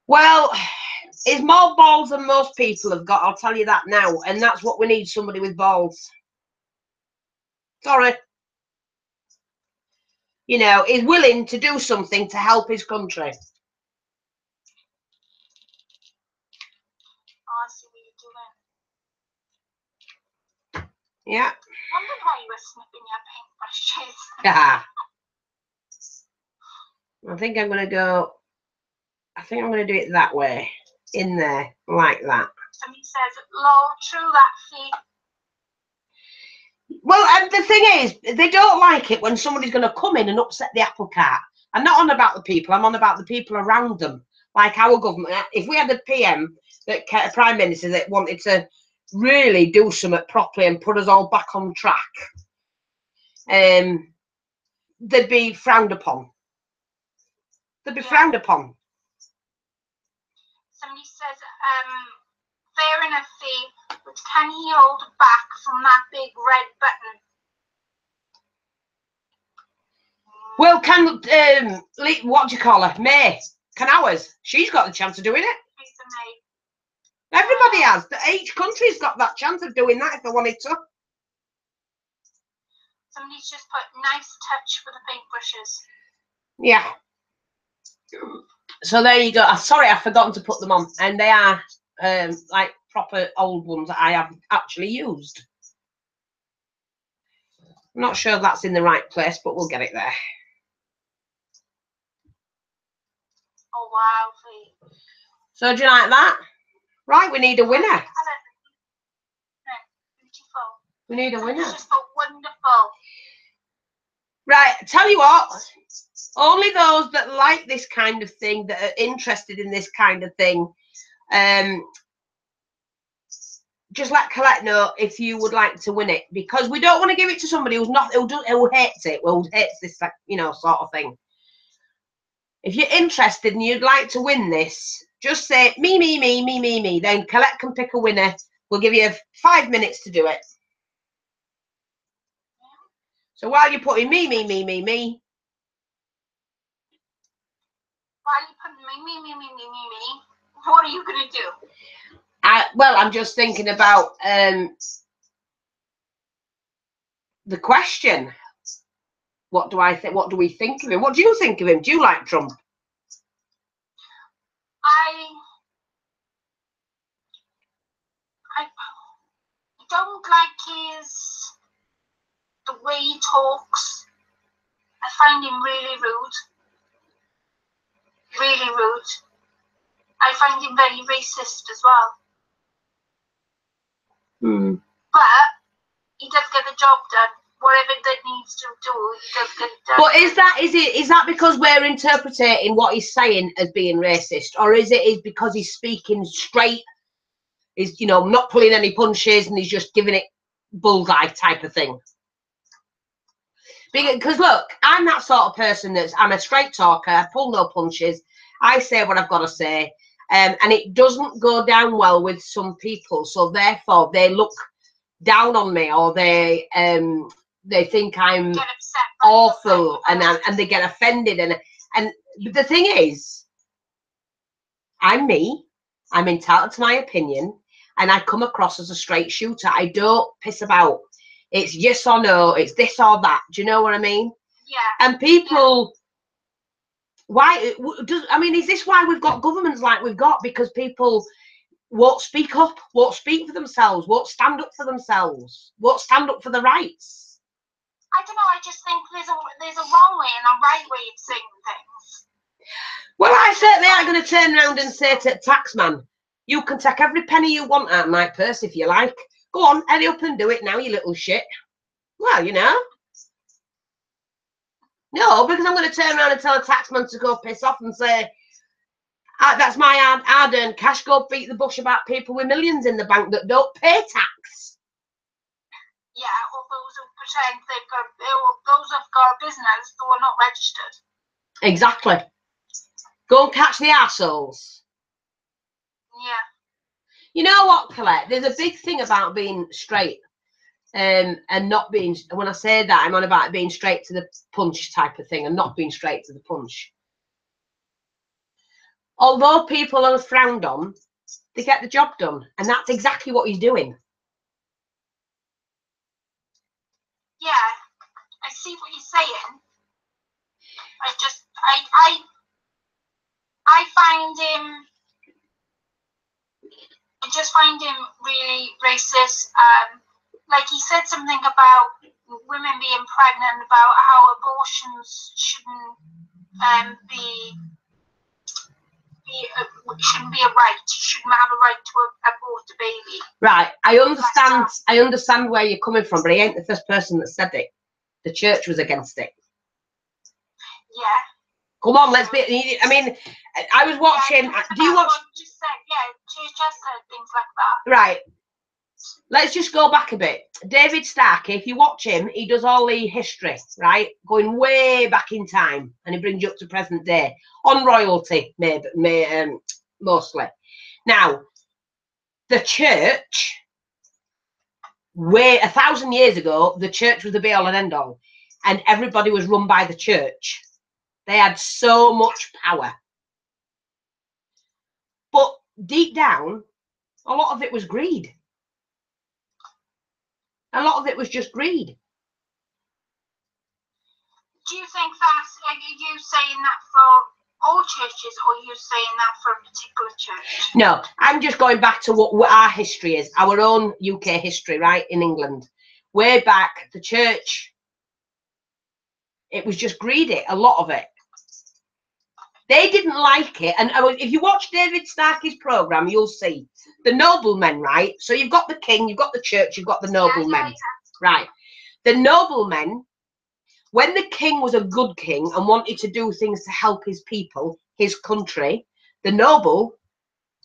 Well, it's more balls than most people have got, I'll tell you that now. And that's what we need somebody with balls. Sorry. You know, he's willing to do something to help his country. Oh, I see what you're doing. Yeah. wondered why you were snipping your paintbrushes. Yeah. (laughs) (laughs) I think I'm going to go, I think I'm going to do it that way, in there, like that. Somebody says, lol, true that, Fee. Well, and the thing is, they don't like it when somebody's going to come in and upset the apple cart. I'm not on about the people. I'm on about the people around them, like our government. Uh, If we had a PM, that a prime minister that wanted to really do something properly and put us all back on track, um, they'd be frowned upon. They'd be Yeah. frowned upon. Um, fair enough, Fee, but can he hold back from that big red button? Well, can um, Lee- what do you call her? May Canowers? She's got the chance of doing it. Everybody has. Each country's got that chance of doing that if they wanted to. Somebody's just put nice touch for the paintbrushes. Yeah. So there you go. Uh, Sorry, I've forgotten to put them on, and they are um, like proper old ones that I have actually used. I'm not sure that's in the right place, but we'll get it there. Oh wow. So do you like that? Right, we need a winner. Colour. Yeah, Beautiful. We need a winner. just put wonderful. Right, tell you what. Only those that like this kind of thing, that are interested in this kind of thing, um, just let Colette know if you would like to win it because we don't want to give it to somebody who's not who, do, who hates it, who hates this, like, you know, sort of thing. If you're interested and you'd like to win this, just say me, me, me, me, me, me. Then Colette can pick a winner. We'll give you five minutes to do it. So while you're putting me, me, me, me, me, While you put me, me, me, me, me, me, me, what are you gonna do? I, well, I'm just thinking about um, the question. What do I think? What do we think of him? What do you think of him? Do you like Trump? I I don't like his the way he talks. I find him really rude. Really rude. I find him very racist as well. Hmm. But he does get the job done. Whatever that needs to do, he does get it done. But is that is it is that because we're interpreting what he's saying as being racist, or is it is because he's speaking straight? Is you know not pulling any punches and he's just giving it bullseye type of thing? Because look, I'm that sort of person that's I'm a straight talker. I pull no punches. I say what I've got to say, um, and it doesn't go down well with some people. So therefore, they look down on me, or they um, they think I'm get upset by awful and and and they get offended and and the thing is I'm me. I'm entitled to my opinion, and I come across as a straight shooter. I don't piss about. It's yes or no. It's this or that. Do you know what I mean? Yeah. And people, why? Does I mean, is this why we've got governments like we've got? Because people won't speak up, won't speak for themselves, won't stand up for themselves, won't stand up for the rights. I don't know. I just think there's a there's a wrong way and a right way of saying things. Well, I certainly ain't going to turn around and say to taxman, you can take every penny you want out of my purse if you like. Go on, hurry up and do it now, you little shit. Well, you know. No, because I'm going to turn around and tell a taxman to go piss off and say, "Ah, that's my hard, hard-earned cash. Go beat the bush about people with millions in the bank that don't pay tax. Yeah, or those who pretend they've got those who've got a business who are not registered. Exactly. Go and catch the assholes. Yeah. You know what, Colette? There's a big thing about being straight um, and not being. When I say that, I'm on about being straight to the punch type of thing and not being straight to the punch. Although people are frowned on, they get the job done, and that's exactly what he's doing. Yeah. I see what you're saying. I just I I I find him I just find him really racist. Um like he said something about women being pregnant about how abortions shouldn't um be be a, shouldn't be a right. You shouldn't have a right to abort a baby. Right, I understand. I understand where you're coming from, but he ain't the first person that said it. The church was against it. Yeah. Come on, let's be. I mean, I was watching. Yeah, Do you watch? Just said, yeah, she just said things like that. Right. Let's just go back a bit. David Starkey, if you watch him, he does all the history, right? Going way back in time, and he brings you up to present day on royalty, maybe, may, um, mostly. Now, the church, way a thousand years ago, the church was the be all and end all, and everybody was run by the church. They had so much power. But deep down, a lot of it was greed. A lot of it was just greed. Do you think that's are you saying that for all churches, or are you saying that for a particular church? No, I'm just going back to what, what our history is, our own UK history, right, in England. Way back, the church, it was just greedy, a lot of it. They didn't like it. And uh, if you watch David Starkey's program, you'll see the noblemen, right? So you've got the king, you've got the church, you've got the noblemen. Right. The noblemen, when the king was a good king and wanted to do things to help his people, his country, the noble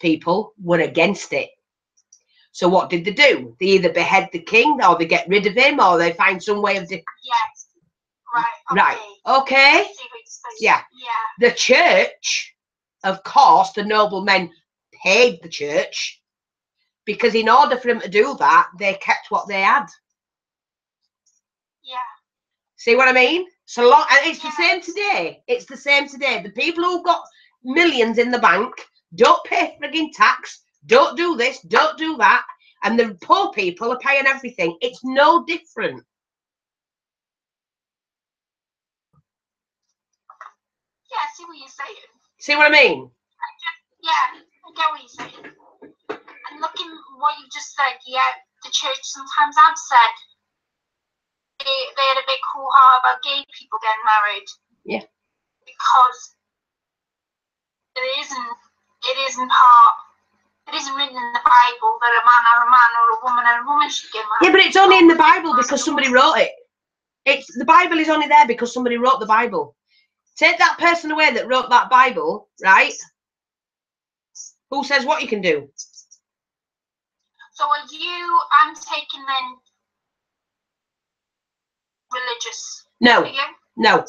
people were against it. So what did they do? They either behead the king or they get rid of him or they find some way of Yes. Right. Right. Okay. Okay. I see what you're saying. Yeah. Yeah. The church, of course, the noblemen paid the church because in order for them to do that, they kept what they had. Yeah. See what I mean? So long, and it's the same today. It's the same today. The people who've got millions in the bank don't pay frigging tax, don't do this, don't do that, and the poor people are paying everything. It's no different. Yeah. I see what you're saying. See what I mean? Yeah. I get what you're saying. And looking what you just said, yeah, the church sometimes have said they, they had a big hoo-ha about gay people getting married. Yeah. Because it isn't it isn't part it isn't written in the Bible that a man or a man or a woman and a woman should get married. Yeah, but it's only in the Bible because somebody wrote it. It's the Bible is only there because somebody wrote the Bible. Take that person away that wrote that Bible, right? Who says what you can do? So are you I'm taking then religious No, no.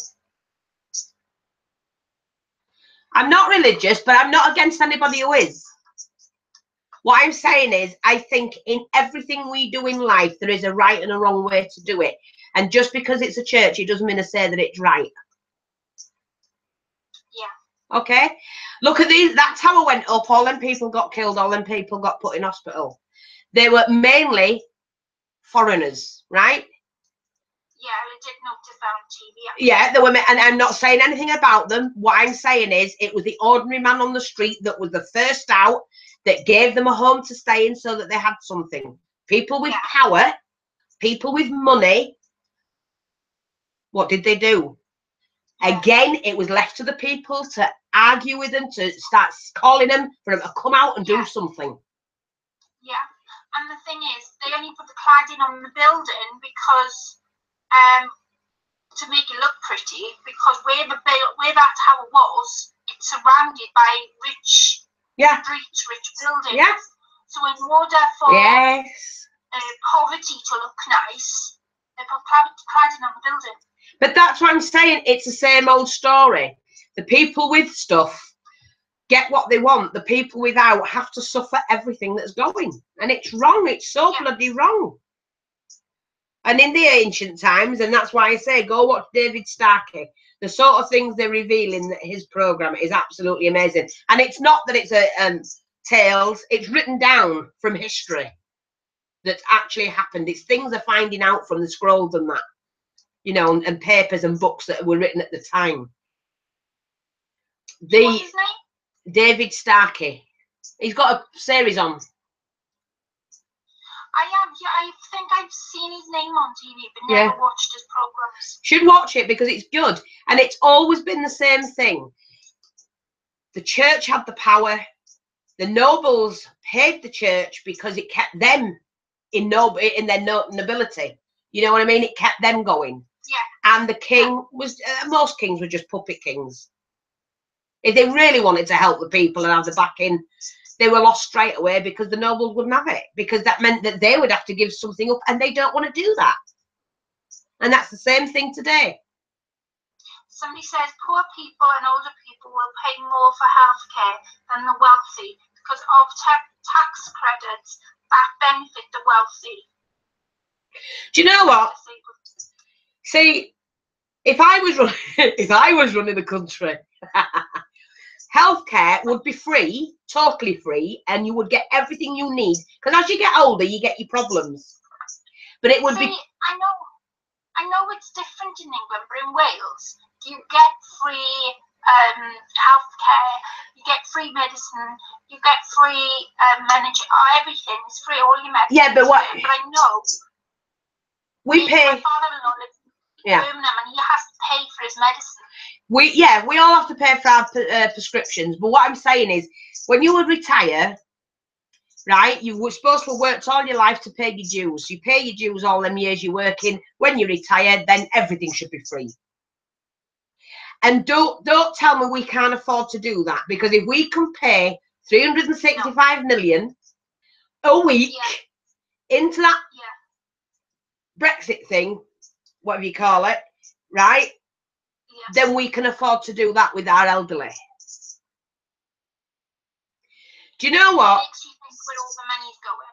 I'm not religious, but I'm not against anybody who is. What I'm saying is, I think in everything we do in life, there is a right and a wrong way to do it. And just because it's a church, it doesn't mean to say that it's right. Okay? Look at these. That tower went up. All them people got killed. All them people got put in hospital. They were mainly foreigners, right? Yeah, I did notice that on TV. Yeah, they were, and I'm not saying anything about them. What I'm saying is, it was the ordinary man on the street that was the first out that gave them a home to stay in, so that they had something. People with Yeah. power, people with money. What did they do? Yeah. Again, it was left to the people to argue with them, to start calling them for them to come out and do something. Yeah, and the thing is, they only put the cladding on the building because um to make it look pretty. Because where the where that tower was, it's surrounded by rich Yeah. streets, rich buildings. Yeah. So in order for Yes. uh, poverty to look nice, they put cladding on the building. But that's what I'm saying. It's the same old story. The people with stuff get what they want. The people without have to suffer everything that's going. And it's wrong. It's so Yeah. bloody wrong. And in the ancient times, and that's why I say go watch David Starkey. The sort of things they're revealing that his program is absolutely amazing. And it's not that it's a um, tales, it's written down from history that's actually happened. It's things they're finding out from the scrolls and that you know, and, and papers and books that were written at the time. The his name? David Starkey, he's got a series on. I am. Yeah, I think I've seen his name on TV, but Yeah. never watched his programs. Should watch it because it's good, and it's always been the same thing. The church had the power. The nobles paid the church because it kept them in nob in their no- nobility. You know what I mean? It kept them going. Yeah. And the king was uh, most kings were just puppet kings. If they really wanted to help the people and have the backing, they were lost straight away because the nobles wouldn't have it because that meant that they would have to give something up, and they don't want to do that. And that's the same thing today. Somebody says poor people and older people will pay more for healthcare than the wealthy because of ta- tax credits that benefit the wealthy. Do you know what? See, if I was running, (laughs) if I was running the country, (laughs) healthcare would be free, totally free, and you would get everything you need. Because as you get older, you get your problems. But it would See, be I know, I know it's different in England, but in Wales, you get free um, healthcare, you get free medicine, you get free um, energy, everything is free, all your medicine. Yeah, but what- But I know we my pay. father-in-law lives Yeah. And he has to pay for his medicine. We yeah, we all have to pay for our uh, prescriptions. But what I'm saying is, when you would retire, right, you were supposed to have worked all your life to pay your dues. You pay your dues all them years you're working. When you retire, then everything should be free. And don't don't tell me we can't afford to do that because if we can pay 365 million a week Yeah. into that Yeah. Brexit thing, whatever you call it, right? Yeah. then we can afford to do that with our elderly. Do you know what? makes where the money's going.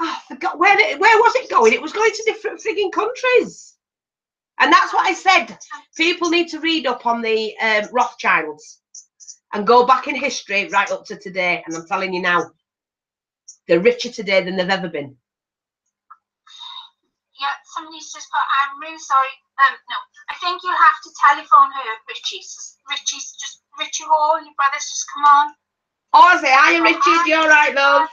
Oh, I forgot where it, where was it going? It was going to different frigging countries, and that's what I said. People need to read up on the um, Rothschilds and go back in history right up to today. And I'm telling you now, they're richer today than they've ever been. Somebody's just put, I'm really sorry. Um, no, I think you'll have to telephone her, Richie's. Richie's just, Richie Hall, your brother's just come on. Oh, I say, hiya, Richard. You all right, love?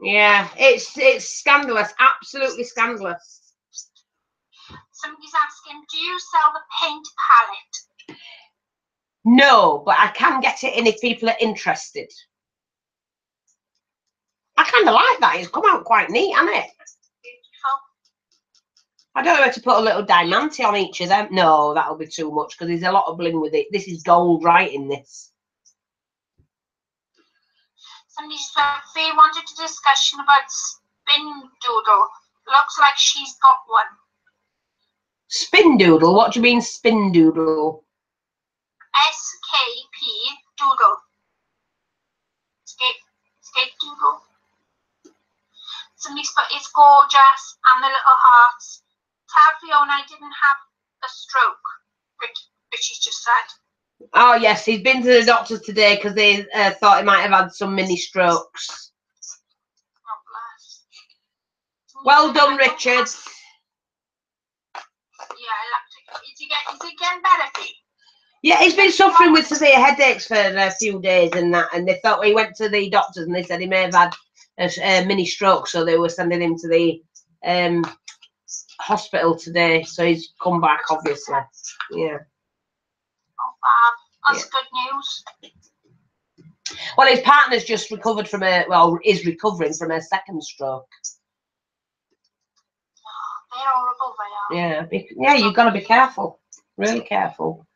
Yeah, it's it's scandalous, absolutely scandalous. Somebody's asking, do you sell the paint palette? No, but I can get it in if people are interested. I kind of like that. It's come out quite neat, hasn't it? Beautiful. I don't know where to put a little diamante on each of them. No, that'll be too much because there's a lot of bling with it. This is gold right in this. Somebody's put, Faye wanted a discussion about spin doodle. Looks like she's got one. Spin doodle. What do you mean spin doodle? SKP doodle. Skate, skate doodle. Somebody's put, it's gorgeous and the little hearts. Tell Fiona I didn't have a stroke, Richie's just said. Oh yes, he's been to the doctors today because they uh, thought he might have had some mini strokes. Oh, bless. Well done, Richard. Yeah, to. Is he, get, is he getting better, Fee? Yeah, he's been suffering with severe headaches for a few days and that, and they thought he went to the doctors and they said he may have had a, a mini stroke, so they were sending him to the um, hospital today. So he's come back, obviously. Yeah. Oh, Bob. That's good news. Well, his partner's just recovered from a well, is recovering from a second stroke. They're horrible, they are. Yeah, be, yeah, you've got to be careful, really careful.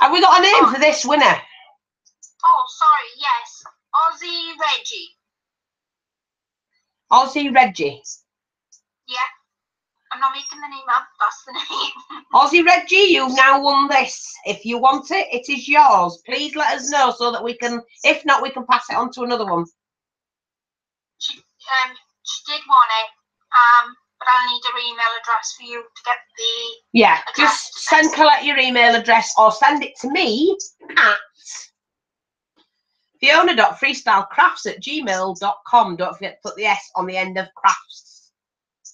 Have we got a name for this winner? Oh, sorry, yes. Aussie Reggie. Aussie Reggie. Yeah. I'm not making the name up, that's the name. (laughs) Aussie Reggie, you've now won this. If you want it, it is yours. Please let us know so that we can, if not, we can pass it on to another one. she um she did want it. Um, but I'll need her email address for you to get the Yeah, just send collect your email address or send it to me at fiona.freestylecrafts at gmail.com. Don't forget to put the S on the end of crafts.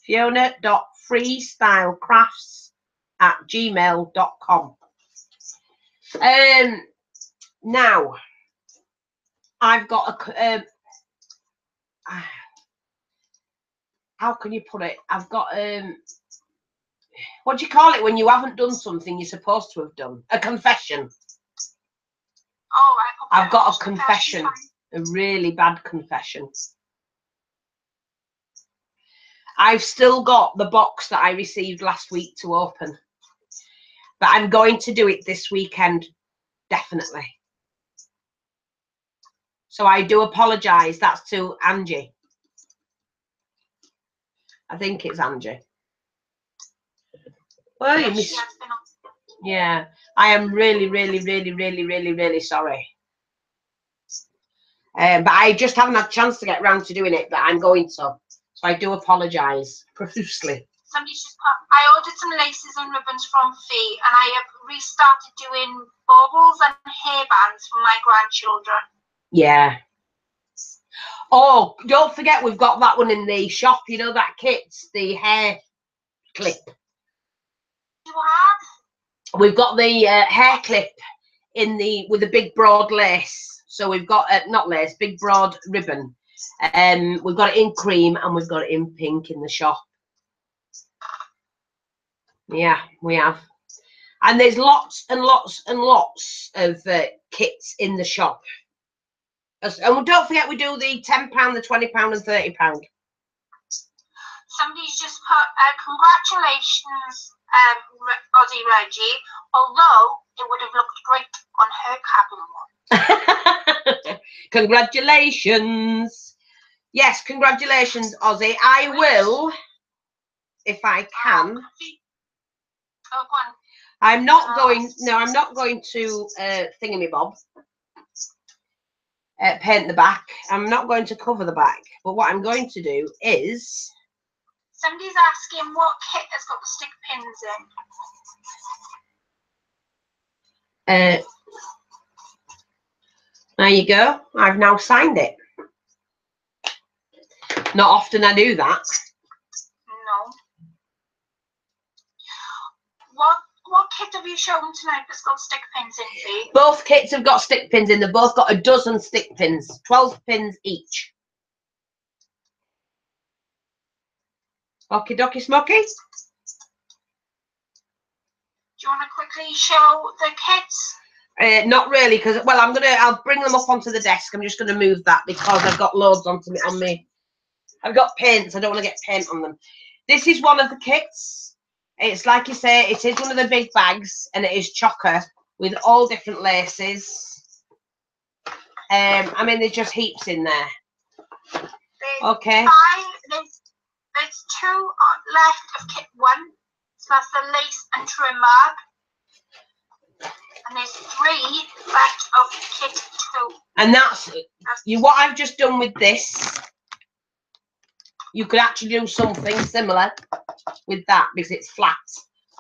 fiona.freestylecrafts at gmail.com. Um, now, I've got a. Um, (sighs) how can you put it? I've got um what do you call it when you haven't done something you're supposed to have done? A confession. Oh right, okay. I've got a confession. A really bad confession. I've still got the box that I received last week to open. But I'm going to do it this weekend, definitely. So I do apologise. That's to Angie. I think it's Angie. Well, you Yes, miss- she has been on- yeah, I am really, really, really, really, really, really sorry. Um, but I just haven't had a chance to get round to doing it, but I'm going to. So I do apologise profusely. Somebody's just I ordered some laces and ribbons from Fee and I have restarted doing baubles and hairbands for my grandchildren. Yeah. Oh, don't forget we've got that one in the shop. You know that kit, the hair clip. You have? We've got the uh, hair clip in the with a big broad lace. So we've got uh, not lace, big broad ribbon. Um, we've got it in cream and we've got it in pink in the shop. Yeah, we have. And there's lots and lots and lots of uh, kits in the shop. And don't forget we do the ten pound, the twenty pound, and thirty pound. Somebody's just put, uh, congratulations, um, Aussie Reggie, although it would have looked great on her cabin one. (laughs) congratulations. Yes, congratulations, Ozzy. I will, if I can. Oh. I'm not going. No, I'm not going to uh, thingamabob. Uh, paint the back. I'm not going to cover the back. But what I'm going to do is. Somebody's asking what kit has got the stick pins in. Uh, there you go. I've now signed it. Not often I do that. No. What what kit have you shown tonight that's got stick pins in? Both kits have got stick pins in. They've both got a dozen stick pins, 12 pins each. Okie dokie smoky. Do you want to quickly show the kits? Uh, not really, because well, I'm gonna. I'll bring them up onto the desk. I'm just gonna move that because I've got loads onto me on me. I've got paints. I don't want to get paint on them. This is one of the kits. It's like you say, it is one of the big bags, and it is chocker with all different laces. Um, I mean, there's just heaps in there. There's Okay. five. There's, there's two on left of kit one. So that's the lace and trim mark. And there's three left of kit two. And that's you. What I've just done with this, you could actually do something similar with that because it's flat.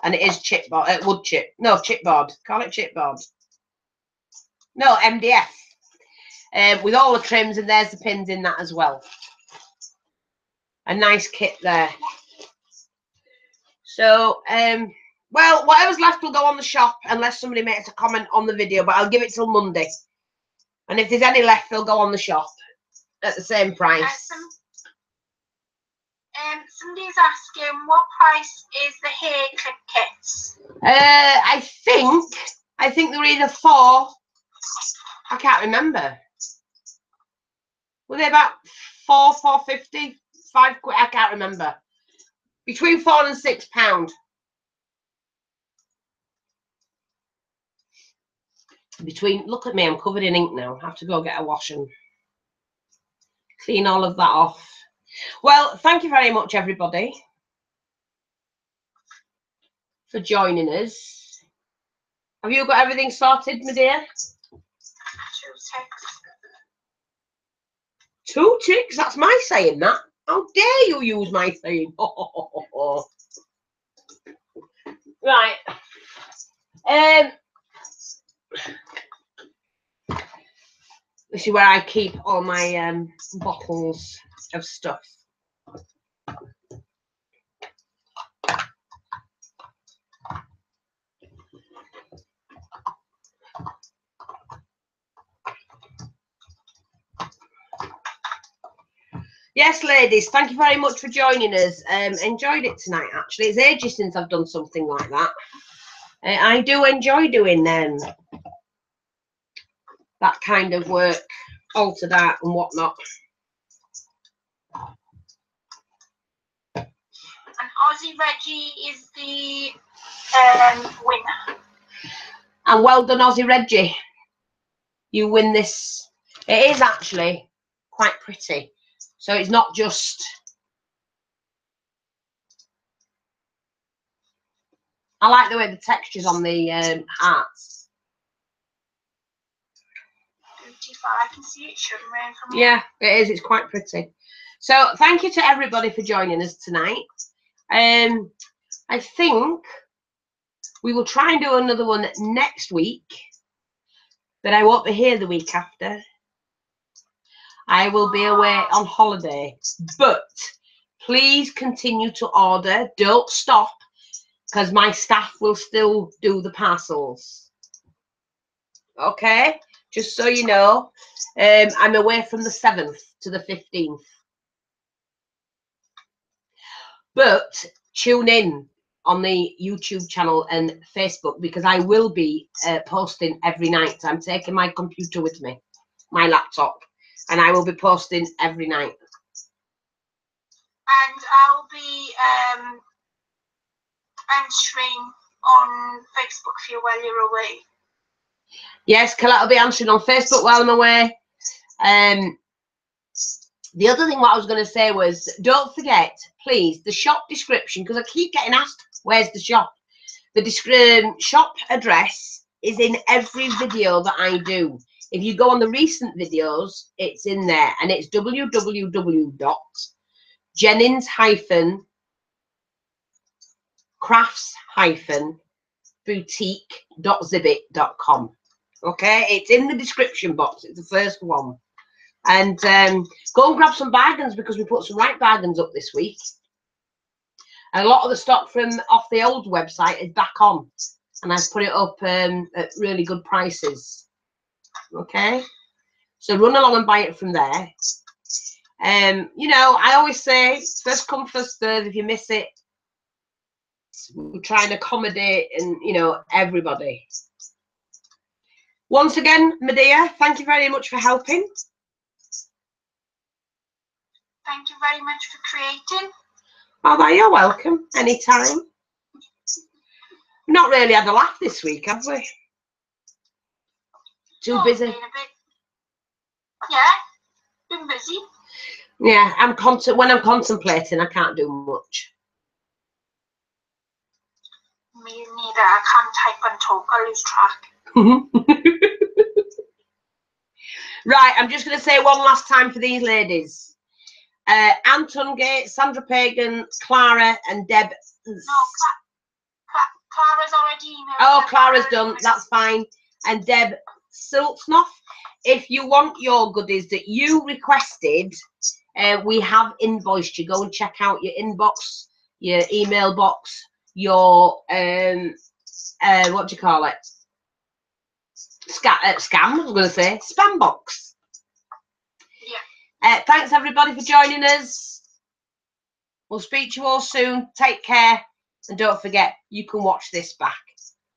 and it is chipboard, uh, wood chip. No, chipboard. Call it chipboard. No, MDF. Um, with all the trims, and there's the pins in that as well. A nice kit there. So, um, well, whatever's left will go on the shop unless somebody makes a comment on the video, but I'll give it till Monday. And if there's any left, they'll go on the shop at the same Uh, price. some, um, somebody's asking what price is the hair clip kits? Uh, I think, I think they're either four, I can't remember. Were they about four, four fifty, five quid? I can't remember. Between four and six pound. Between, look at me, I'm covered in ink now. I have to go get a wash and clean all of that off. Well, thank you very much, everybody, for joining us. Have you got everything sorted, my dear? Two ticks. Two ticks? That's my saying that. How dare you use my saying? (laughs) right. Um, this is where I keep all my um, bottles of stuff. Yes, ladies, thank you very much for joining us. Um, enjoyed it tonight, actually. It's ages since I've done something like that. Uh, I do enjoy doing um, that kind of work, alter that and whatnot. And Aussie Reggie is the um, winner. And well done, Aussie Reggie. You win this. It is actually quite pretty. So it's not just. I like the way the textures on the um, hearts. I can see it. Yeah, it is. It's quite pretty. So thank you to everybody for joining us tonight. Um, I think we will try and do another one next week, but I won't be here the week after. I will be away on holiday, but please continue to order. Don't stop because my staff will still do the parcels. Okay, just so you know, um, I'm away from the 7th to the 15th. But tune in on the YouTube channel and Facebook because I will be uh, posting every night. I'm taking my computer with me, my laptop, and I will be posting every night. And I'll be um, answering on Facebook for you while you're away. Yes, Colette will be answering on Facebook while I'm away. Um, the other thing what I was going to say was don't forget, please, the shop description, because I keep getting asked, where's the shop? The um, shop address is in every video that I do. If you go on the recent videos, it's in there and it's www.jennings hyphen crafts hyphen boutique.zibbet.com. Okay, it's in the description box. It's the first one. And um, go and grab some bargains because we put some right bargains up this week. And a lot of the stock from off the old website is back on, and I've put it up um, at really good prices. Okay, so run along and buy it from there. Um, you know, I always say first come, first serve. If you miss it, we try and accommodate and you know everybody. Once again, Medea, thank you very much for helping. Thank you very much for creating. Oh, you're welcome. Anytime. Not really had a laugh this week, have we? Too Oh, busy. been bit- Yeah, been busy. Yeah, I'm cont- when I'm contemplating, I can't do much. Me neither. I can't type and talk. I lose track. (laughs) right, I'm just going to say one last time for these ladies. Uh, Ann Tungate, Sandra Pagan, Clara, and Deb. No, Cla- Cla- Clara's already emailed. Oh. Clara's done. That's fine. And Deb Siltsnoff, if you want your goodies that you requested, uh, we have invoiced you. Go and check out your inbox, your email box, your um, uh, what do you call it? Sca- uh, scam. I was going to say spam box. Yeah. Uh, thanks everybody for joining us. We'll speak to you all soon. Take care, and don't forget you can watch this back.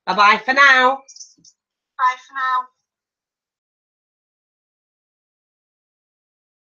Bye bye for now. Bye for now.